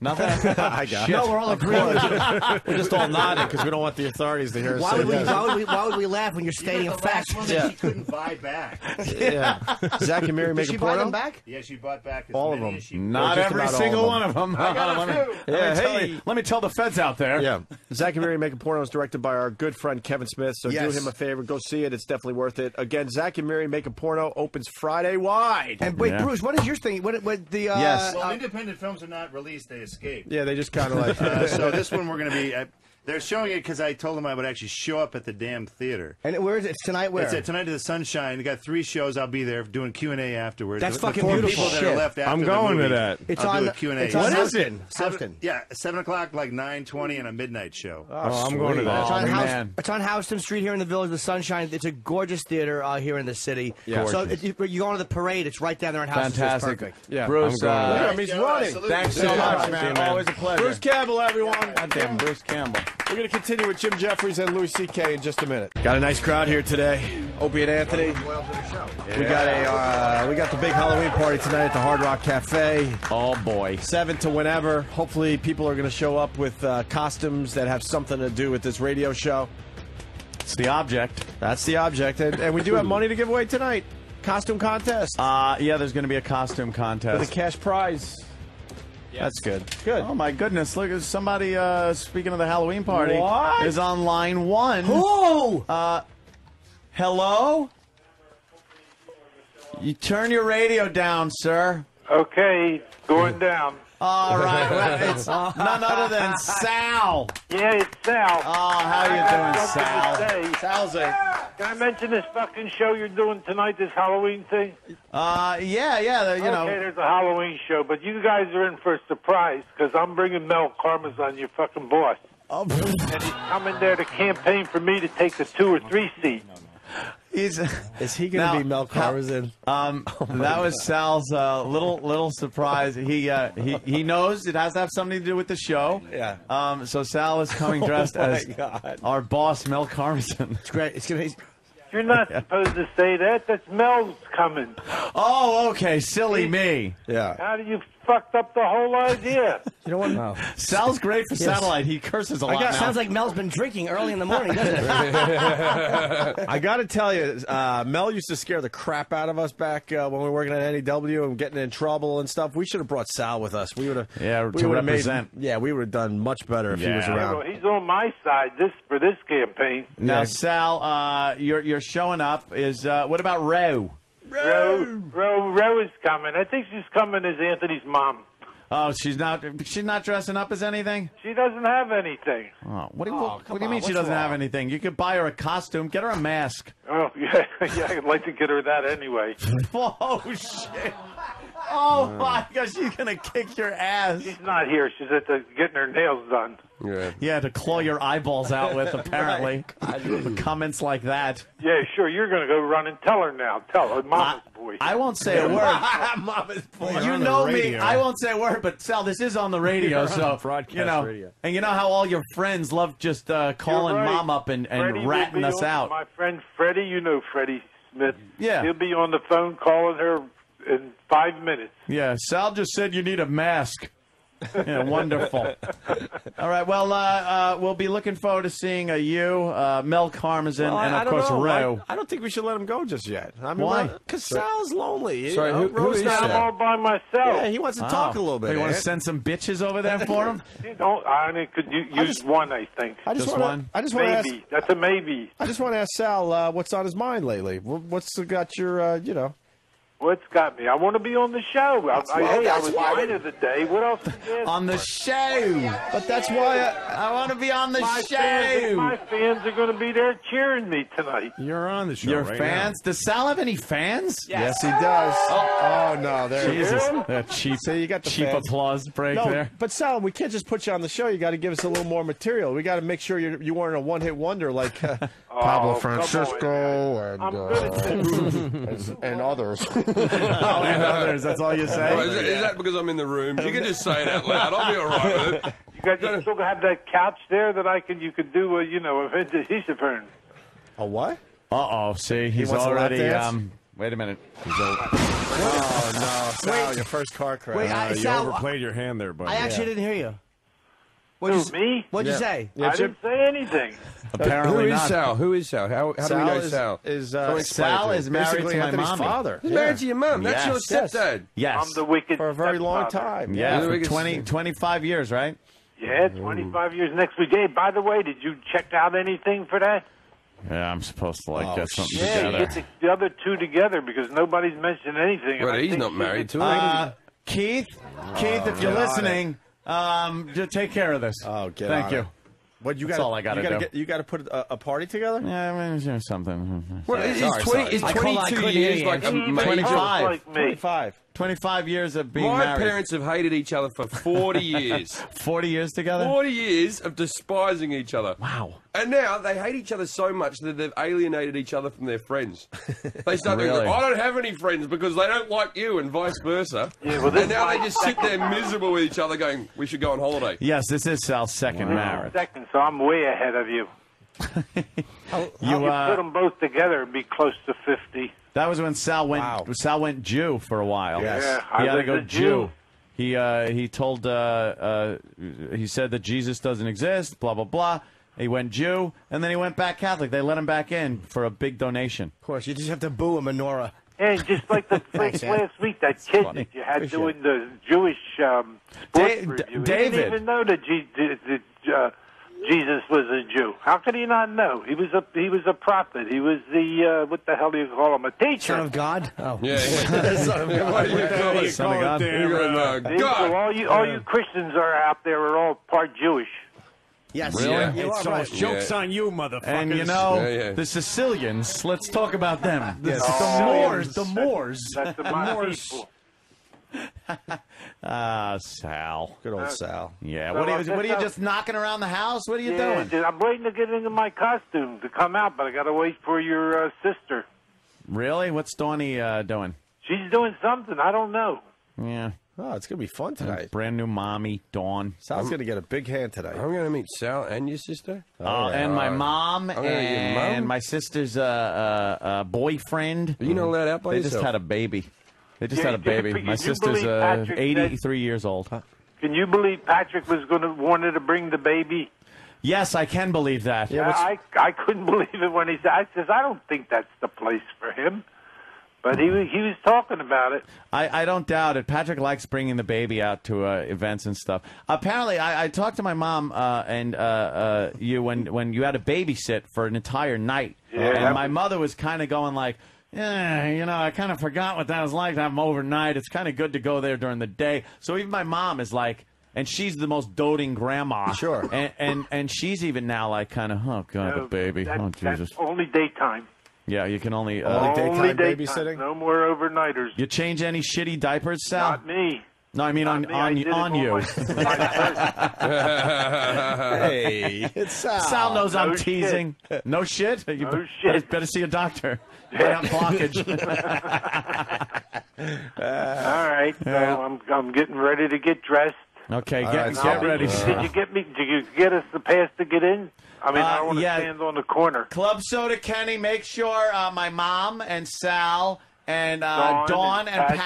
Nothing. I got No, we're all agreeing. We're just all nodding because we don't want the authorities to hear us Why say would, we, why, would we, why would we laugh when you're stating a the fact? last one that she couldn't buy back. Yeah. Zack and Miri Did make she a buy porno? them back? Yeah, she she bought back as All of them. Not every single one of them. I got a let, me, few. Yeah, tell hey. let me tell the feds out there. Yeah. Zack and Miri Make a Porno is directed by our good friend Kevin Smith. So Yes. do him a favor. Go see it. It's definitely worth it. Again, Zack and Miri Make a Porno opens Friday wide. And wait, Yeah. Bruce, what is your thing? What, what the uh, Yes. Well, uh, independent films are not released; they escape. yeah, they just kind of like. Uh, so this one we're going to be. They're showing it because I told them I would actually show up at the damn theater. and where is it? It's tonight. Where? It's at tonight to the Sunshine. We got three shows. I'll be there doing Q and A afterwards. That's The- the fucking four beautiful. People that are Shit. left after I'm the going to that. It's I'll on. do a Q and A. It's What is it? Seven, yeah, seven o'clock, like nine twenty, and a midnight show. Oh, I'm going to that. It's on, Oh, House, man. it's on Houston Street here in the Village of Sunshine. It's a gorgeous theater uh, here in the city. Yeah. So if you, you go on to the parade, it's right down there in Houston. Street. It's perfect. Yeah. Bruce, I'm going to uh, Look at him, he's running. thanks so much, man. man. Always a pleasure. Bruce Campbell, everyone. Goddamn Bruce Campbell. We're going to continue with Jim Jefferies and Louis C.K. in just a minute. Got a nice crowd here today. Opie and Anthony. We got a uh, we got the big Halloween party tonight at the Hard Rock Cafe. Oh boy. Seven to whenever. Hopefully, people are going to show up with uh, costumes that have something to do with this radio show. It's the object. That's the object, and, and we do have money to give away tonight. Costume contest Uh, yeah, there's going to be a costume with contest. a cash prize. That's good. Good. Oh my goodness! Look, at somebody. Uh, speaking of the Halloween party, What? is on line one. Who? Uh, hello. You turn your radio down, sir. Okay, going down. All right. Well, it's none other than Sal. Yeah, it's Sal. Oh, how you doing, Sal? Say, Sal's a can I mention this fucking show you're doing tonight, this Halloween thing? Uh, yeah, yeah. the- You okay, know, there's a Halloween show, but you guys are in for a surprise because I'm bringing Mel Karmazin, your fucking boss. and he's coming there to campaign for me to take the two or three seat. He's is he going to be Mel Karmazin? Um, that was Sal's uh, little little surprise. He uh, he he knows it has to have something to do with the show. Yeah. Um. So Sal is coming dressed Oh, as God. our boss, Mel Karmazin. It's great. It's gonna. You're not supposed to say that. That's Mel's coming. Oh, okay. Silly me. Yeah. How do you fucked up the whole idea? You know what? Sal's great for Yes. satellite. He curses a I lot got, now. sounds like Mel's been drinking early in the morning, doesn't it? I got to tell you, uh, Mel used to scare the crap out of us back uh, when we were working at NEW and getting in trouble and stuff. We should have brought Sal with us. We would have. Yeah, we to would have made. Yeah, we would have done much better if he was around. Well, he's on my side this for this campaign. Now, Sal, uh, you're you're showing up. Is uh, what about Ro? Ro, Ro, Ro is coming. I think she's coming as Anthony's mom. Oh, she's not. She's not dressing up as anything. She doesn't have anything. Oh, what do you, Oh, what, come do you on, mean she doesn't have anything? You could buy her a costume, get her a mask. Oh yeah, yeah. I'd like to get her that anyway. oh shit! Oh my gosh, she's gonna kick your ass. She's not here. She's at the getting her nails done. Yeah. Yeah, to claw your eyeballs out with, apparently. Comments like that. Yeah, sure. You're gonna go run and tell her now. Tell her, mama's boy. I won't say a word. Mama's boy. you know me. I won't say a word, but Sal, this is on the radio, You're on so broadcast you know. radio. And you know how all your friends love just uh, calling right. mom up and, and Freddie ratting us out. My friend Freddie, you know Freddie Smith. Yeah. He'll be on the phone calling her in five minutes. Yeah, Sal just said you need a mask. yeah, wonderful. All right, well, uh, uh, we'll be looking forward to seeing uh, you, uh, Mel Karmazin, Well, and of course know. Ro. I, I don't think we should let him go just yet. I mean, Why? Because Sal's lonely. you Sorry, know? who- who Rose is down- all by myself. Yeah, he wants to talk a Oh. little bit. You want to send some bitches over there for him? You don't, I only could u- use one, I think. I just, Just wanna, one? I just want to ask. maybe. That's a maybe. I just want to ask Sal uh, what's on his mind lately. What's got your, uh, you know? What's got me? I want to be on the show. I, I, well, hey, I that's was why- line of the day. What else? is? On the show. But that's why I, I want to be on the my fans, show. my fans are going to be there cheering me tonight. You're on the show Your right fans? Does Sal have any fans? yes, he does. Oh, no, there Jesus, that cheap, So you got the cheap fans. applause break No, there. but Sal, we can't just put you on the show. You got to give us a little more material. We got to make sure you you weren't a one hit wonder like uh, Pablo Oh, come on, Francisco and, uh, good at this. and and others. Oh, and others. That's all you Oh, is, say. that- is that because I'm in the room? You can just say it out loud. I'll be all right with it. You got you still have that couch there that I can you could do a you know a vintage hesaphone. a what? Uh oh. See, he's wants a lap already. dance? Um, wait a minute. Oh no, Sal, your first car crash. Wait, I, now. Uh, you overplayed your hand there, buddy. I actually didn't hear you. What'd Who, you, me? What'd Yeah. you say? Yeah, I Jim- didn't say anything. Apparently Who is not. Sal? Who is Sal? How, how do we know is, Sal? is Someone uh, explain it Sal is married to my mommy. father. He's married to your mum. That's your stepdad. Yes. I'm the wicked for a very long stepfather. time. yeah, Yeah, for 20, 25 years, right? Yeah, 25 years next week. Hey, by the way, did you check out anything for that? Yeah, I'm supposed to like Oh, get something Yeah, together. get the, the other two together because nobody's mentioned anything. and Well, I he's not married to her. Uh, Keith, Keith, if you're get on listening, um, just take care of this. Oh, get Thank on you. it. What you That's got? all I gotta gotta do. Get, you got to put a, a party together. Yeah, I mean, it's something. Well, is, Sorry, 20, sorry. is I called- I 22 years you, like a Anthony. He major... 25. like. Twenty-five. 25 years of being My married. parents have hated each other for 40 years. 40 years together? 40 years of despising each other. Wow. And now they hate each other so much that they've alienated each other from their friends. They start Really? thinking, I don't have any friends because they don't like you, and vice versa. Yeah, well, and now they just sit there miserable with each other, going, "We should go on holiday." Yes, this is Sal's second mm-hmm. marriage. Second, so I'm way ahead of you. You, you put uh, them both together, it'd be close to 50. that was when Sal went. Wow. Sal went Jew for a while. Yes. Yeah, he I had to go Jew. Jew. He uh, he told uh, uh, he said that Jesus doesn't exist. Blah blah blah. He went Jew, and then he went back Catholic. They let him back in for a big donation. Of course, you just have to boo a menorah. And just like the Thanks, freak Ed. last week, that kid that you had Appreciate doing the Jewish um, sports Da- review, D- he David. didn't even know that, G- that that, uh, Jesus was a Jew. How could he not know? He was a he was a prophet. He was the uh, what the hell do you call him? A teacher. Son of God. Oh. Yeah. yeah. what do you call it? Son of God. You go, uh, So God. all you all you Christians are out there are all part Jewish. Yes. Really? Yeah. You are right. jokes Yeah. on you, motherfuckers. And you know Yeah, yeah. the Sicilians. Let's talk about them. The, Yes. the Oh. Moors. The Moors. That's the my Moors. people. Ah, Sal. Good old Sal. Yeah. Well, What are you, what are you just knocking around the house? What are you yeah, doing? dude, I'm waiting to get into my costume to come out, but I got to wait for your uh, sister. Really? What's Donnie uh, doing? She's doing something. I don't know. Yeah. Oh, it's gonna be fun tonight. Brand new mommy, Dawn. Sal's gonna get a big hand today. I'm going to meet Sal and your sister. Uh, and my mom I'm gonna meet your mom? and my sister's uh, uh, uh, boyfriend. You not allowed out by They yourself? just had a baby. They just Yeah, had a baby. but My sister's uh, Patrick said- 83 years old. Huh? Can you believe Patrick was going to wanted to bring the baby? Yes, I can believe that. Yeah, I I couldn't believe it when he said. I says I don't think that's the place for him, but he was- he was talking about it. I, I don't doubt it. Patrick likes bringing the baby out to uh, events and stuff. Apparently, I, I talked to my mom uh, and uh, uh, you when when you had to babysit for an entire night, Yeah, and my was- mother was kind of going like. Yeah, you know, I kind of forgot what that was like to have them overnight. It's kind of good to go there during the day. So even my mom is like, and she's the most doting grandma. Sure. And and, and she's even now like kind of, oh god, the No, baby. that- oh that's Jesus. only daytime. Yeah, you can only uh, only daytime. Babysitting. No more overnighters. You change any shitty diapers, Sal? Not me. No, I mean on me. I on did on all you. hey, it's Sal. Sal knows No I'm shit. teasing. No shit. You No better, shit. better see a doctor. Right on blockage. All right, so I'm I'm getting ready to get dressed. okay, get right, get Sal. ready. Did you get me? Did you get us the pass to get in? I mean, I Uh, want to yeah. stand on the corner. Club Soda Kenny, make sure uh, my mom and Sal and uh, Dawn Dawn and and Patrick.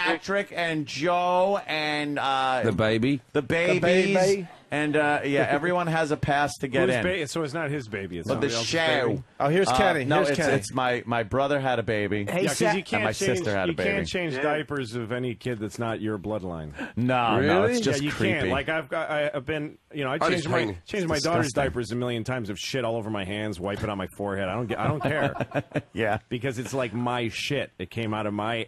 Patrick and Joe and uh, The baby. the babies baby. And uh, yeah, everyone has a pass to get Whose in. ba- so it's not his baby. It's But the somebody else's show. baby. Oh, here's Uh, Kenny. no, Here's it's, Kenny. it's my my brother had a baby. Hey, Yeah, Sa- because you can't my change. sister had a you can't change Yeah. diapers of any kid that's not your bloodline. No, no, it's just yeah, you creepy. can't. Like I've got, I- I've been, you know, I I just changed my hang. changed my daughter's disgusting. diapers a million times of shit all over my hands, wipe it on my forehead. I don't get, I don't care yeah. because it's like my shit. It came out of my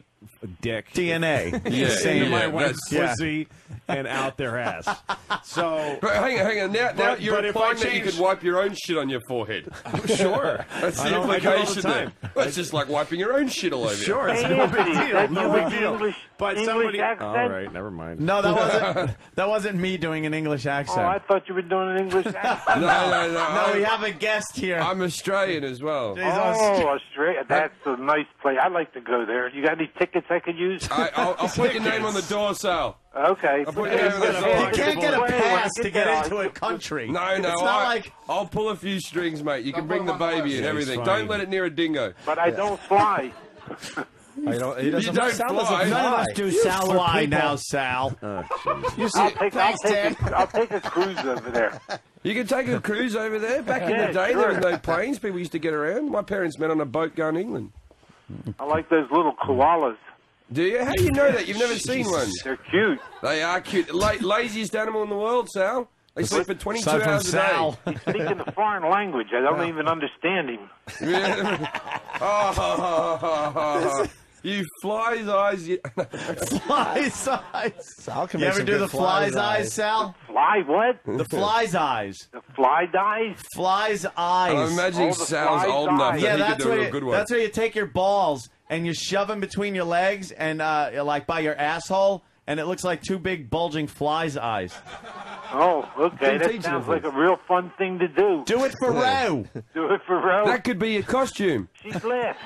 dick. DNA. Yeah, into yeah, my wife's that's- pussy and out their ass. So But hang on, hang on. Now, now But- you're but if implying I that you change- could wipe your own shit on your forehead. sure, That's the don't- I do it all the implication time. there. Well, it's just like wiping your own shit all over you. Sure, it's no big deal. No big deal. English- but English somebody, accent? all right, never mind. No, that wasn't that wasn't me doing an English accent. Oh, I thought you were doing an English accent. No, no, no. no, I'm, we have a guest here. I'm Australian as well. Oh, Australia. That's a nice place. I'd like to go there. You got any tickets I could use? I, I'll, I'll put your name on the door, Sal. Okay. I'll put your name on the door. you can't get a pass to get get into a country. No, no. It's not I, like I'll pull a few strings, mate. You can bring the baby and everything. fine. Don't let it near a dingo. But I don't fly. I don't, he You doesn't, don't Sal fly. doesn't None of us do you Sal or fly people. now, Sal. You see, I'll take, I'll, take a, I'll take a cruise over there. You can take a cruise over there. Back in the day, sure. there was no planes. People used to get around. My parents met on a boat going to England. I like those little koalas. Do you? How do you know that? You've never seen one. They're cute. They are cute. La- laziest animal in the world, Sal. They sleep for 22 Aside from hours a Sal. day. He's speaking a foreign language. I don't even understand him. oh, you fly's eyes. You... Fly's eyes. Sal can You make ever some do good the fly's eyes, eyes. Sal? Fly what? The fly's eyes. The fly dies? Fly's eyes. I'm imagining Oh, the Sal's fly's old enough eyes. that yeah, he could that's do a where real you, good one. that's where you take your balls and you shove them between your legs and uh, like by your asshole, and it looks like two big bulging fly's eyes. Oh, okay. Didn't That teach sounds like a real fun thing to do. Do it for Ro. Do it for Rose. That could be your costume. She'd laugh.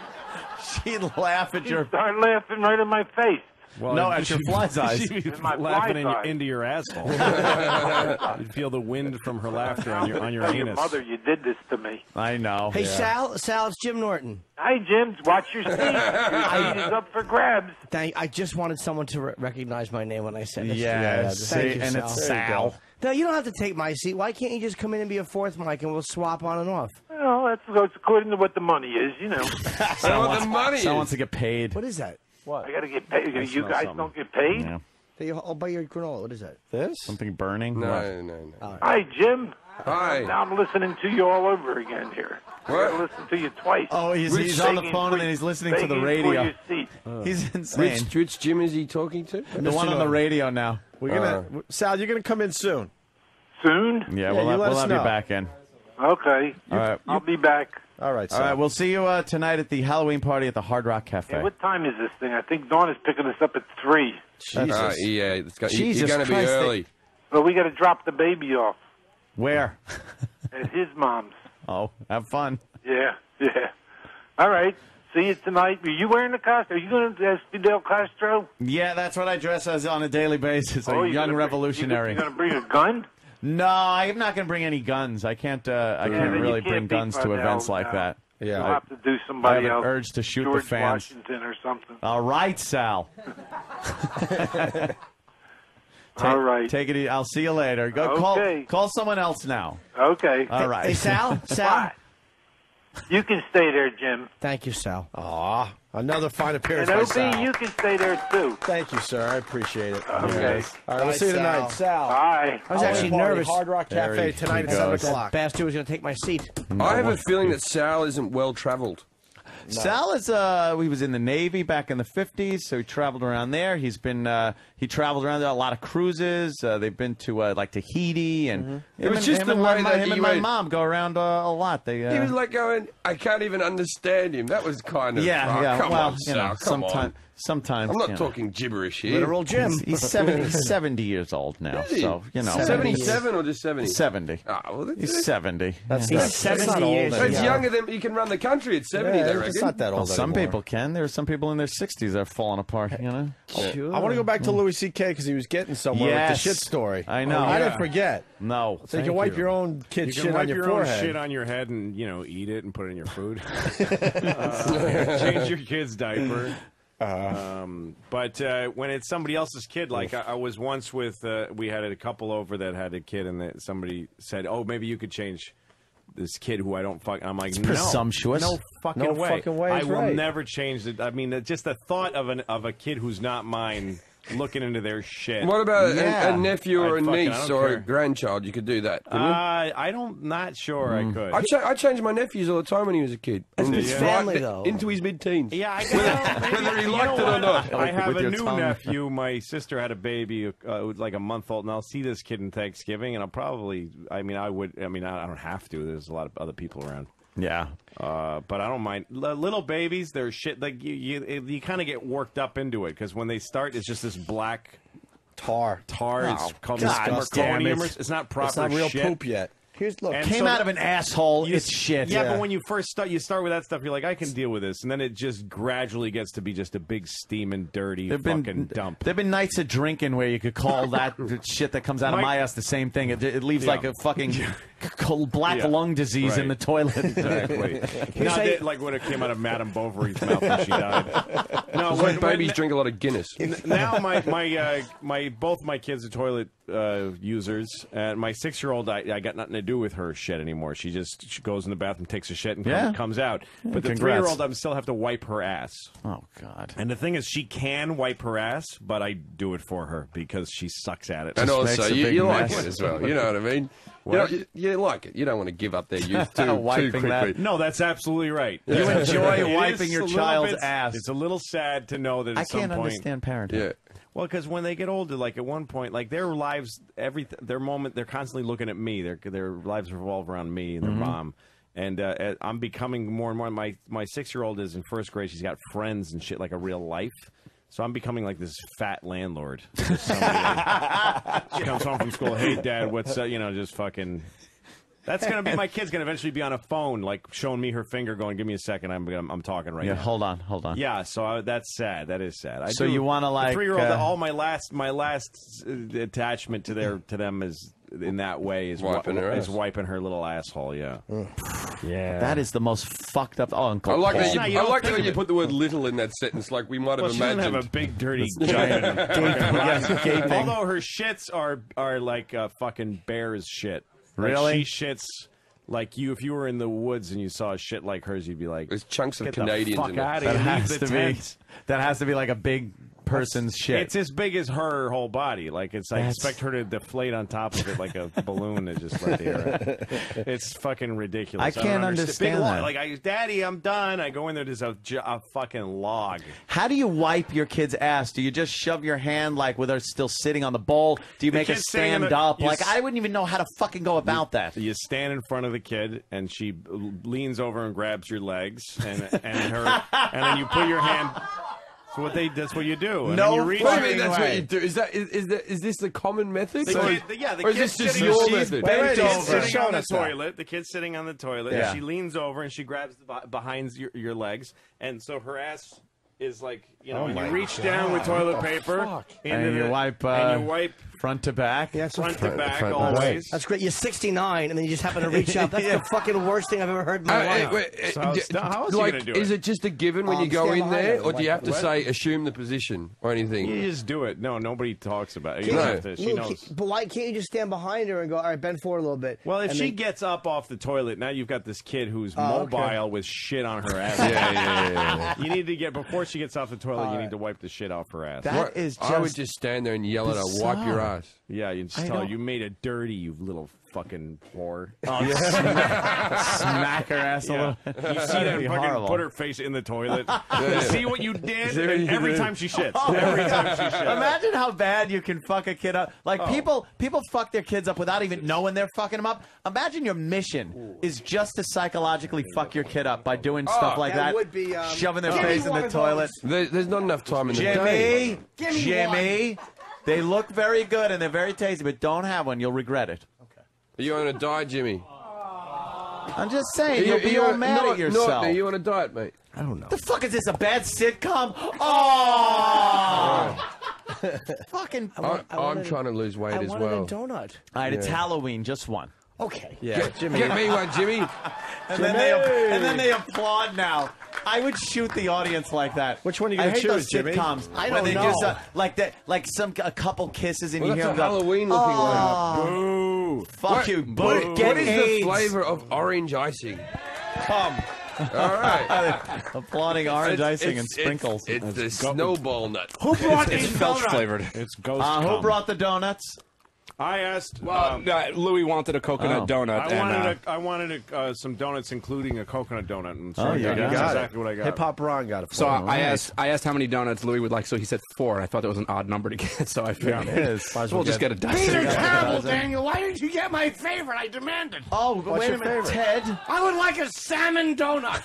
She'd laugh at She'd your. start laughing right in my face. Well, No, at your fly's eyes. She'd be laughing in, eyes. into your asshole. You'd feel the wind from her laughter on your on your Tell your anus. mother you did this to me. I know. Hey, Sal, Sal, it's Jim Norton. Hi, Jim. Watch your seat. Your seat is up for grabs. Thank, I just wanted someone to re- recognize my name when I said it. Yes, Thank see, you, and Sal. it's There you Sal. Go. No, you don't have to take my seat. Why can't you just come in and be a fourth mic and we'll swap on and off? Well, that's that's according to what the money is, you know. Sal what wants, the money Sal is. wants to get paid. What is that? What? I got to get paid. You smell guys something. don't get paid. Yeah. That you, oh, by your granola. What is that? This? Something burning. No, What? no, no. Hi, Jim. Hi. Now I'm listening to you all over again here. I What? gotta listen to you twice. Oh, he's, Rich he's on the begging phone for- and then he's listening to the begging for radio. your seat. He's insane. Which, which Jim is he talking to? the one on the radio now. We're gonna, Sal, you're gonna come in soon. Soon? Yeah, Yeah, we'll, you have, let we'll us have you know. back in. Okay. All right. I'll be back. All right. Sal. All right. we'll see you uh, tonight at the Halloween party at the Hard Rock Cafe. Hey, what time is this thing? I think Dawn is picking us up at three. Uh, yeah, it's got, you- Jesus you're going to be Christ, they- early. Well, we got to drop the baby off Where? at his mom's. Oh, have fun. Yeah, yeah. All right. See you tonight. Are you wearing the costume? Are you going to ask Fidel Castro? Yeah, that's what I dress as on a daily basis. A Oh, you're young gonna bring- revolutionary. You're going to bring a gun? No, I'm not going to bring any guns. I can't. Uh, I Yeah, can't really can't bring guns to Fidel, events like no. that. You'll I, have to do I somebody have an else. urge to shoot George the fans. Washington or something. All right, Sal. All right. Take it. I'll see you later. Go Okay. call. Call someone else now. Okay. All right. Hey, Sal? Sal? You can stay there, Jim. Thank you, Sal. Aw, another fine appearance And by OB, Sal. you can stay there too. Thank you, sir. I appreciate it. Okay. All right, we'll see you tonight. Sal. Bye. I was actually Party, nervous. Hard Rock There Cafe he tonight at goes. 7 That o'clock. bastard was going to take my seat. I have a feeling that Sal isn't well travelled. Sal is uh he was in the Navy back in the fifties, so he traveled around there. He's been uh he traveled around there a lot of cruises. Uh, they've been to uh, like Tahiti and him It was and- just him the and my, way my- that him he and my went- mom go around uh, a lot. They uh, He was like going, I can't even understand him. That was kind of. yeah oh, yeah Come well on, you know Sal, come on. sometimes sometimes I'm not you know. talking gibberish here. Literal Jim. He's, he's 70, 70 years old now, Is so you know 77 or just 70? 70. Ah, well, that's, He's 70. That's Yeah. not, He's that's not 70 old years That's anymore. younger than you can run the country at 70, Yeah, they it's not that Well, old some people can. There are some people in their 60s that are falling apart. You know. I want to go back to Louis C.K. because he was getting somewhere Yes. with the shit story. I know. I yeah. didn't forget. No. So you can wipe your own kid You shit on your, your forehead. own shit on your head and you know eat it and put it in your food. Uh, change your kid's diaper. Um, but uh, when it's somebody else's kid, like I, I was once with, uh, we had a couple over that had a kid, and that somebody said, "Oh, maybe you could change." This kid who I don't fuck, I'm like, no, presumptuous. No fucking No way. fucking way I will right. never change it. I mean, just the thought of an of a kid who's not mine looking into their shit. What about Yeah. a, a nephew or I a fucking- I niece don't or care. a grandchild? You could do that, couldn't you? Uh, I don't, not sure I could. I, cha- I changed my nephews all the time when he was a kid. That's his Yeah. family, Right though. Into his mid-teens. Yeah, I Whether he liked it or not. I have With a your new tongue. nephew. My sister had a baby, uh, like a month old, and I'll see this kid in Thanksgiving, and I'll probably. I mean, I would. I mean, I I don't have to. There's a lot of other people around. Yeah. Uh, but I don't mind L- little babies. They're shit. Like you, you, you kind of get worked up into it because when they start, it's just this black Tar. tar. Oh, it's called God it's damn it. It's, it's not proper. It's not real shit. poop yet. Here's look. And Came so out of an asshole. You- it's shit. Yeah, Yeah. but when you first start, you start with that stuff. You're like, I can deal with this, and then it just gradually gets to be just a big steaming, dirty There've fucking been dump. There've been nights of drinking where you could call that shit that comes out of Mike- my ass the same thing. It, it leaves Yeah. like a fucking cold black Yeah. lung disease in the toilet. Exactly. no, say- they- like when it came out of Madame Bovary's mouth when she died. No, It's when, like babies when- drink a lot of Guinness. now my my uh, my both my kids are toilet uh, users, and my six year old I, I got nothing to do with her shit anymore. She just she goes in the bathroom, takes a shit, and Yeah. comes, comes out. But the congrats. three year old, I still have to wipe her ass. oh God. And the thing is, she can wipe her ass, but I do it for her because she sucks at it. And makes also, you, you like it as well. You know what I mean? You, know, you, you like it. You don't want to give up their youth too, too Wiping quickly. that. No, that's absolutely right. You enjoy wiping your child's bit- ass. It's a little sad to know that at I some can't point, understand parenting. Yeah. Well, because when they get older, like at one point, like their lives, every their moment, they're constantly looking at me. Their their lives revolve around me and their Mm-hmm. mom. And uh, uh, I'm becoming more and more. My my six year old is in first grade. She's got friends and shit like a real life. So I'm becoming like this fat landlord. Just somebody like- she comes home from school. Hey, Dad, what's uh, you know just fucking. That's gonna be my kid's gonna eventually be on a phone, like showing me her finger, going, "Give me a second, I'm I'm, I'm talking right Yeah, now." hold on, hold on. Yeah, so I, that's sad. That is sad. I So do- you wanna, like, three year old? uh, all my last my last uh, attachment to their to them is in that way is Wiping wi- her is ass. wiping her little asshole. Yeah, yeah. That is the most fucked up. Oh, Uncle I like Paul. that you, not- you I don't like think that of you it. put the word little in that sentence, like we might Well, have she doesn't imagined. have a big dirty giant. fucking gaping. Although her shits are are like uh, fucking bear's shit. Like, Really? she shits like you. If you were in the woods and you saw a shit like hers, you'd be like, There's chunks of "Get Canadians the fuck in it. out That of has Leave to the be. tent." That has to be like a big person's shit. It's as big as her whole body. Like it's, I That's- expect her to deflate on top of it like a balloon and just let the air out. It's fucking ridiculous. I can't don't understand Big log. that. Like, I, Daddy, I'm done. I go in there. There's a, j- a fucking log. How do you wipe your kid's ass? Do you just shove your hand like with her still sitting on the bowl? Do you make her kid's sitting in stand the- up? you Like s- I wouldn't even know how to fucking go about that. You stand in front of the kid, and she leans over and grabs your legs, and and her, and then you put your hand. That's what they. That's what you do. No, then you reach What do you mean that's way. what you do? Is that is, is that is this the common method? The or, kid, the- yeah, the or is kid's this just sitting- your she's method? bent Wait, over. she's sitting showing on the us that. toilet. The kid's sitting on the toilet. Yeah. And she leans over and she grabs the behind your, your legs, and so her ass is like you know. Oh you reach God. down with toilet paper, fuck? into And you the- wipe, uh, and you wipe front to back. front to back always. That's great. You're 69, and then you just happen to reach out. That's the fucking worst thing I've ever heard in my Uh, life. uh, wait, uh, So how- d- how else are you gonna do is it? it just a given when Um, you go in there, her, or do you have to what? say assume the position or anything? You just do it. No, nobody talks about it. You No. don't have to. She Luke, knows. but why can't you just stand behind her and go, all right, bend forward a little bit? Well, if she then- gets up off the toilet, now you've got this kid who's Oh, okay. mobile with shit on her ass. Yeah, yeah, yeah, yeah. You need to get before she gets off the toilet. All you right. need to wipe the shit off her ass. That What- is I would just just stand there and yell at her, "Wipe your bizarre. Ass." yeah, you just I tell her don't- you made it dirty, you little fucking whore. Oh, smack, smack her ass a little. You see that That'd be fucking horrible. put her face in the toilet. yeah. You see what you did? See what you every did? time she shits. Every time she shits. Imagine how bad you can fuck a kid up. Oh. Like people, people fuck their kids up without even knowing they're fucking them up. Imagine your mission is just to psychologically fuck your kid up by doing stuff like that that, would be, um, shoving their Give me face in one the of toilet. There, there's not enough time in the day. Jimmy, Give me Jimmy, they look very good and they're very tasty, but don't have one. You'll regret it. Are you on a diet, Jimmy? I'm just saying, you, you'll be are you all mad not- at yourself. Not, are you on a diet, mate? I don't know. the fuck is this? A bad sitcom? Oh, fucking. I, want- I I'm trying to lose weight I as well. I wanted well. a donut. All right, it's Halloween. Just one. Okay. Yeah, Jimmy. Get me one, Jimmy. And then, they, and then they applaud now. I would shoot the audience like that. Which one are you I gonna hate choose, those Jimmy? sitcoms I when don't they know. just uh, like that, like some a couple kisses and Well, you that's hear a them go, Halloween looking "Oh, Boo. Fuck What- you, what- boo. Get what is the flavor of orange icing? Come. All right. Applauding orange It's- icing and sprinkles. It's, it's the snowball nut. Who brought It's these Felch donuts? flavored. It's ghost. Uh, who brought the donuts? I asked. Well, um, uh, Louis wanted a coconut Oh. donut. I and, wanted uh, a, I wanted a, uh, some donuts, including a coconut donut. And so Oh, I you got, got that's it. exactly what I got. Hip Hop Ron got it. For so him. I, I Alright. asked I asked how many donuts Louis would like, so he said four. I thought that was an odd number to get, so I figured it is. so we'll just get a dozen. These are terrible. Daniel. Why didn't you get my favorite? I demanded. Oh, What's wait a your minute, favorite? Ted. I would like a salmon donut.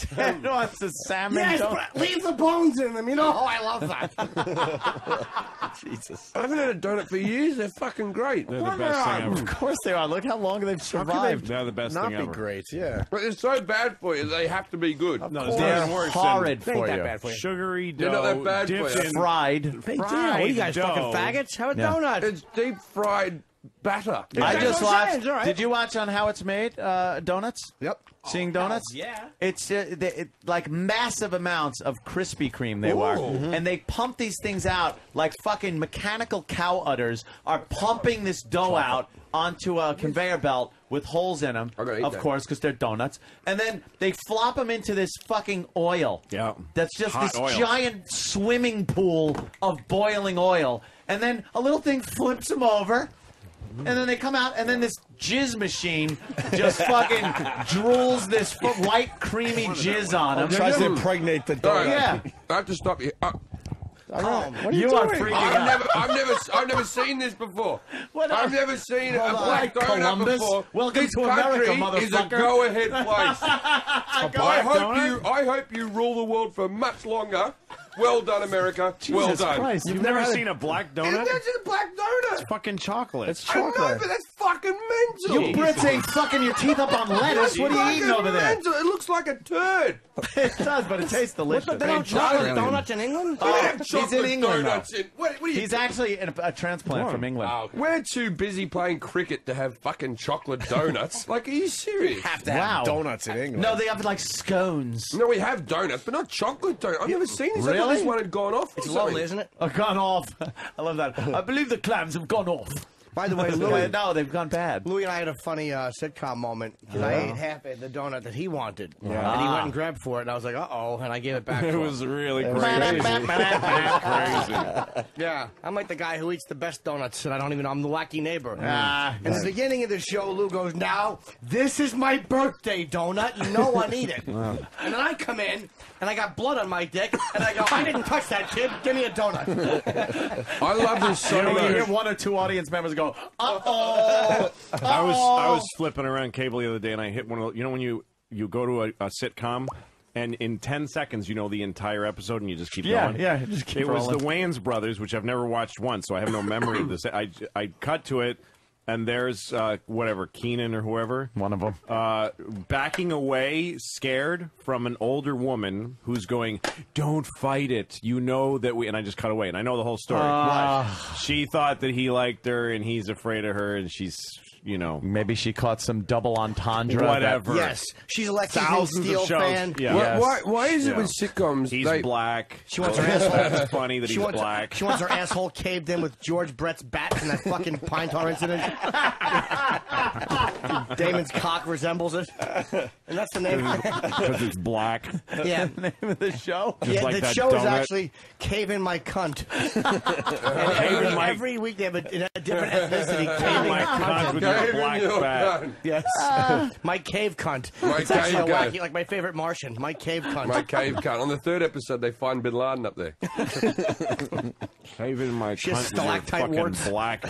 Ted wants a salmon yes, donut. but leave the bones in them. You know how I love that. Jesus. I haven't had a donut for years. They're fucking great. They're the best thing Of ever. course they are. Look how long they've How could survived. They're the best not thing be ever. great. Yeah. But it's so bad for you. They have to be good. No, it's They're nothing worse than horrid They ain't for that you. bad for you. Sugary dough. They're not that bad for dipped you. in Fried. Hey, Dan, what are you guys dough. fucking faggots? Have a Yeah. donut. It's deep fried batter. I just watched. saying, it's all right. Did you watch on how it's made? Uh, donuts. Yep. Seeing donuts? yeah. It's uh, they, it, like massive amounts of Krispy Kreme they were, and they pump these things out like fucking mechanical cow udders are pumping this dough out onto a conveyor belt with holes in them, I of that. course, because they're donuts, and then they flop them into this fucking oil. Yeah. That's just Hot this oil. giant swimming pool of boiling oil, and then a little thing flips them over. And then they come out, and then this jizz machine just fucking drools this fu- white, creamy jizz on them. Tries to impregnate the All right. donut. Yeah. I have to stop you. Uh, What are You you, are doing? freaking I've out. never, I've never, I've never seen this before. What I've up? never seen a Hold on. black donut Columbus? before. Welcome this to America, country is a motherfucker. go-ahead place. I hope you, I hope you rule the world for much longer. Well done, America. well done. Christ, You've you've never never seen a black donut? just a black donut. It's fucking chocolate. It's chocolate. I know, but that's fucking mental. You Brits ain't fucking your teeth up on lettuce. What are you eating over there? mental. It looks like a turd. it does, but it tastes delicious. But they don't have chocolate donuts in England? They Oh, have he's in England, though. donuts in. What, what are you He's actually a, a transplant from England. Oh, we're too busy playing cricket to have fucking chocolate donuts. like, are you serious? have to have Wow. donuts in uh, England. No, they have like scones. No, we have donuts, but not chocolate donuts. I've never seen this. I thought Really? this one had gone off. or It's something. lovely, isn't it? Oh, gone off. I love that. I believe the clams have gone off. By the way, Louis, no, they've gone bad. Louis and I had a funny uh, sitcom moment because I Yeah. ate half of the donut that he wanted, Yeah. and he Ah. went and grabbed for it, and I was like, "Uh oh," and I gave it back. It to him. was really It crazy. crazy. Yeah, I'm like the guy who eats the best donuts, and I don't even know. I'm the wacky neighbor. Ah, In the beginning of the show, Lou goes, "Now this is my birthday donut. You know I need it." Wow. And then I come in, and I got blood on my dick, and I go, "I didn't touch that, kid. Give me a donut." I love this so You you hear one or two audience members go, "Uh oh." I was I was flipping around cable the other day, and I hit one of the, you know when you you go to a, a sitcom. And in ten seconds, you know the entire episode, and you just keep Yeah, going. yeah, just keep it was the Wayans brothers, which I've never watched once, so I have no memory of this. I I cut to it, and there's uh, whatever Keenen or whoever, one of them, uh, backing away, scared from an older woman who's going, "Don't fight it." You know that we. And I just cut away, and I know the whole story. Ah. She thought that he liked her, and he's afraid of her, and she's, you know, maybe she caught some double entendre. Whatever. Yes, she's a Lexington Thousands Steele of shows. fan. Yeah. Why, Yes. why, why is it Yeah. with sitcoms? He's they, black. She wants her It's asshole. funny that she he's wants, black. She wants her asshole caved in with George Brett's bat in that fucking pine tar incident. Damon's cock resembles it, and that's the name. because it's black. yeah, name of the show. Just yeah. like the that show is actually "Cave in My Cunt." and every, my- every week they have a, a different ethnicity. Cave in my cunt with your Cave in black your bat. cunt. Yes, uh. my cave cunt. My it's actually a cave wacky, cunt. like my favorite Martian. My cave cunt. My cave cut. On the third episode, they find Bin Laden up there. Cave in my She has cunt with your stalactite fucking warts. black,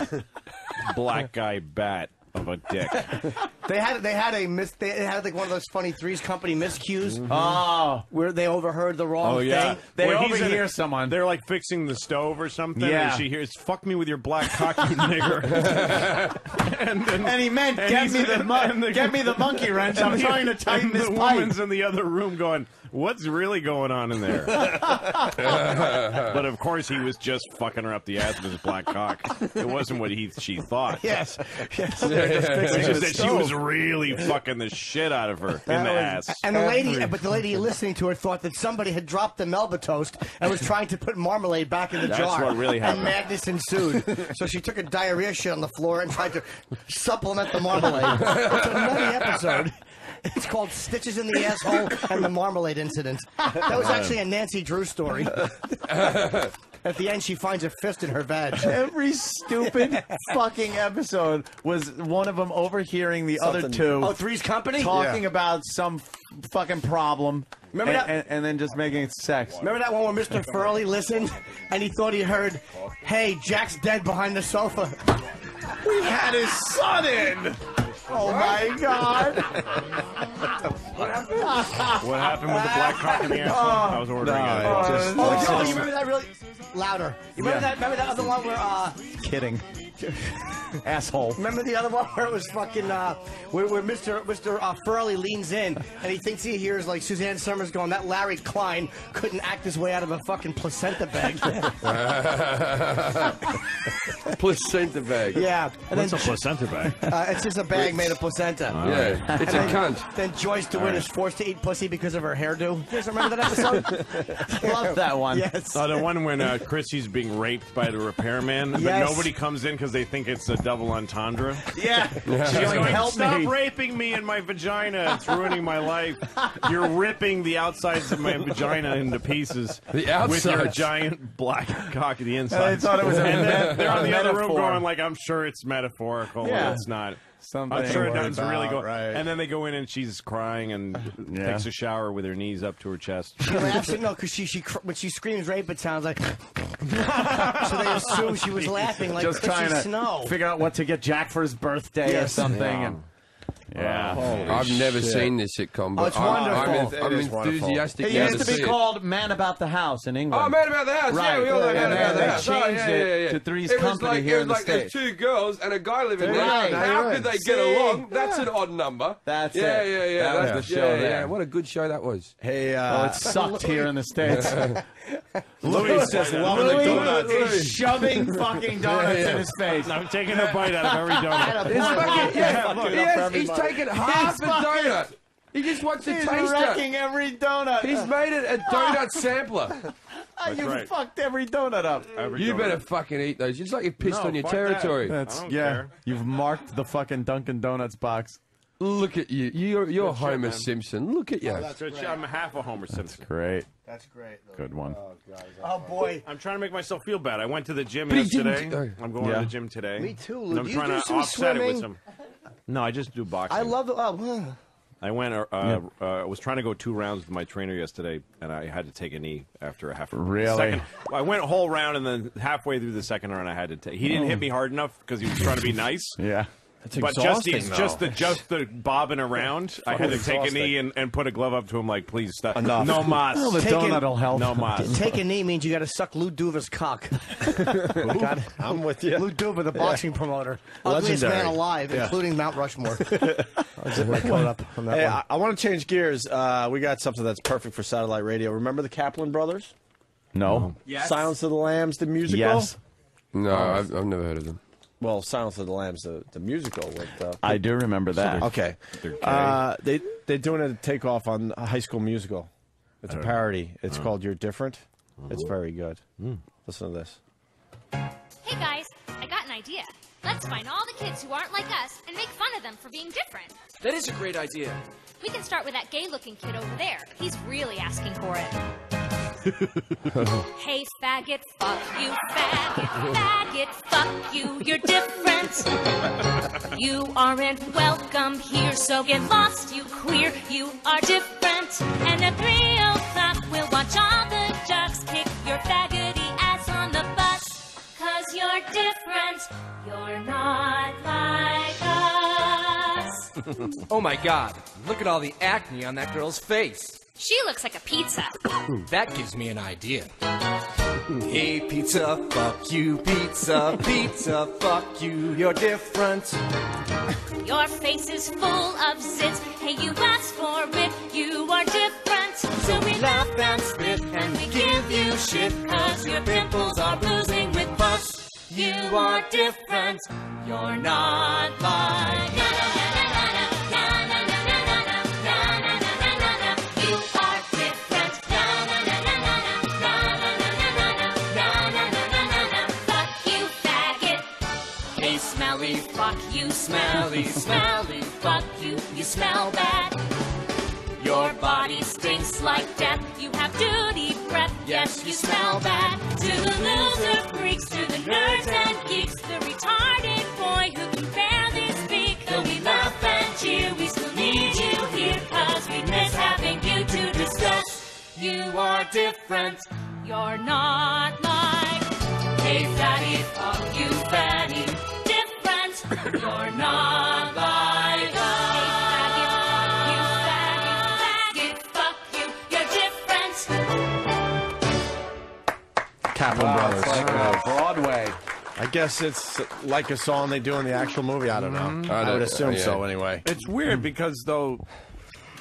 black guy bat of a dick. They had they had a mis they had like one of those funny threes company miscues mm-hmm. Oh, where they overheard the wrong Oh yeah, thing. They When he's in overhear it- someone. They're like fixing the stove or something. Yeah. and she hears "fuck me with your black cock, you nigger." and, then- And he meant, and "Get he's- me the and- mon- and the- get me the monkey wrench. I'm trying to tighten and this the pipe." woman's in the other room going, "What's really going on in there?" but of course, he was just fucking her up the ass with his black cock. It wasn't what he she thought. Yes, yes. It's just that she was really fucking the shit out of her in That the was- ass. And the lady, but the lady listening to it thought that somebody had dropped the Melba toast and was trying to put marmalade back in the jar. That's jar. what really happened. And madness ensued. so she took a diarrhea shit on the floor and tried to supplement the marmalade. It's a nutty episode. It's called Stitches in the Asshole and the Marmalade Incident. That was actually a Nancy Drew story. At the end, she finds a fist in her vag. Every stupid fucking episode was one of them overhearing the other Something- two. Oh, Three's Company? Talking Yeah. about some f- fucking problem. Remember and, that- And, and then just making it sex. Remember that one where Mr. Furley listened and he thought he heard, "Hey, Jack's dead behind the sofa." We had his son in. Oh my god. What happened What happened with the black cock in the ass? I was ordering No, it. it just- Oh, it's you, oh, you remember that really louder? You remember Yeah. that? Remember that other one where? uh Kidding. Asshole. Remember the other one where it was fucking uh, where, where Mr. Mr. Uh, Furley leans in and he thinks he hears like Suzanne Somers going, "That Larry Klein couldn't act his way out of a fucking placenta bag." Placenta bag. yeah, and What's a placenta bag? uh, it's just a bag made of placenta. Yeah, it's a then, cunt. Then Joyce DeWitt is forced to eat pussy because of her hairdo. You guys remember that episode? Love that one. yes. Oh, the one when uh, Chrissy's being raped by the repairman, but nobody comes in because they think it's a double entendre. Yeah. She's She's going, going, help Stop me. raping me in my vagina. It's ruining my life. You're ripping the outsides of my vagina into pieces The with your giant black cock at the inside. And they thought it was a and me- then they're on the other room metaphor. going like, I'm sure it's metaphorical. Yeah. It's not. Something I'm sure to worry nothing's really about, going. right. And then they go in and she's crying and Yeah. takes a shower with her knees up to her chest. She laughs at no, because she she cr- when she screams rape, it sounds like. so they assume she was laughing like just Chrissy trying to Snow. figure out what to get Jack for his birthday or something. Yeah. And, yeah. I've never seen this sitcom, but Oh, it's I'm, I'm, wonderful. en- I'm It is wonderful. enthusiastic It now used to see be it. called Man About the House in England. Oh, Man About the House. Right. Yeah, we all know Yeah, Man they- About the they House. Oh, changed yeah, it yeah, yeah. to Three's it was Company like, here it in was the like there's two girls and a guy living there. Right. How Right. could they See? get along? That's an odd number. That's yeah, it. Yeah, yeah, That was That's the show yeah, there. yeah. What a good show that was. Hey, Oh, uh, it sucked here in the States. Louis is just loving the Louis donuts. is shoving fucking donuts Yeah, yeah. in his face. I'm taking a bite out of every donut. He's fucking, yeah, fucking he up for he's everybody. Taken half He's a donut. He just wants to He's taste wrecking it. every donut. He's made it a donut sampler. Ah, you fucked every donut up. you better fucking eat those. It's like you pissed on your territory. That's yeah. You've marked the fucking Dunkin' Donuts box. Look at you. You're you're Good shit, Homer man. Simpson. Look at you. Good shit. I'm half a Homer Simpson. That's great. That's great. Good one. Oh boy. I'm trying to make myself feel bad. I went to the gym But yesterday. do- I'm going Yeah. to the gym today. Me too, And I'm you trying do to some offset it with some. No, I just do boxing. I love the. Oh, I went. Uh, uh, uh, was trying to go two rounds with my trainer yesterday, and I had to take a knee after a half. Really? Second, I went a whole round, and then halfway through the second round, I had to take. He didn't hit me hard enough because he was trying to be nice. Yeah. That's but just exhausting, it's though. just the just the bobbing around. I had to Fucking take a knee and, and put a glove up to him, like, please stop. Enough. No mas. Well, the Taking- donut will help. No mas. Take a knee means you got to suck Lou Duva's cock. God, I'm with you. Lou Duva, the boxing promoter, ugliest Legendary. man alive, Yeah. including Mount Rushmore. I'll zip my coat up on that Hey, one. I, I want to change gears. Uh, we got something that's perfect for satellite radio. Remember the Kaplan brothers? No. Yes. Silence of the Lambs, the musical. Yes. No, I've, I've never heard of them. Well, Silence of the Lambs, the, the musical. With, uh, I do remember that. Okay. They're. Uh, they they're doing a takeoff on a High School Musical. It's a Oh. parody. It's Oh. called You're Different. It's very good. Listen to this. Hey guys, I got an idea. Let's find all the kids who aren't like us and make fun of them for being different. That is a great idea. We can start with that gay looking kid over there. He's really asking for it. Hey faggot, fuck you, faggot, faggot, fuck you, you're different. You aren't welcome here, so get lost, you queer, you are different. And at three o'clock, we'll watch all the jocks kick your faggoty ass on the bus. Cause you're different, you're not like us. oh my god, look at all the acne on that girl's face. She looks like a pizza. That gives me an idea. Hey, pizza, fuck you, pizza, pizza, fuck you, you're different. Your face is full of zits. Hey, you asked for it, you are different. So we laugh and spit and we give you shit. Cause your pimples are bruising with pus. You are different. You're not like us. You, you smell bad. Your body stinks like death. You have dirty breath. Yes, you smell bad. To the loser freaks, to the nerds and geeks, the retarded boy who can barely speak. Though we laugh and cheer, we still need you here. Cause we miss having you to discuss. You are different. You're not like. Hey, fatty, fuck you, fatty. Different. You're not like us. Hey, faggot, fuck you, faggot, fuck you. You're different. Kaplan Wow, Brothers. it's like, uh, Broadway. I guess it's like a song they do in the actual movie. I don't know. Mm-hmm. I, I would don't- assume yeah. so anyway. It's weird because though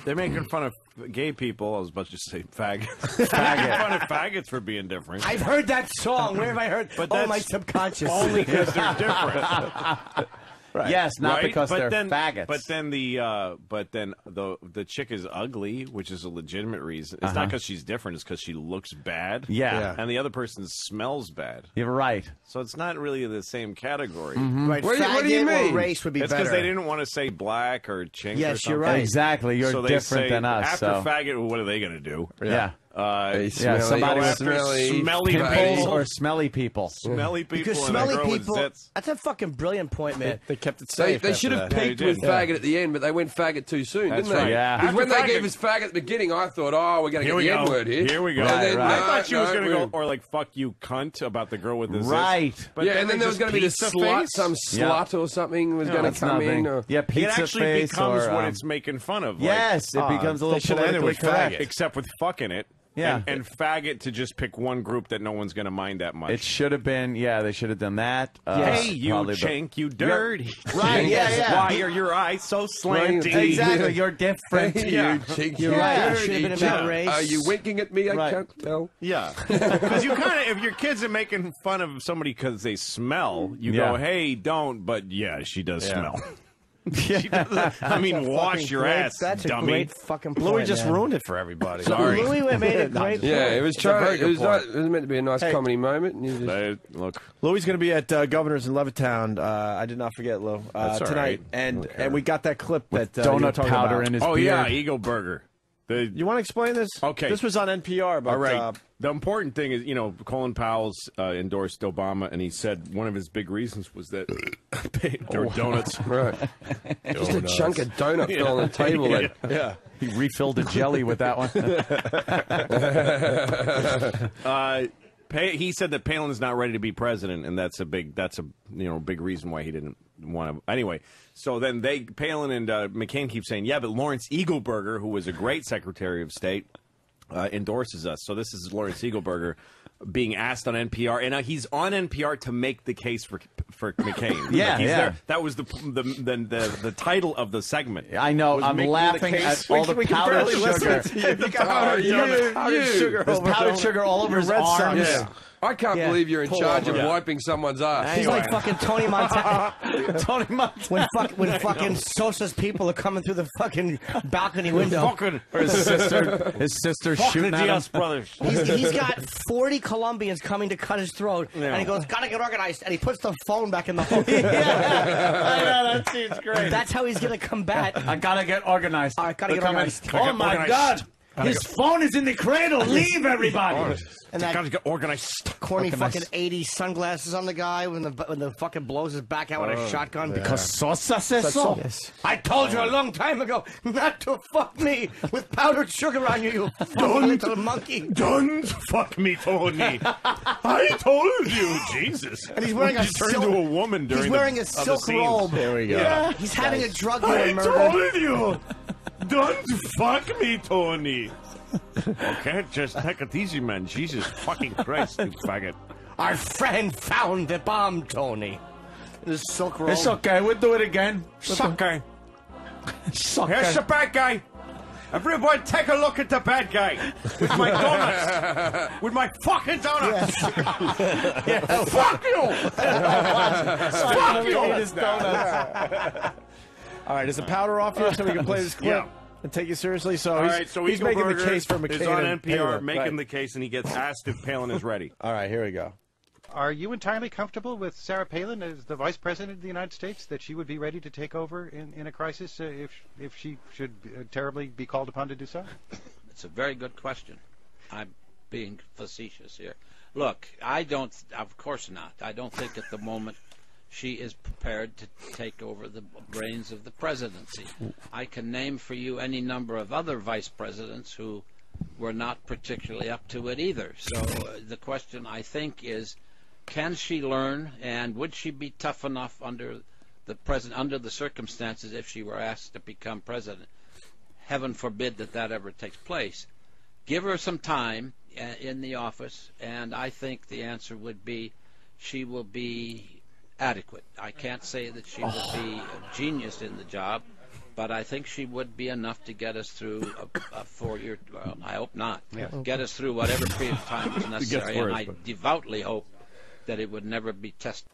they're making fun of gay people, I was about to say fag. making fun of faggots for being different. I've heard that song. Where have I heard? But oh, that's my subconscious. Only because they're different. Yes, not Right? because but they're then, faggots. But then the uh, but then the the chick is ugly, which is a legitimate reason. It's Uh-huh. not because she's different; it's because she looks bad. Yeah. Yeah. and the other person smells bad. You're right. So it's not really the same category. Mhm. Right, What do you- what do you mean? race would be it's because they didn't want to say black or chink. or Yes, you're right. Exactly. You're So different say, than us, After so- faggot, what are they going to do? Yeah. Uh, yeah, smelly- somebody go with after smelly, smelly pimples people. or smelly people. Smelly people Because and a smelly people. zits. That's a fucking brilliant point, man. They kept it They, they should have peaked with faggot at the end, but they went faggot too soon, That's didn't they? Yeah. Because when After they gave us faggot at the beginning, I thought, oh, we're going to Here get we the. N word here. Here we go. And then, I no, thought she was going to go or like "fuck you, cunt" about the girl with the zits. Right. But yeah, and then there was going to be the pizza slut, some Yeah. slut or something was going to come in. nothing. Or, Yeah, It actually becomes or, what um, it's making fun of. Yes, it becomes a little should have ended politically with correct. faggot. except with fucking it. Yeah. and, and faggot to just pick one group that no one's going to mind that much. It should have been. Yeah, they should have done that. Uh, hey, you probably the- chink, you dirty. Right, yeah, yeah. Why are your eyes so slanty? Exactly. You're different. Yeah. You cheeky You're right. It dirty should have been about race. Are you winking at me? I Right. can't tell. Yeah, because you kind of if your kids are making fun of somebody because they smell, you Yeah. go, "Hey, don't." But yeah, she does Yeah. smell. She doesn't- I mean, wash your great- ass, That's a dummy. great fucking point. Louis just man. ruined it for everybody. Sorry. Louis made a great Yeah, it was It's a trying. It was, not, it was meant to be a nice Hey. comedy moment. And you just, look, Louis going to be at uh, Governor's in Levittown. Uh, I did not forget, Lou, uh, That's all tonight, right. and and we got that clip With that uh, donut powder about. in his Oh, beard. yeah, Eagleburger. The, you want to explain this? Okay. this was on NPR. But, All right. uh, the important thing is, you know, Colin Powell's uh, endorsed Obama, and he said one of his big reasons was that there were Oh. donuts. Right. Just a chunk of donut fell on the table then. Yeah. He refilled a jelly with that one. uh, Pa- he said that Palin's not ready to be president, and that's a big that's a you know big reason why he didn't want to. Anyway, so then they Palin and uh, McCain keep saying, yeah, but Lawrence Eagleburger, who was a great Secretary of State, uh, endorses us. So this is Lawrence Eagleburger being asked on NPR, and uh, he's on NPR to make the case for for McCain. Yeah, Like, he's yeah. there. That was the the, the the the title of the segment. I know. I'm laughing at all the We can powdered sugar. you. You Oh, powdered you- donuts. powdered You. sugar powdered sugar all over his arms. Yeah. I can't Yeah. believe you're in Pull charge over. of Yeah. wiping someone's ass. He's like fucking Tony Montana. Tony Montana. When, fuck, when fucking Sosa's people are coming through the fucking balcony window. Fucking- or his sister- his sister Fuck shooting the at him. Diaz brothers. He's, he's got 40 Colombians coming to cut his throat. Yeah. And he goes, gotta get organized. And he puts the phone back in the hole. I know, that seems great. That's how he's going to combat. I gotta get organized. I gotta They're get coming. organized. Oh my God! His phone is in the cradle. Leave everybody. And that gotta get organized. corny Organized. fucking 80s sunglasses on the guy when the when the fucking blows his back out with a Oh, shotgun. Because Sosa says so. I told you a long time ago not to fuck me with powdered sugar on you, you fucking little monkey. Don't fuck me, Tony. I told you, Jesus. And he's wearing a He turned silk- into a woman during He's wearing the, a silk robe. There we go. Yeah. He's having a drug I dealer murdered. told you. Don't fuck me, Tony. okay, just take it easy, man. Jesus fucking Christ, you faggot. Our friend found the bomb, Tony. The silk robe. It's okay. We'll do it again. It's okay. It's okay. Here's the bad guy. Everybody take a look at the bad guy with my donuts. with my fucking donuts. Yeah. Fuck you. Fuck you. Ate his donuts. All right, is the powder off here so we can play this clip Yeah. And take you seriously? So All he's, right, so he's making the case for McCain. is on NPR Palin. making Right. the case, and he gets asked if Palin is ready. All right, here we go. Are you entirely comfortable with Sarah Palin as the Vice President of the United States that she would be ready to take over in, in a crisis uh, if if she should uh, terribly be called upon to do so? It's a very good question. I'm being facetious here. Look, I don't, of course not. I don't think at the moment she is prepared to take over the brains of the presidency. I can name for you any number of other vice presidents who were not particularly up to it either. So uh, the question, I think, is can she learn and would she be tough enough under the present under the circumstances if she were asked to become president? Heaven forbid that that ever takes place. Give her some time uh, in the office, and I think the answer would be she will be adequate. I can't say that she would be a genius in the job, but I think she would be enough to get us through a, a four-year. Well, I hope not. Yeah. Get us through whatever period of time is It gets necessary, and I but- devoutly hope that it would never be tested.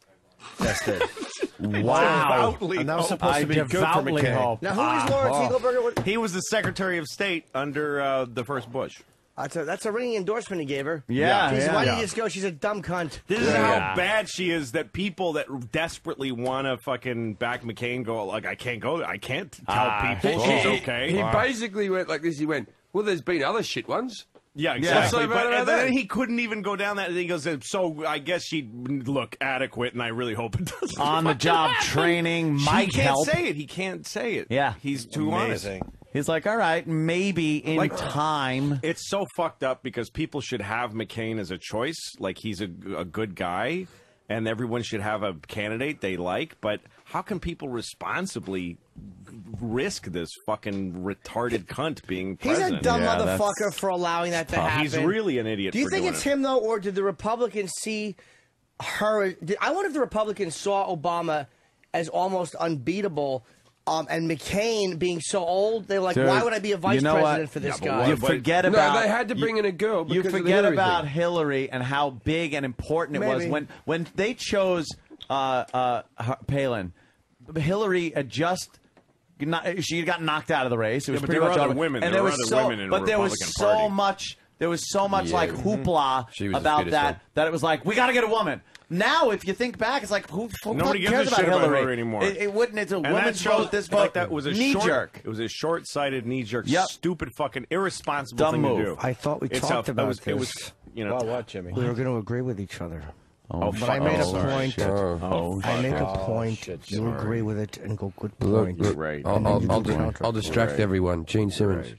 Tested. Wow. And that was hope. supposed to be good for McCain. hope. Now, who is Lawrence Oh. Eagleburger? He was the Secretary of State under uh, the first Bush. That's a, that's a ringing endorsement he gave her. Yeah, He's- yeah. Why did Yeah. you just go? She's a dumb cunt. This is Yeah. how bad she is that people that desperately want to fucking back McCain go like I can't go there. I can't tell Ah, people he- she's he, okay. he basically went like this. He went, "Well, there's been other shit ones." Yeah, What's exactly. so but about and then he couldn't even go down that. And he goes, "So I guess she look adequate," and I really hope it doesn't. On the job training might he can't help. say it. He can't say it. Yeah. he's too honest. Amazing. He's like, all right, maybe in Like- time. It's so fucked up because people should have McCain as a choice. Like he's a, a good guy, and everyone should have a candidate they like. But how can people responsibly risk this fucking retarded cunt being president? He's a dumb Yeah, that's motherfucker for allowing that to tough. happen. He's really an idiot Do you for think doing it's it. him though, or did the Republicans see her? Did, I wonder if the Republicans saw Obama as almost unbeatable. Um, and McCain being so old, they were like, Dude, "Why would I be a vice you know what? president for this Yeah, guy?" You but- forget No, about they had to bring in a girl You because of the forget Hillary about. Hillary and how big and important it was when when they chose uh, uh, Palin. Hillary had just not, she got knocked out of the race. It was Yeah, pretty much were other over. women. and There there were was other so, women in the but there was so Party. much. There was so much Yeah. like hoopla She was about that that it was like we got to get a woman. Now, if you think back, it's like who, who Nobody gives cares a shit about about Hillary anymore. It, it wouldn't. It's a And that women's shows- vote. This like vote that was a knee short, jerk. It was a short-sighted, knee-jerk, Yep. stupid, fucking irresponsible Dumb thing move. to do. I thought we It's talked a- about it was, this. It was, you know, Well, what, Jimmy? We were going to agree with each other. Oh, but fuck. I made a Oh, point. shit. Oh, I make a point. Oh, shit, you sorry. agree with it and go good Look, point. look, Right. I'll, I'll, I'll, do. I'll distract Right. everyone. Gene Simmons.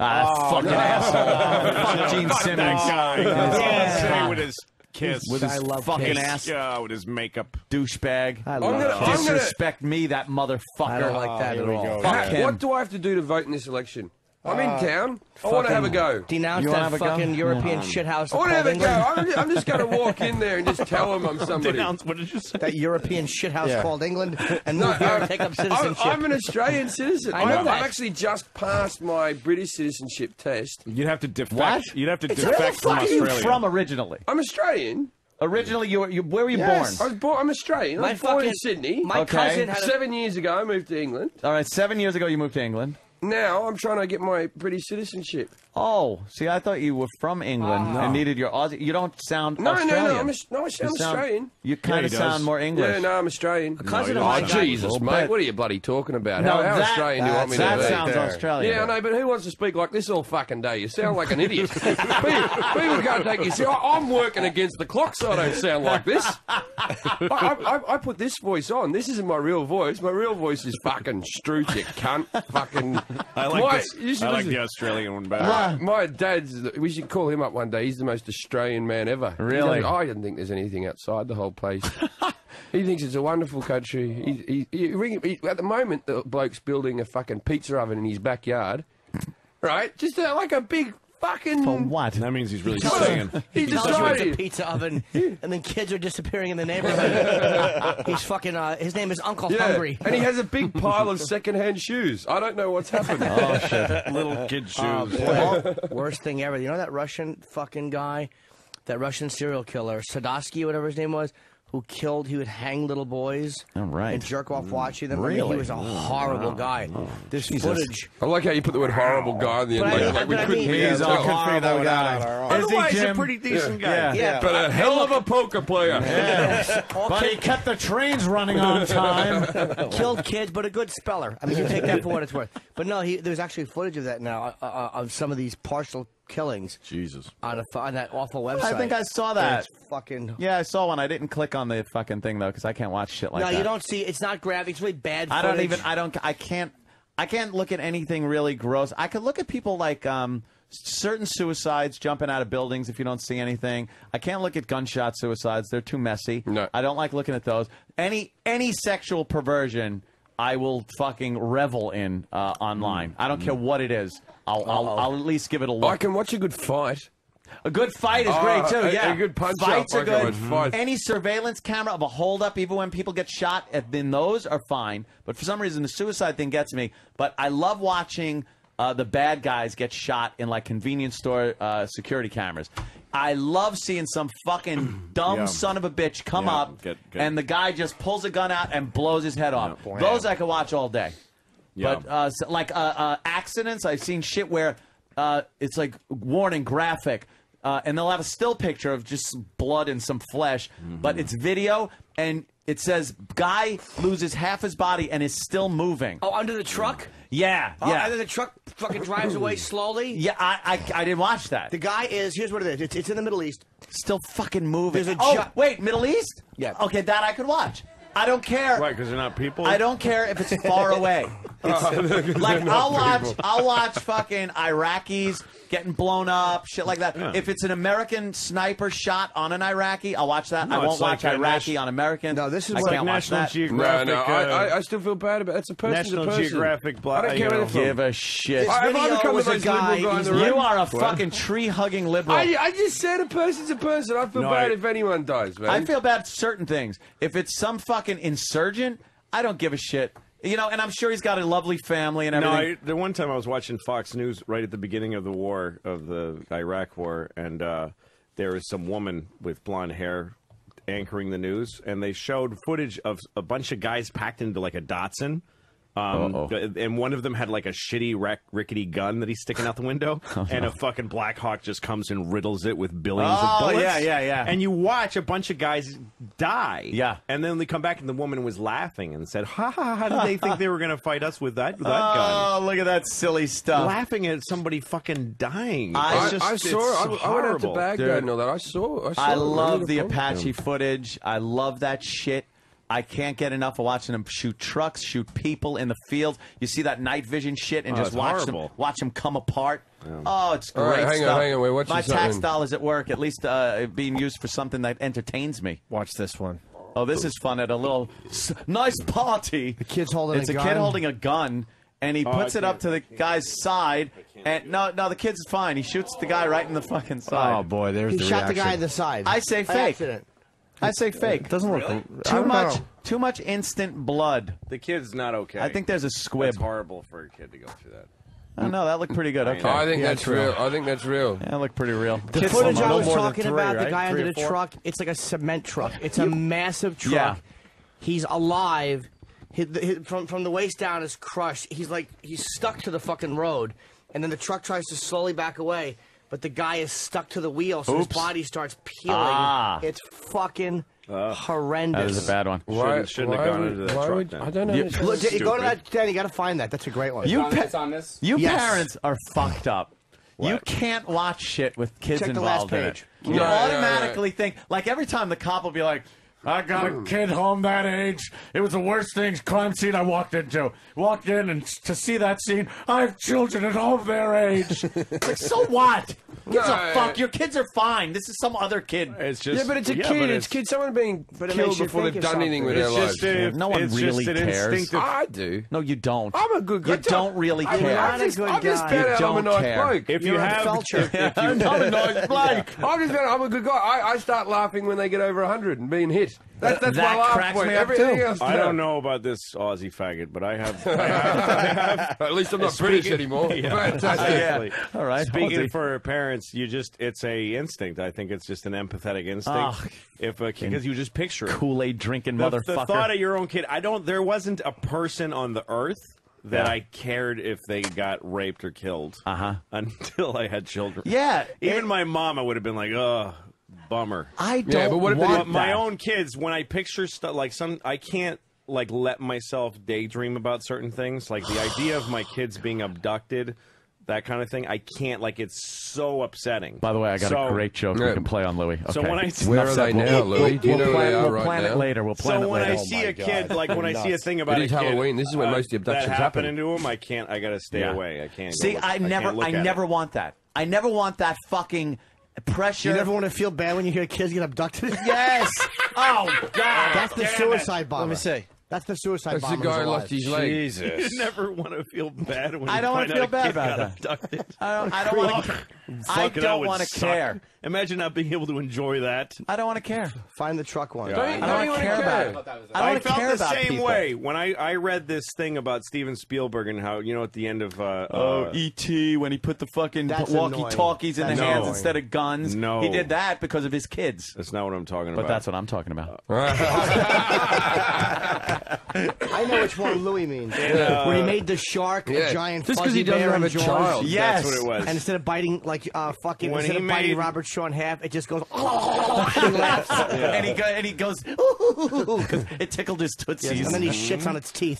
Ah, Oh, fucking no. asshole. Fuck Gene Fuck Simmons. that guy. Yeah. With his kiss. With his I love fucking kiss. ass. Yeah, with his makeup. Douchebag. I I'm love gonna- it. I'm gonna- Disrespect me, that motherfucker. I don't like that Oh, at all. Fuck him. what do I have to do to vote in this election? I'm in Uh, town. I want to have a go. Denounce You wanna that have a go? fucking European Um, shithouse. I want to have called a go. England. I'm just, I'm just going to walk in there and just tell them I'm somebody. Denounce, what did you say? That European shithouse Yeah. called England and No, move here I'm- and take up I'm, citizenship. I'm an Australian citizen. I know I'm, that. I've actually just passed my British citizenship test. You'd have to defect. What? You'd have to Where the defect from fuck are you Australia. from originally? I'm Australian. Originally, you were. You, where were you Yes. I born? was born. I'm Australian. I My was born in fucking- Sydney. my Okay. cousin had a, Seven years ago, I moved to England. All right, seven years ago, you moved to England. Now I'm trying to get my British citizenship. Oh, see, I thought you were from England ah. and needed your Aussie. You don't sound No, Australian. no, no. I'm, a, no, I You sound sound- Australian. You kind of sound more English. Yeah, no, I'm Australian. A cousin of oh, mine got- Jesus, mate. bit. What are you bloody talking about? No, how how that- Australian do you want me to be? That sounds Australian. Yeah, I know, but who wants to speak like this all fucking day? You sound like an idiot. people, people can't take you. See, I, I'm working against the clock, so I don't sound like this. I, I, I, I put this voice on. This isn't my real voice. My real voice is fucking Stroot, you cunt. Fucking. I like my, this. you I like the Australian one better. My, my dad's. We should call him up one day. He's the most Australian man ever. Really? I don't think there's anything outside the whole place. he thinks it's a wonderful country. He, he, he- at the moment, the bloke's building a fucking pizza oven in his backyard. Right? Just uh, like a big fucking. For what? That means he's really Tells staying. He He tells you it's a pizza oven, and then kids are disappearing in the neighborhood. He's fucking. Uh, his name is Uncle Yeah, Hungry. and he has a big pile of second-hand shoes. I don't know what's happened. Oh shit! Little kid Oh, shoes. boy. Worst thing ever. You know that Russian fucking guy, that Russian serial killer, Sadowski, whatever his name was, who killed, he would hang little boys All right. and jerk off watching them. I mean, Really? he was a horrible guy. This footage. I like how you put the word horrible guy in the end. But I- Like, like we but I couldn't mean- hear He's you a tell. horrible guy. Is he, Otherwise, a Jim? pretty decent guy. Yeah. Yeah, But a hell of a poker player. But he kept the trains running on time. killed kids, but a good speller. I mean, you take that for what it's worth. But no, he, there's actually footage of that now uh, uh, of some of these partial killings Jesus. on, a, on that awful website. I think I saw that. It's fucking. Yeah, I saw one. I didn't click on the fucking thing though because I can't watch shit like no, that. No, you don't see. It's not graphic. It's really bad. I don't even. I don't. I can't. I can't look at anything really gross. I could look at people like um, certain suicides jumping out of buildings if you don't see anything. I can't look at gunshot suicides. They're too messy. No. I don't like looking at those. Any any sexual perversion, I will fucking revel in uh, online. I don't care what it is. I'll, I'll I'll at least give it a look. I can watch a good fight. A good fight is Oh, great too. a- Yeah, a good punch-up, Fights are I can good. watch fights. Any surveillance camera of a holdup, even when people get shot, uh, then those are fine. But for some reason, the suicide thing gets me. But I love watching uh, the bad guys get shot in like convenience store uh, security cameras. I love seeing some fucking dumb Yeah. son of a bitch come Yeah, up and the guy just pulls a gun out and blows his head off. Yeah. Those I could watch all day. Yeah. But uh, s- like uh, uh, accidents, I've seen shit where uh, it's like warning graphic, uh, and they'll have a still picture of just blood and some flesh, but it's video, and it says guy loses half his body and is still moving. Oh, under the truck. Yeah, Oh, yeah, and then the truck fucking drives away slowly. yeah. I, I I didn't watch that. The guy is. Here's what it is. It's, it's in the Middle East. Still fucking moving. There's a oh, ju- wait, Middle East? Yeah. Okay, that I could watch. I don't care. Right, because they're not people. I don't care if it's far away. It's- like I'll watch, I'll watch fucking Iraqis getting blown up, shit like that. Yeah. If it's an American sniper shot on an Iraqi, I'll watch that. No, I won't it's like watch Iraqi on American. No, this is I what- can't like watch National that. No, Geographic. no, I, uh, I, I still feel bad about it. It's a person National to person. Geographic. Blah, I don't care know. where they're. Give a shit. This I, if I video become was the a most guy- liberal guy in the You are a What? fucking tree hugging liberal. I, I just said a person's a person. I feel No, bad I- if anyone does, man. I feel bad certain things. If it's some fucking insurgent, I don't give a shit. You know, and I'm sure he's got a lovely family and No, everything. I, the one time I was watching Fox News right at the beginning of the war, of the Iraq war, and uh, there was some woman with blonde hair anchoring the news, and they showed footage of a bunch of guys packed into like a Datsun, um, and one of them had like a shitty rack, rickety gun that he's sticking out the window, oh, and no. a fucking Black Hawk just comes and riddles it with billions oh, of bullets. Yeah, yeah, yeah. And you watch a bunch of guys die. Yeah. And then they come back, and the woman was laughing and said, "Ha ha! How did they think they were going to fight us with that, that oh, gun? Oh, look at that silly stuff! Laughing at somebody fucking dying. I, just, I saw. I, I went out to Baghdad and all that. I saw. I, saw I love the Apache footage. I love that shit. I can't get enough of watching them shoot trucks, shoot people in the field. You see that night vision shit and oh, just watch them watch them come apart. Yeah. Oh, it's great. Right, hang stuff. on, hang on. Wait, what's My tax something? dollars at work, at least uh, being used for something that entertains me. Watch this one. Oh, this is fun at a little nice party. The kid's holding it's a, a kid holding a gun and he oh, puts it up to the guy's side. And no, no, the kid's fine. He shoots the guy right in the fucking oh, side. Oh boy, there's he the shot the guy in the side. I say fake. I say fake. It doesn't look Really? Too much, too much instant blood. The kid's not okay. I think there's a squib. It's horrible for a kid to go through that. I know. That looked pretty good. Okay. Oh, I think Yeah, that's real. I think that's real. Yeah, that looked pretty real. The Kids footage I was talking three, about, the guy Three under the truck, it's like a cement truck. It's a massive truck. Yeah. He's alive. He, he- from, from the waist down is crushed. He's like, he's stuck to the fucking road. And then the truck tries to slowly back away but the guy is stuck to the wheel, so Oops. his body starts peeling. Ah. It's fucking uh, horrendous. That was a bad one. Why, shouldn't, shouldn't why have gone into the truck. Would, I don't know. You, look, go to that, Dan. You got to find that. That's a great one. You, on, this, on this? you yes. parents are fucked up. What? You can't watch shit with kids Check involved in it. You yeah, automatically yeah, think like every time the cop will be like, I got a kid home that age. It was the worst thing crime scene I walked into. Walked in and to see that scene, I have children at home their age. Like, so what? Gives a fuck. Your kids are fine. This is some other kid. It's just yeah, but it's a kid. It's, kid. Someone being but killed you before they've done anything with their It's lives. No one it's really just cares. instinctive. I do. No, you don't. I'm a good guy. You don't really I'm care. a good I'm just guy. You. I'm a nice care. bloke. If you have a have, if, you, I'm a nice bloke. I'm just. I'm a good guy. I, I start laughing when they get over 100 and being hit. That, that's that my last point. Everything. I don't know about this Aussie faggot, but I have. I have, I have At least I'm not speaking, British anymore. Yeah. Fantastic. Yeah. All right. Speaking Aussie. for parents, you just—it's a instinct. I think it's just an empathetic instinct. Oh, if uh, because you just picture. Kool-Aid drinking the, motherfucker. The thought of your own kid. I don't. There wasn't a person on the earth that yeah. I cared if they got raped or killed. Uh-huh. Until I had children. Yeah. Even it, my mom, I would have been like, oh, bummer. I don't. Yeah, but what if my own kids? When I picture stuff like some, I can't like let myself daydream about certain things. Like the idea of my kids being abducted that kind of thing. I can't like it's so upsetting. By the way, I got so, a great joke yeah. we can play on Louis. Okay. So when I where are they now, Louis? We'll, we'll we'll plan right it now? later. We'll plan so it later. So when I oh see a kid, like when I see a thing about it is a kid, Halloween. This is when uh, most of the abductions happen. to him. I can't. I gotta stay yeah. away. I can't. See, I, never. I never want that. I never want that fucking pressure. You never want to feel bad when you hear kids get abducted. yes. oh God. That's the suicide bomb. Let me see. That's the suicide a cigar left his leg. Jesus. You never want to feel bad when I don't want to feel bad about that. I don't, want to. I don't want to care. Imagine not being able to enjoy that. I don't want to care. Find the truck one. Yeah. Don't, I don't, don't want to care, care about it. I, I felt the same people. way when I, I read this thing about Steven Spielberg and how you know at the end of uh, uh oh E.T. when he put the fucking walkie talkies in the hands annoying. instead of guns. No, he did that because of his kids. That's not what I'm talking about. But that's what I'm talking about. Uh, I know which one Louis means. Yeah. When he made the shark yeah. a giant Just fuzzy he doesn't bear have a child. Yes. That's what it was. And instead of biting, like, uh, fucking, When instead he of biting made- Robert Shaw in half, it just goes, oh, and he. And he go, and he goes, ooh, it tickled his tootsies. And then he shits on mm-hmm. its teeth.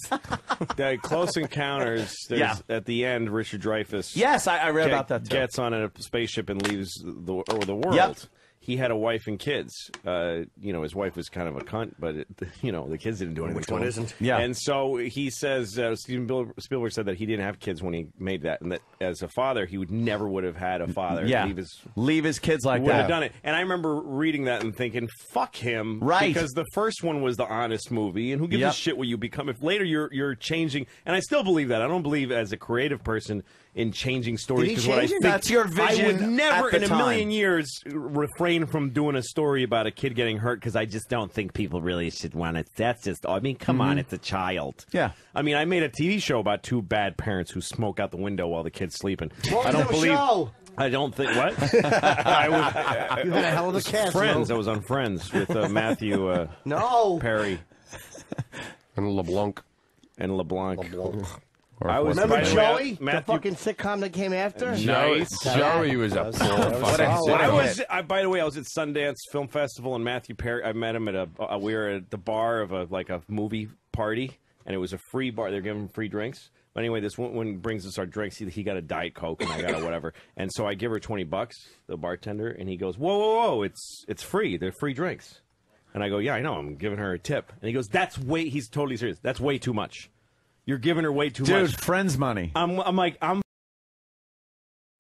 The Close Encounters. There's, Yeah. At the end, Richard Dreyfuss. yes, I, I read about that too. Gets on a spaceship and leaves the or the world. Yep he had a wife and kids. Uh, you know, his wife was kind of a cunt, but it, you know the kids didn't do anything. Which one isn't? Yeah. And so he says uh, Steven Spielberg said that he didn't have kids when he made that, and that as a father he would never would have had a father. Yeah. Leave his leave his kids like would that. Would have done it. And I remember reading that and thinking, "Fuck him!" Right. Because the first one was the honest movie, and who gives yep. a shit what you become if later you're you're changing. And I still believe that. I don't believe as a creative person in changing stories. Did he change think, That's your vision. I would never in a time. million years refrain from doing a story about a kid getting hurt because I just don't think people really should want it. That's just, I mean, come mm-hmm. on, it's a child. Yeah. I mean, I made a TV show about two bad parents who smoke out the window while the kid's sleeping. What I don't believe. Show? I don't think what I was. You had a hell of a cast. Friends, no? I was on Friends with uh, Matthew. Uh, no, Perry and LeBlanc and LeBlanc. LeBlanc. I was Remember by the way, Joey, the fucking sitcom that came after? Nice. Joey was a poor fucking I was. I, by the way, I was at Sundance Film Festival, and Matthew Perry. I met him at a. Uh, we were at the bar of a like a movie party, and it was a free bar. They're giving free drinks. But anyway, this one brings us our drinks. He, he got a diet coke, and I got a whatever. And so I give her twenty bucks, the bartender, and he goes, "Whoa, whoa, whoa! It's it's free. They're free drinks." And I go, "Yeah, I know. I'm giving her a tip." And he goes, "That's way." He's totally serious. That's way too much. You're giving her way too much. Dude, friends money. I'm, I'm like, I'm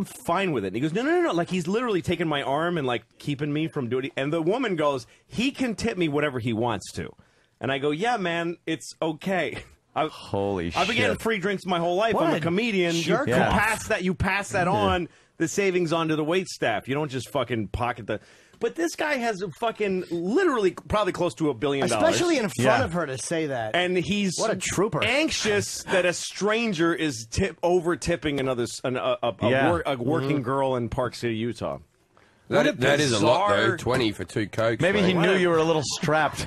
I'm fine with it. And he goes, no, no, no, no. Like he's literally taking my arm and like keeping me from doing it. And the woman goes, he can tip me whatever he wants to. And I go, yeah, man, it's okay. I, Holy I've been getting free drinks my whole life. What I'm a comedian. Jerk you off. pass that. You pass that on the savings onto the wait staff. You don't just fucking pocket the. But this guy has a fucking literally probably close to a billion dollars, Especially in front of her to say that. and he's What a trooper. anxious that a stranger is tip over tipping another an, a, a, a, wor- a working Mhm. girl in Park City, Utah. That, What a that is a lot, though. 20 for two Cokes. Maybe he knew you were a little strapped.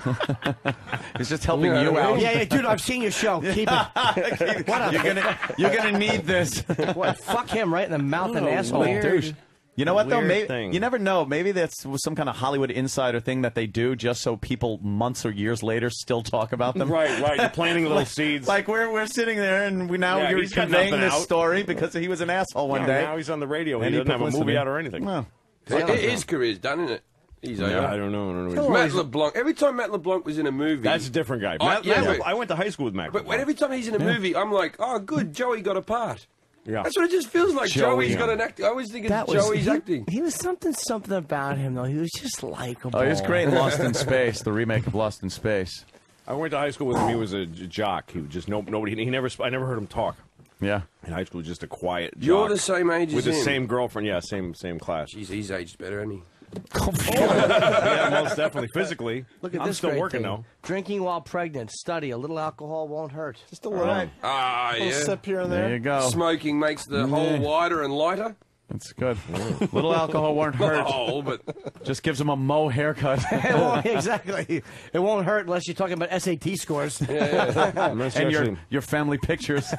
He's just helping You know you out. Yeah, yeah, dude, I've seen your show. Keep it. what You're gonna, you're gonna need this. What? Fuck him right in the mouth and Oh, asshole. what a douche. You know what though? Maybe thing. you never know. Maybe that's some kind of Hollywood insider thing that they do just so people months or years later still talk about them. Right, right. You're planting little like, seeds. Like we're we're sitting there and we now Yeah, you're he's conveying this out. story because he was an asshole one Yeah, day. now he's on the radio. He Any doesn't have a movie out or anything. Well, It- it- his career's done, isn't it? He's Yeah, over. I don't know. I don't know. Matt LeBlanc. Every time Matt LeBlanc was in a movie, That's a different guy. I- Matt- yeah, Matt- but- I went to high school with Matt. But when every time he's in a Yeah. movie, I'm like, oh, good, Joey got a part. Yeah. That's what it just feels like. Joey. Joey's got an act. I always think it's That was- Joey's he- acting. He was something, something about him though. He was just likable. Oh, he was great in Lost in Space, the remake of Lost in Space. I went to high school with him. He was a jock. He was just no nobody. He never. I never heard him talk. Yeah. In high school, just a quiet. You're the same age as with the him. same girlfriend. Yeah, same same class. Jeez, he's aged better, hasn't he? yeah, most definitely. Physically, Look at I'm this still great working thing. though. Drinking while pregnant. Study. A little alcohol won't hurt. Just a little. Ah, Little yeah. sip here and there. There you go. Smoking makes the hole wider and lighter. That's good. Little alcohol won't hurt. the oh, but Just gives him a mo haircut. It won't- exactly. It won't hurt unless you're talking about SAT scores. Unless you and your actually- your family pictures.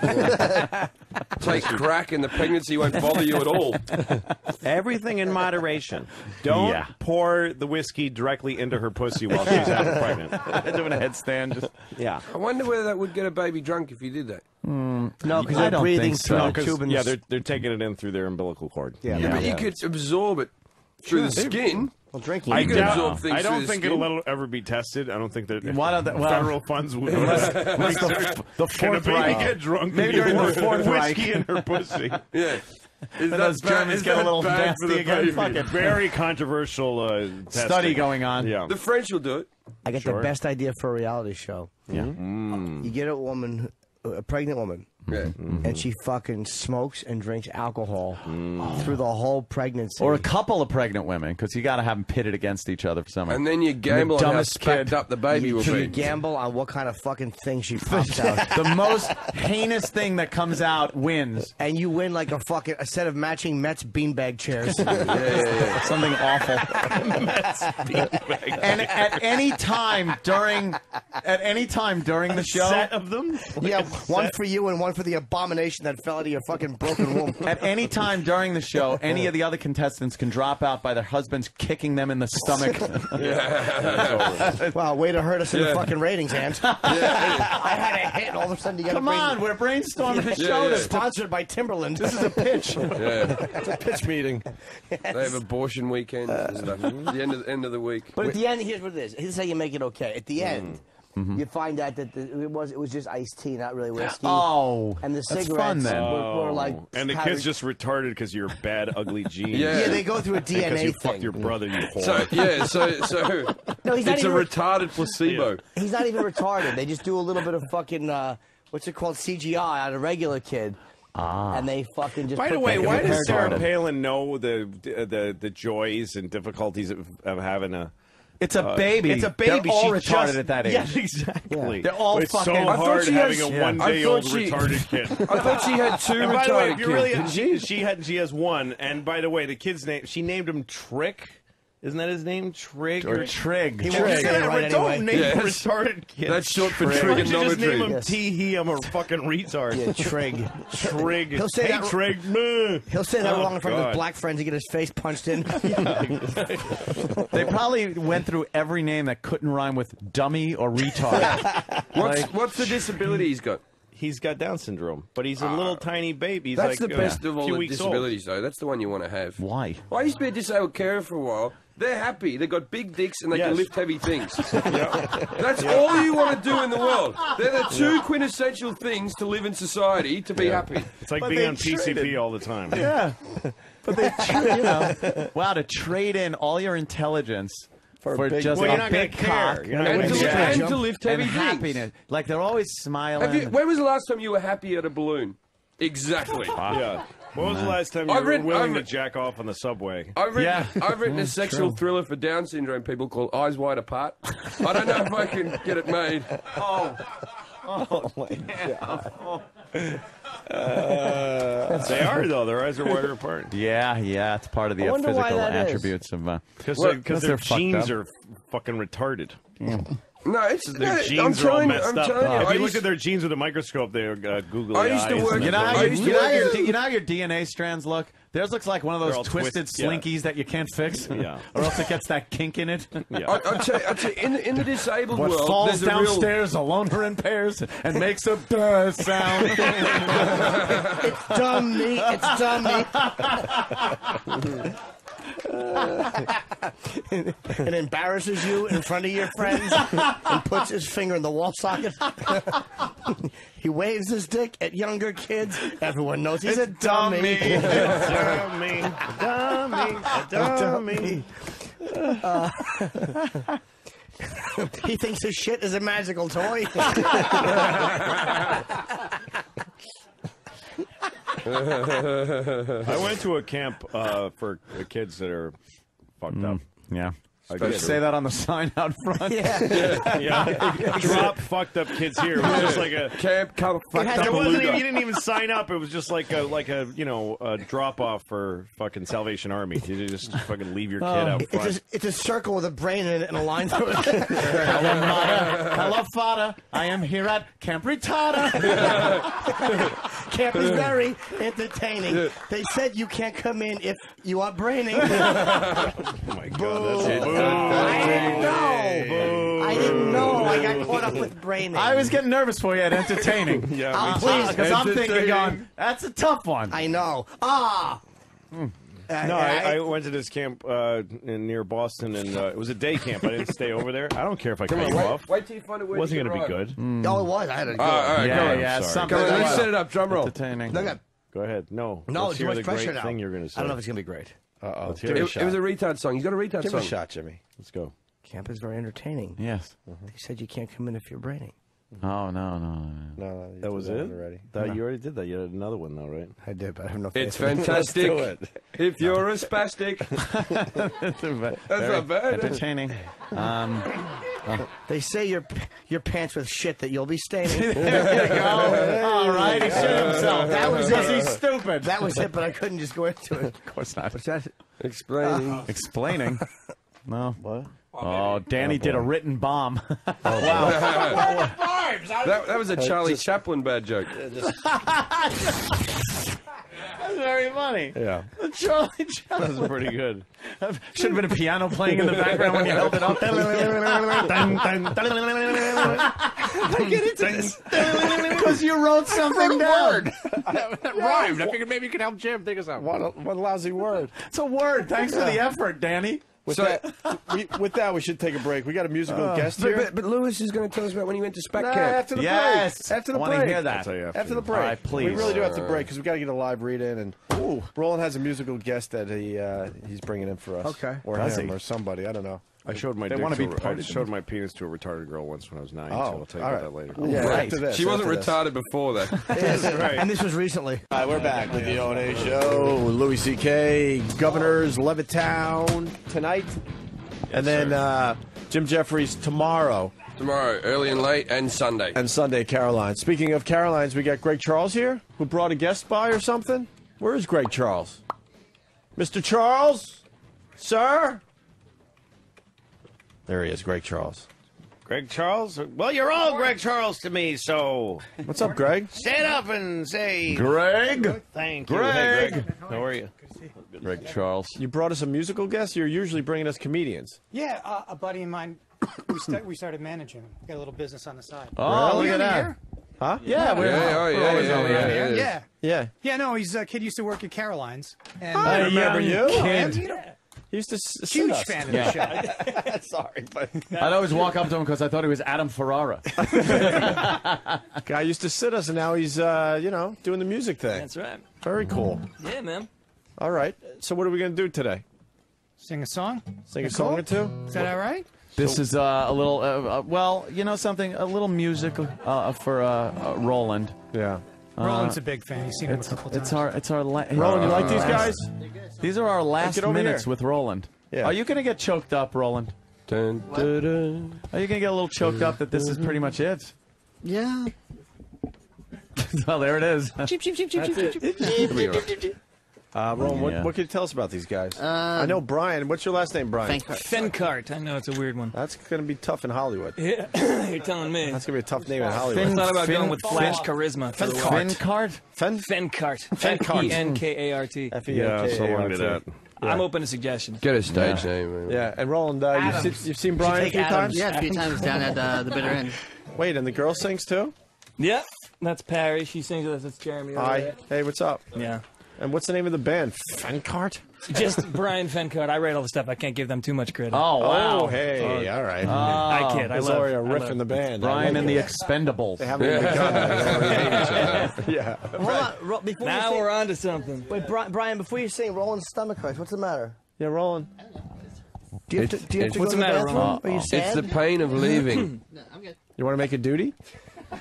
take crack and the pregnancy won't bother you at all. Everything in moderation. Don't Yeah. pour the whiskey directly into her pussy while she's having pregnant. Doing a headstand. Just Yeah. I wonder whether that would get a baby drunk if you did that. No, because I they're don't breathing think through so. the 'cause- tube. And yeah, they're they're taking it in through their umbilical cord. Yeah, Yeah, but you could absorb it through the skin. Well, drinking. I, You can doubt- absorb things I don't the think skin. it'll ever be tested. I don't think that Why don't they- well, federal funds would. unless- unless the- the Can a Fourth baby Reich- get drunk? Maybe during the Fourth whiskey in her pussy. Yeah. Is And that those Germans get a little bad nasty again. baby? Fuck it. Very controversial uh, Study going on. Yeah. The French will do it. I got Sure. the best idea for a reality show. Yeah. Mm. You get a woman, a pregnant woman, Yeah. Mm-hmm. Mm-hmm. and she fucking smokes and drinks alcohol mm. through the whole pregnancy. Or a couple of pregnant women, because you got to have them pitted against each other for some And then you gamble the on how dumbest spacked kid. up the baby you, will you gamble on what kind of fucking thing she pops out. the most heinous thing that comes out wins. And you win like a fucking a set of matching Mets beanbag chairs. Something awful. and at any time during, at any time during the show, Set of them. yeah, one for you and one for the abomination that fell out of your fucking broken womb. At any time during the show, any of the other contestants can drop out by their husbands kicking them in the stomach. wow, way to hurt us in the fucking ratings, Ant. I had a hit, and all of a sudden you got Come on, we're brainstorming a show. yeah. to Sponsored by Timberland. This is a pitch. Yeah. It's a pitch meeting. They have abortion weekends and stuff. the end of the end of the week. But at the end, here's what it is. Here's how you make it okay. At the Mm. End, you find out that the, it was it was just iced tea, not really whiskey. Oh, and the that's cigarettes fun then. were, were like Oh. and the powdered- kid's just retarded because you're bad, ugly genes. Yeah. yeah. They go through a Because DNA you thing. fucked your brother, you whore. So yeah, so so No, he's not it's a even- retarded placebo. He's not even retarded. They just do a little bit of fucking uh, what's it called CGI on a regular kid. Ah. And they fucking just. By the way, why does Sarah. Palin know the the the joys and difficulties of, of having a? It's a uh, baby. It's a baby. They're all She retarded just- at that age. Yes, exactly. Yeah. They're all it's fucking- so I thought hard she having has- a one-day-old she- retarded kid. I thought she had two and by the way, if really, she? she had she has one, and by the way, the kid's name she named him Trick. Isn't that his name? Trig Or Trig. He won't say it right Don't anyway. name Yes. retarded kids. That's short for Trig. Why don't you just trigonometry. name him Yes. T. He. I'm a fucking retard. Yeah, Trig. Trig. He'll say hey, that- Trig. meh. He'll say that Oh, wrong in front of his black friends and get his face punched in. They probably went through every name that couldn't rhyme with dummy or retard. What's Like- what's the disability he's got? He's got Down syndrome, but he's a little tiny baby. He's That's like the uh, best of all the weeks old. disabilities, though. That's the one you want to have. Why? Well, I used to be a disabled carer for a while. They're happy. They've got big dicks and they can lift heavy things. That's all you want to do in the world. They're the two quintessential things to live in society to be happy. It's like But being on PCP traded. all the time. Yeah. But they, tra- you know, wow, to trade in all your intelligence for, a big- just Well, a you're not big gonna care. cock You're not And gonna to, care. and to lift and heavy things. happiness. Like they're always smiling. Have you, when was the last time you were happy at a balloon? Exactly. Yeah. When was the last time you I've were written- willing I've to written- jack off on the subway? I've written, Yeah. I've written a sexual thriller for Down syndrome people called Eyes Wide Apart. I don't know if I can get it made. oh, Oh my god. they are though. Their eyes are wider apart. yeah, yeah. It's part of the I uh, wonder why physical that is. attributes of uh, Because Well, because they're their fucked genes up. are f- fucking retarded. No, it's Their no, genes I'm are all telling you, messed I'm up. telling you, if I you looked used- at their genes with a microscope, they're uh, googly I used to eyes. work- You know, how I your, used you, know how your, you know how your DNA strands look? Theirs looks like one of They're those twisted twist- yeah. slinkies that you can't fix. Yeah. or else it gets that kink in it. Yeah. I, I'll tell you, I'll tell you in, the, in the disabled What world, falls there's a real. downstairs alone or in pairs and makes a duh sound. it's dumb me. It's dumb me. and embarrasses you in front of your friends and puts his finger in the wall socket. he waves his dick at younger kids. Everyone knows he's a dummy. dummy, dummy, dummy. Uh, he thinks his shit is a magical toy. I went to a camp uh, for kids that are fucked up. yeah. I Better say that on the sign out front. Yeah. yeah. Drop fucked up kids here. It was just like a camp come fucked It up. wasn't even, you didn't even sign up. It was just like a like a you know a drop off for fucking Salvation Army. You just fucking leave your kid out oh, It's front. a, it's a circle with a brain in it and a line through it. Hello, Mata. Hello, Fada. I am here at Camp Retada. Camp is very entertaining. They said you can't come in if you are braining. oh my god, that's it. I didn't know. I didn't know. I got caught up with braining. I was getting nervous for you at entertaining. Yeah, Uh, me please, Because I'm thinking, going, that's a tough one. I know. Ah. Uh, No, I, I went to this camp uh, in, near Boston, and uh, it was a day camp. I didn't stay over there. I don't care if I Come cut you wait, off. wait till you find a It way wasn't going to be get good. Oh, it was. I had a go. All right, all right, yeah, come on. yeah, something. Come let's set it up. Drum roll. Entertaining. Look at- Go ahead. No, No, let's too hear much the pressure great now. thing you're going to say. I don't know if it's going to be great. Uh-oh. Let's Give it it. a shot. it was a retard song. He's got a retard Give it song. a shot, Jimmy. Let's go. Camp is very entertaining. Yes. They said you can't come in if you're braining. Oh, no, no, no. No, no, That was that it. already. That, You already did that. You had another one though, right? I did, but I have no It's faith. fantastic. do it. If you're a spastic, That's not bad. Entertaining. Um, They say your your pants with shit that you'll be staining. there you go. All right, he shit himself. That was because it. he's stupid. that was it, but I couldn't just go into it. of course not. What's that? explaining. Explaining. No. What? Oh, Danny oh, did a written bomb. Oh, that, that was a Charlie Chaplin bad joke. That's very funny. Yeah. Charlie Chaplin. That was pretty good. Should have been a piano playing in the background when you held it up. Don't get into this. Because you wrote something down. that rhymed. I figured maybe you could help Jim think of something. What a, what a lousy word. It's a word. Thanks for the effort, Danny. With So- that, we, with that, we should take a break. We got a musical guest But, here. but, but Louis is going to tell us about when he went to SPAC Nah, camp. after the Yes. break. After the I wanna break. hear that. I'll tell you after. After the break. All right, please. We really do have to break because we got to get a live read in. And Ooh. Roland has a musical guest that he uh, he's bringing in for us. Okay. Or Does him he? or somebody. I don't know. I showed my They dick wanna to be a- part I showed my penis to a retarded girl once when I was nine. Oh, so I'll tell you all about that later. Yeah, Right. after this. She wasn't after this. retarded before that. right. And this was recently. All right, we're back with the O&A show. Louis C.K., Governors, Levittown tonight. and then uh, Jim Jefferies tomorrow. Tomorrow, early and late, and Sunday. And Sunday, Caroline. Speaking of Carolines, we got Greg Charles here, who brought a guest by or something. Where is Greg Charles? Mr. Charles? Sir? There he is, Greg Charles. Greg Charles? Well, you're all Greg Charles to me, so. What's up, Greg? Stand up and say. Greg. Thank you. Greg. Hey, Greg. How are you? Greg Charles. You brought us a musical guest. You're usually bringing us comedians. Yeah, uh, a buddy of mine. we, start, we started managing. him. Got a little business on the side. Oh, look You at that. here? Huh? Yeah, we're- Yeah, oh, yeah, we're always yeah, over yeah, here. yeah, yeah. Yeah. Yeah, no, he's a kid used to work at Caroline's. And I remember you. Oh, man, Kid. You know, He used to s- huge us. fan of Yeah. the show. Sorry, but I'd always walk up to him because I thought he was Adam Ferrara. guy used to sit us, and now he's uh, you know doing the music thing. That's right. Very cool. Yeah, man. All right. So what are we gonna do today? Sing a song? Sing a That song or two? Is that all right? This is uh, a little, uh, uh, well, you know something, a little music uh, for uh, uh, Roland. Yeah. Roland's a big fan. He's seen him a it's, couple times. it's our, it's our. La- Roland, you like these guys? These are our last get over minutes here. with Roland. Yeah. Are you gonna get choked up, Roland? Dun, dun, dun. Are you gonna get a little choked up that this is pretty much it? Yeah. well, there it is. Cheep, cheep, cheep, cheep, cheep, cheep, Here we are. cheep. Uh, Roland, what, Yeah. what can you tell us about these guys? Uh, I know Brian. What's your last name, Brian? Fenkart. Fenkart. I know it's a weird one. That's going to be tough in Hollywood. Yeah, you're telling me. That's going to be a tough name in I Hollywood. thought about Fin- going with Flash Fin- Charisma. Fenkart. Fenkart? Fen- Fenkart. Fenkart. F-E-N-K-A-R-T. F-E-N-K-A-R-T. Yeah, something like that. I'm open to suggestions. Get a stage Yeah. name. man. Yeah, and Roland, uh, you've, seen, you've seen Brian a few Adams. times? Yeah, a few times down at uh, the bitter end. Wait, and the girl sings too? Yep, that's Perry. She sings with us. It's Jeremy. Hi. there. Hey, what's up? Yeah. And what's the name of the band? Fenkart? Just Brian Fenkart. I write all the stuff. I can't give them too much credit. Oh, wow. Oh, hey, oh. all right. Oh, I kid. I There's love. a riff love- in the band. Brian and the Expendables. They haven't even begun. They already hate each other. Yeah. Hold on, before Now sing, we're on to something. Wait, Bri- Brian, before you sing, Roland's stomach hurts. What's the matter? Yeah, Roland. Do you have to, do you have to What's go the to the matter, bathroom? Are you It's the pain of leaving. No, I'm good. You want to make a duty?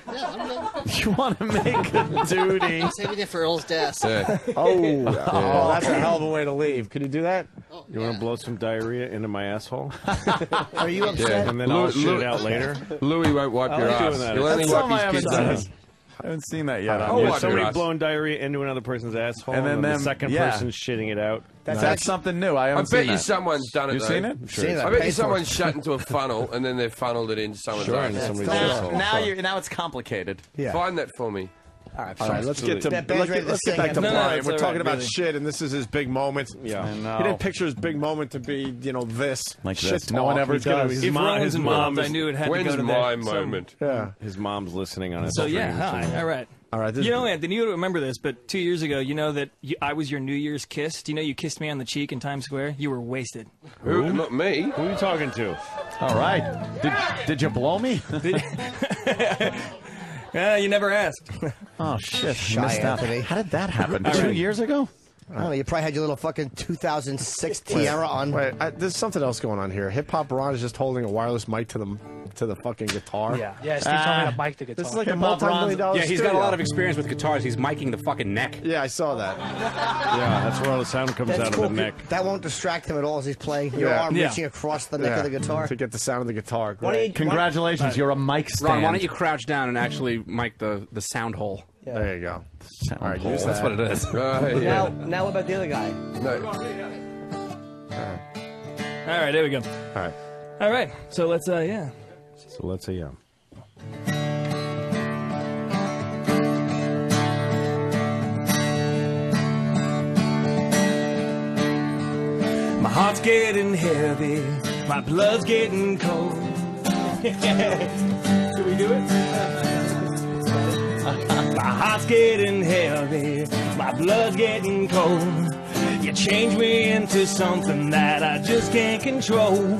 Yeah, I'm good. You want to make a duty? Saving it for Earl's desk. Oh, oh, yeah. Oh, oh, that's a hell of a way to leave. Could you do that? Oh, You want to blow some diarrhea into my asshole? Are you upset? And then I'll Lou- shit Lou- it out later? Louis won't wipe I your like doing ass. that. He'll only That's wipe something I his kid's seen. ass. I haven't seen that yet. Oh, on what? you. wipe Somebody your ass. blowing diarrhea into another person's asshole, And and then then, them- the second yeah. person shitting it out. That's, that's something new. I I haven't bet seen you that. someone's done it. You've though. seen it? Seen it. I bet you someone's it. shut into a funnel and then they've funneled it into someone's Sure, ass. into Now, asshole. now, now it's complicated. Yeah. Find that for me. All right, All right, let's get to let's band's get, let's get back to. No, no, Brian. it's We're all talking right, about really. shit, and this is his big moment. Yeah. He didn't picture his big moment to be, you know, this Like shit this. No one ever He's gonna- does. If mom- his mom I knew it had When's to go to my there. So- moment? Yeah. His mom's listening on his So yeah, hi. All right. All right. This, You know, Anthony, you don't remember this, but two years ago, you know that you, I was your New Year's kiss. Do you know you kissed me on the cheek in Times Square? You were wasted. Who? Not me. Who are you talking to? All right. Did, did you blow me? Yeah, you never asked. oh shit! Shy Missed out. Anthony. How did that happen? Two years ago? I don't know. You probably had your little fucking 2006 tiara on. Wait, I, there's something else going on here. Hip Hop Ron is just holding a wireless mic to the to the fucking guitar. Yeah, yeah. Steve told me to mic the guitar. This is like a Hip-hop multi-million dollar Yeah, he's got a lot of experience with guitars. He's miking the fucking neck. Yeah, I saw that. Yeah, that's where all the sound comes That's out cool. of the neck. That won't distract him at all as he's playing. Your Yeah. arm Yeah. reaching across the neck Yeah, of the guitar. to get the sound of the guitar. Great. you- Congratulations, you're a mic stand. Ron, why don't you crouch down and actually mic the, the sound hole? There you go. Sound All right, hole. use That's what it is. Right, Now, yeah. now what about the other guy? No. All right, there we go. All right. All right, so let's, uh, yeah. So let's say yeah. My heart's getting heavy, my blood's getting cold. Should we do it? Heart's getting heavy, my blood's getting cold. You change me into something that I just can't control.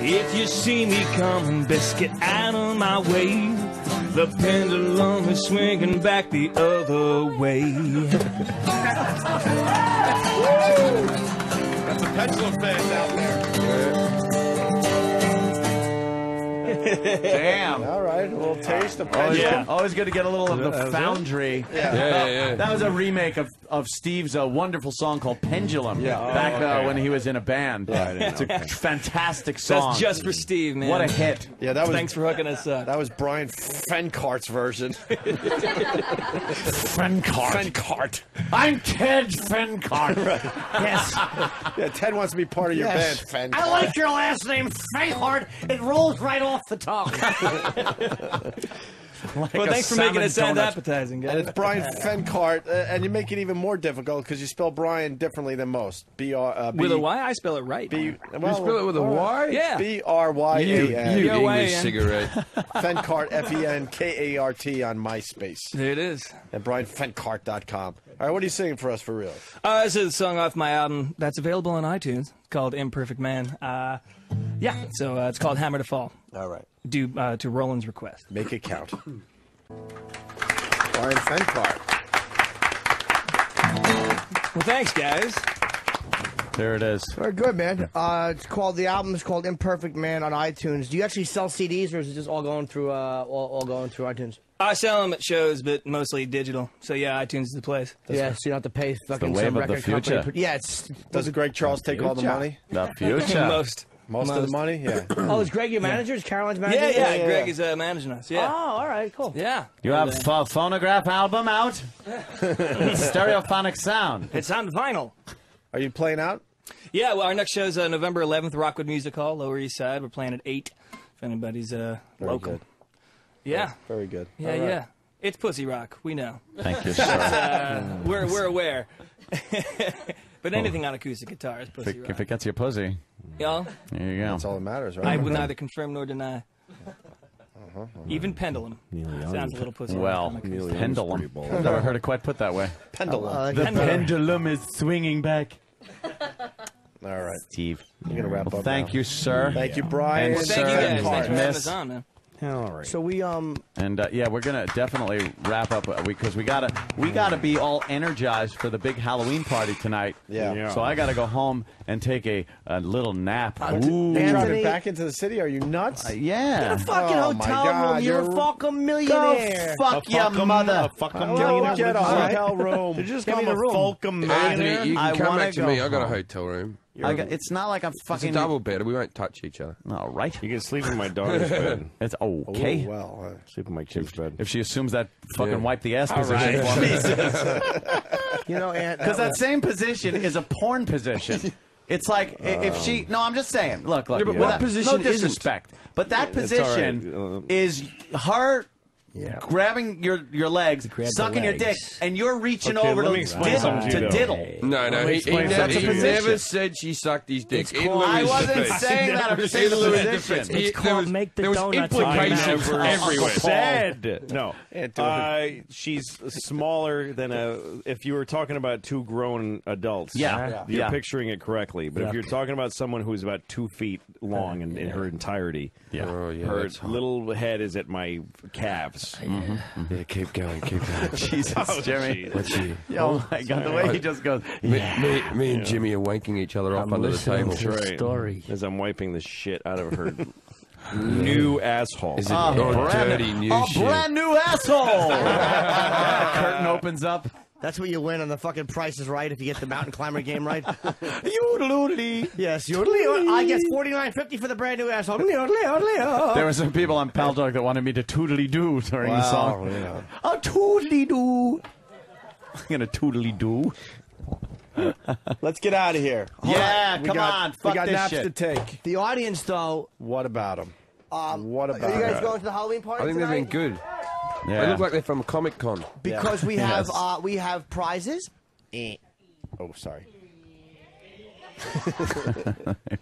If you see me coming, best get out of my way. The pendulum is swinging back the other way. That's a pendulum fan out there. Damn. All right, a little taste of Always, pendulum. always good to get a little of the was? Foundry. Yeah. Yeah, yeah, yeah. That was a remake of of Steve's uh, wonderful song called Pendulum. Yeah. back Oh, okay. uh, when he was in a band. Yeah, I didn't it's a. Okay. fantastic song. That's just for Steve, man. What a hit! Yeah, that was. Thanks for hooking us up. That was Brian Fenkart's version. Fenkart. Fenkart. I'm Ted Fenkart. Yes. Yeah, Ted wants to be part of your Yes. band, Fenkart. I like your last name, Fenkart. It rolls right off the tongue. well, thanks for making it sound appetizing, guys. And it's Brian Fenkart, uh, and you make it even more difficult because you spell Brian differently than most. B R uh, With B- a Y, I spell it right. B, You spell it with a all Y? Yeah. B R Y A N. You English cigarette. Fenkart, F E N K A R T on MySpace. There it is. And BrianFenkart.com. All right, what are you singing for us for real? Uh, this is a song off my album that's available on iTunes called Imperfect Man. Uh, yeah, so uh, it's called Hammer to Fall. All right. Due uh, to Roland's request. Make it count. Brian Fenkart. Well, thanks, guys. There it is. Very good, man. Uh, it's called the album is called Imperfect Man on iTunes. Do you actually sell CDs, or is it just all going through uh, all, all going through iTunes? I sell them at shows, but mostly digital. So yeah, iTunes is the place. yeah, so you don't have to pay fucking wave some of the record company. future. Yeah, it's Does Greg Charles take all the money? The future. Most. Most of the money? Yeah. oh, is Greg your manager? Is Caroline's manager? Yeah, yeah, Greg is uh, managing us. Yeah. Oh, all right, cool. Yeah. You have a phonograph album out? Stereophonic sound. It's on vinyl. Are you playing out? Yeah, well, our next show is uh, November 11th, Rockwood Music Hall, Lower East Side. We're playing at 8, if anybody's uh, Very local. good. Yeah. Very good. Yeah, All right. yeah. It's Pussy Rock. We know. Thank you, sir. uh, we're, we're aware. but anything on acoustic guitar is If Pussy it, Rock. if it gets you pussy, You know? there you go. That's all that matters, right? I would neither confirm nor deny. Uh-huh. Even Pendulum. Sounds a little pussy. Well, pendulum. I've never heard it quite put that way. Pendulum. Uh, The Pendulum. pendulum is swinging back. All right. Steve. You're going to wrap Well, up thank now. you, sir. Thank you, Brian. And Well, thank you guys. Thanks for having us on, man. All right. So we um And uh, yeah, we're gonna definitely wrap up because we gotta we gotta be all energized for the big Halloween party tonight. Yeah. Yeah. So I gotta go home and take a, a little nap. Uh, Ooh. You're driving back into the city? Are you nuts? Uh, yeah. Get a fucking Oh, my hotel God, room. You're, you're- a fucking Go millionaire. fuck your mother. A fucking Well, millionaire. get a hotel room. Did you just Give call me him the a room. Fulcum millionaire? Anthony, you I can come wanna back to go me. I got a hotel room. I got, it's not like I'm It's a double bed. We won't touch each other. All right. You can sleep in my daughter's bed. It's okay. Oh, well. uh, Sleep in my kid's bed. If she assumes that fucking Yeah. wipe the ass All position right. for me. You know, and Because that same position is a porn position. It's like i- if she. No, I'm just saying. Look, look. Yeah, but without- what position No isn't? disrespect, but that It's all right. position Uh, is her. Yeah. Grabbing your your legs, Grab the sucking your dick, legs. and you're reaching Okay, over let to me explain diddle, something to to though. diddle. No, no, Let me he, he, explain never, something. he That's a never said she sucked his dick. It's called- I wasn't saying that. I'm just saying the position. defense. It's called there was, make the there was donuts implications I never everywhere. said no. Can't do it. Uh, she's smaller than a. If you were talking about two grown adults, Yeah. Yeah. you're Yeah. picturing it correctly. But if you're talking about someone who's about two feet long in, in her entirety, Yeah. Oh, yeah, her that's hot. little head is at my calves. Yeah, mm-hmm. keep going, keep going. Jesus, Jimmy. Let's see. Oh my God, the way he just goes. Me, me, me and Jimmy are wanking each other off under the table. That's right. story. As I'm wiping the shit out of her new asshole. Is it Oh, oh, brand, dirty new a shit? brand new asshole. Curtain opens up. That's what you win on the fucking Price is Right if you get the mountain climber game right. Yoodly. yes, yoodly. I guess forty nine fifty for the brand new asshole. Yoodly, yoodly, There were some people on Paltalk that wanted me to toodly doo during the song. Wow, yeah. A toodly doo. I'm gonna toodly doo. Let's get out of here. Yeah, We come got- on. we Fuck got this naps shit. to take. The audience, though. What about them? Um, What Are about you guys going to the Halloween party I think they've been good. Yeah. They look like they're from Comic Con. Because we Yes. have uh, we have prizes. Oh, sorry.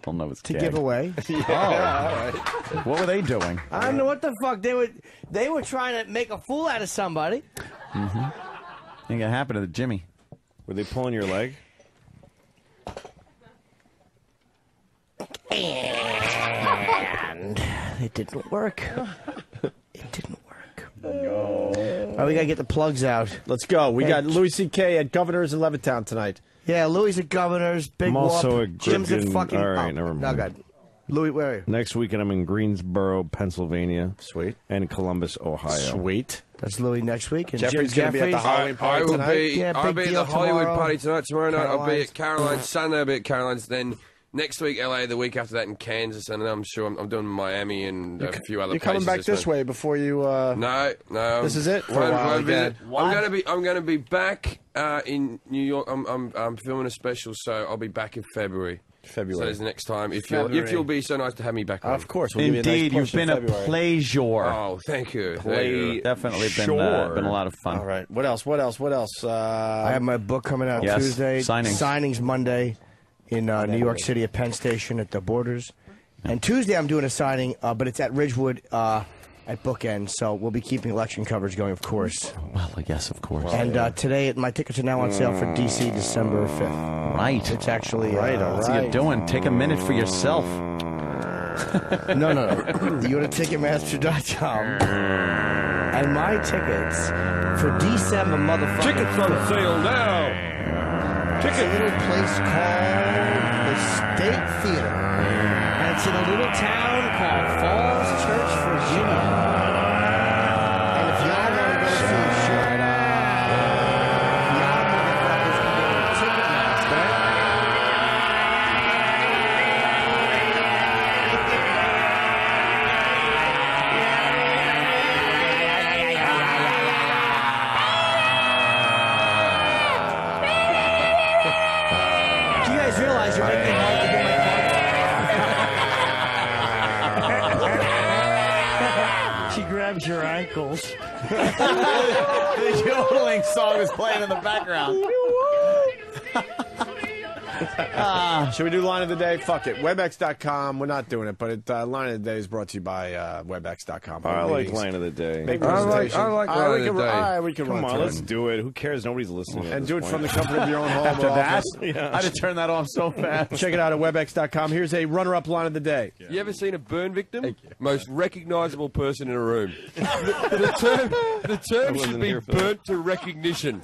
He'll know it's To gay. give away. Oh. What were they doing? I don't know what the fuck they were. They were trying to make a fool out of somebody. Mm-hmm. Think it happened to the Jimmy. Were they pulling your leg? And it didn't work. It didn't work. All right, we gotta get the plugs out. Let's go. We Hey, got Louis C.K. at Governors in Levittown tonight. Yeah, Louis at Governor's, Big I'm also Whoop, a Jim's at good- fucking. all right, oh, never No, mind. God. Louis, where are you? Next weekend, I'm in Greensboro, Pennsylvania. Sweet. And Columbus, Ohio. Sweet. That's Louis next week. And Jeffrey's Jim gonna be at the Jefferies. Halloween I will be. Yeah, I'll big be at deal the Hollywood tomorrow. party tonight. Tomorrow night, I'll be Caroline's. at Caroline's. Sunday, I'll be at Caroline's. Then next week, LA. The week after that, in Kansas. And I'm sure I'm, I'm doing Miami and a few other. You're coming back this way before you. Uh, No, no. This is it for a while one again. I'm gonna be. I'm gonna be back uh, in New York. I'm, I'm. I'm filming a special, so I'll be back in February. February. So that's the next time. If you'll, if you'll be so nice to have me back. on. Of course, we'll give you nice Indeed, you've been a pleasure. Oh, thank you. Play, you. definitely been uh, been a lot of fun. All right. What else? What else? What else? Uh, I have my book coming out Yes, Tuesday. signings. Signings Monday in uh, New York City at Penn Station at the Borders. And Tuesday I'm doing a signing, uh, but it's at Ridgewood uh, at Bookend. So we'll be keeping election coverage going, of course. Well, yes, of course. And uh, today, my tickets are now on sale for DC December 5th. Right. It's actually. Right, Uh, all What's you doing? Take a minute for yourself. no, no, no. You go to Ticketmaster.com. And my tickets for December, motherfucker. Tickets on sale now. It's a little place called the State Theater. And it's in a little town called Falls Church, Virginia. Song is playing in the background. Should we do line of the day? Fuck it. Webex.com. We're not doing it, but it, uh, line of the day is brought to you by uh, Webex.com. I like Meetings. line of the day. Big I like- I like line right, of the day. All right, we can Come run on, let's it. do it. Who cares? Nobody's listening. And do it point. from the comfort of your own home After that, office. I had to turn that off so fast. Check it out at Webex.com. Here's a runner-up line of the day. You ever seen a burn victim? Most recognizable person in a room. the, the term, the term should be here for that. burnt to recognition.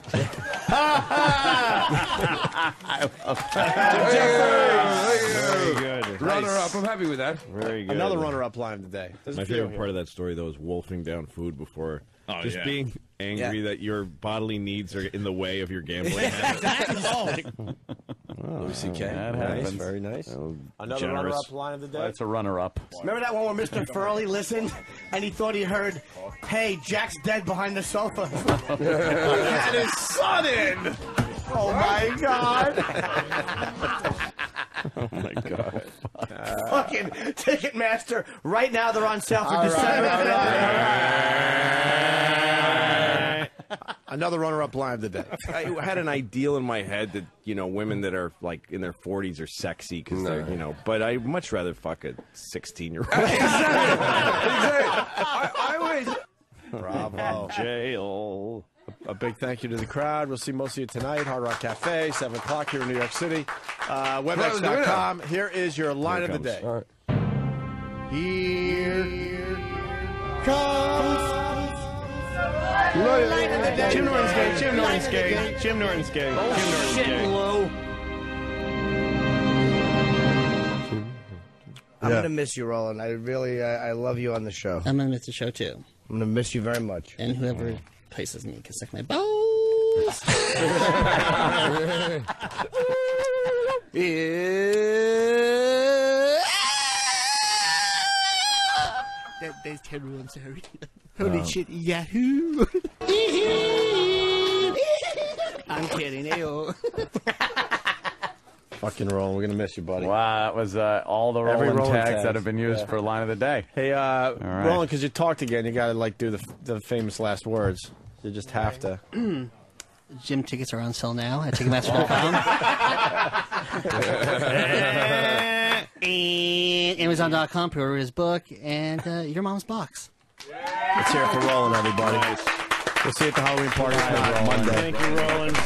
Very good. Runner up. I'm happy with that. Very good. Another runner-up line today. the My a favorite here. part of that story, though, is wolfing down food before. Oh, just yeah. being angry that your bodily needs are in the way of your gambling. habits. Louis C.K. Oh, that nice, happens. very nice. Another generous. runner-up line of the day. That's a runner-up. Remember that one where Mr. Furley listened and he thought he heard, hey, Jack's dead behind the sofa? That is sudden. Oh my God. oh my god! Fucking Ticketmaster. Right now they're on sale for All right, December. all right. Another runner-up line of the day. I had an ideal in my head that you know women that are like in their forties are sexy because they're you know, but I much rather fuck a sixteen year old. I, I always. Bravo. Jail. A big thank you to the crowd. We'll see most of you tonight. Hard Rock Cafe, 7 o'clock here in New York City. Uh, Webex.com. Here is your line of the day. comes. Here comes. Line Jim Norton's gay. Jim Norton's gay. Jim Norton's gay. Jim Norton's Shit, gay. Lou. I'm Yeah. gonna miss you, Roland. I really, I, I love you on the show. I'm gonna miss the show too. I'm gonna miss you very much. And whoever places me can suck my balls. that, that's terrible. I'm sorry. Holy shit, Yahoo! I'm kidding. Ayo. Fucking Roland. We're going to miss you, buddy. Wow, that was uh, all the Every rolling rolling tags, tags, that have been used yeah. for line of the day. Hey, uh, right. Roland, because you talked again, you got to like do the, the famous last words. You just have to. Jim tickets are on sale now at Ticketmaster.com. and Amazon.com, pre-order his book, and uh, your mom's box. Let's hear it for Roland, everybody. We'll see you at the Halloween party on Monday. Thank you, Roland.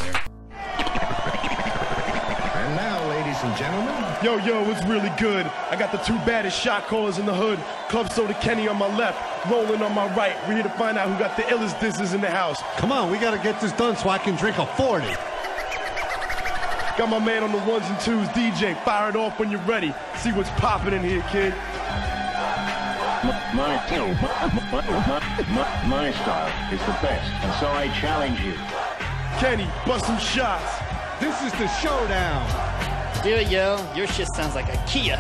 And now, ladies and gentlemen, Yo, yo, it's really good. I got the two baddest shot callers in the hood. Club Soda Kenny on my left, Roland on my right. We're here to find out who got the illest disses in the house. come on, we got to get this done so I can drink a 40. Got my man on the ones and twos, DJ. Fire it off when you're ready. See what's popping in here, kid. My, my, my, my style is the best, and so I challenge you. Kenny, bust some shots. This is the showdown. It, yo. Your shit sounds like a Kia.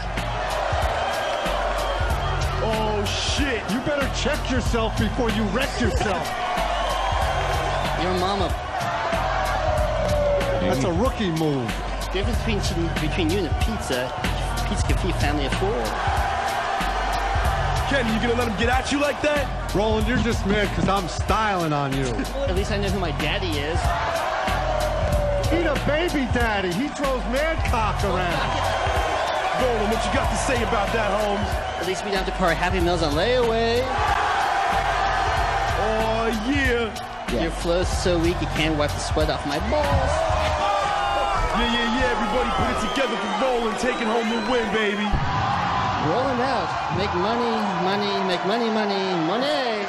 Oh shit! You better check yourself before you wreck yourself. Your mama. That's a rookie move. The Difference between between you and a pizza. Pizza can feed family of four. Kenny, you gonna let him get at you like that? Roland, you're just mad because I'm styling on you. At least I know who my daddy is. He a baby daddy. He throws mad cock around. Roland, what you got to say about that, Holmes? At least we don't have to pour Happy Meals on layaway. Oh yeah. Your flow's so weak you can't wipe the sweat off my balls. Yeah, yeah, yeah. Everybody put it together for Roland taking home the win, baby. Rolling out. Make money, money, make money, money, money.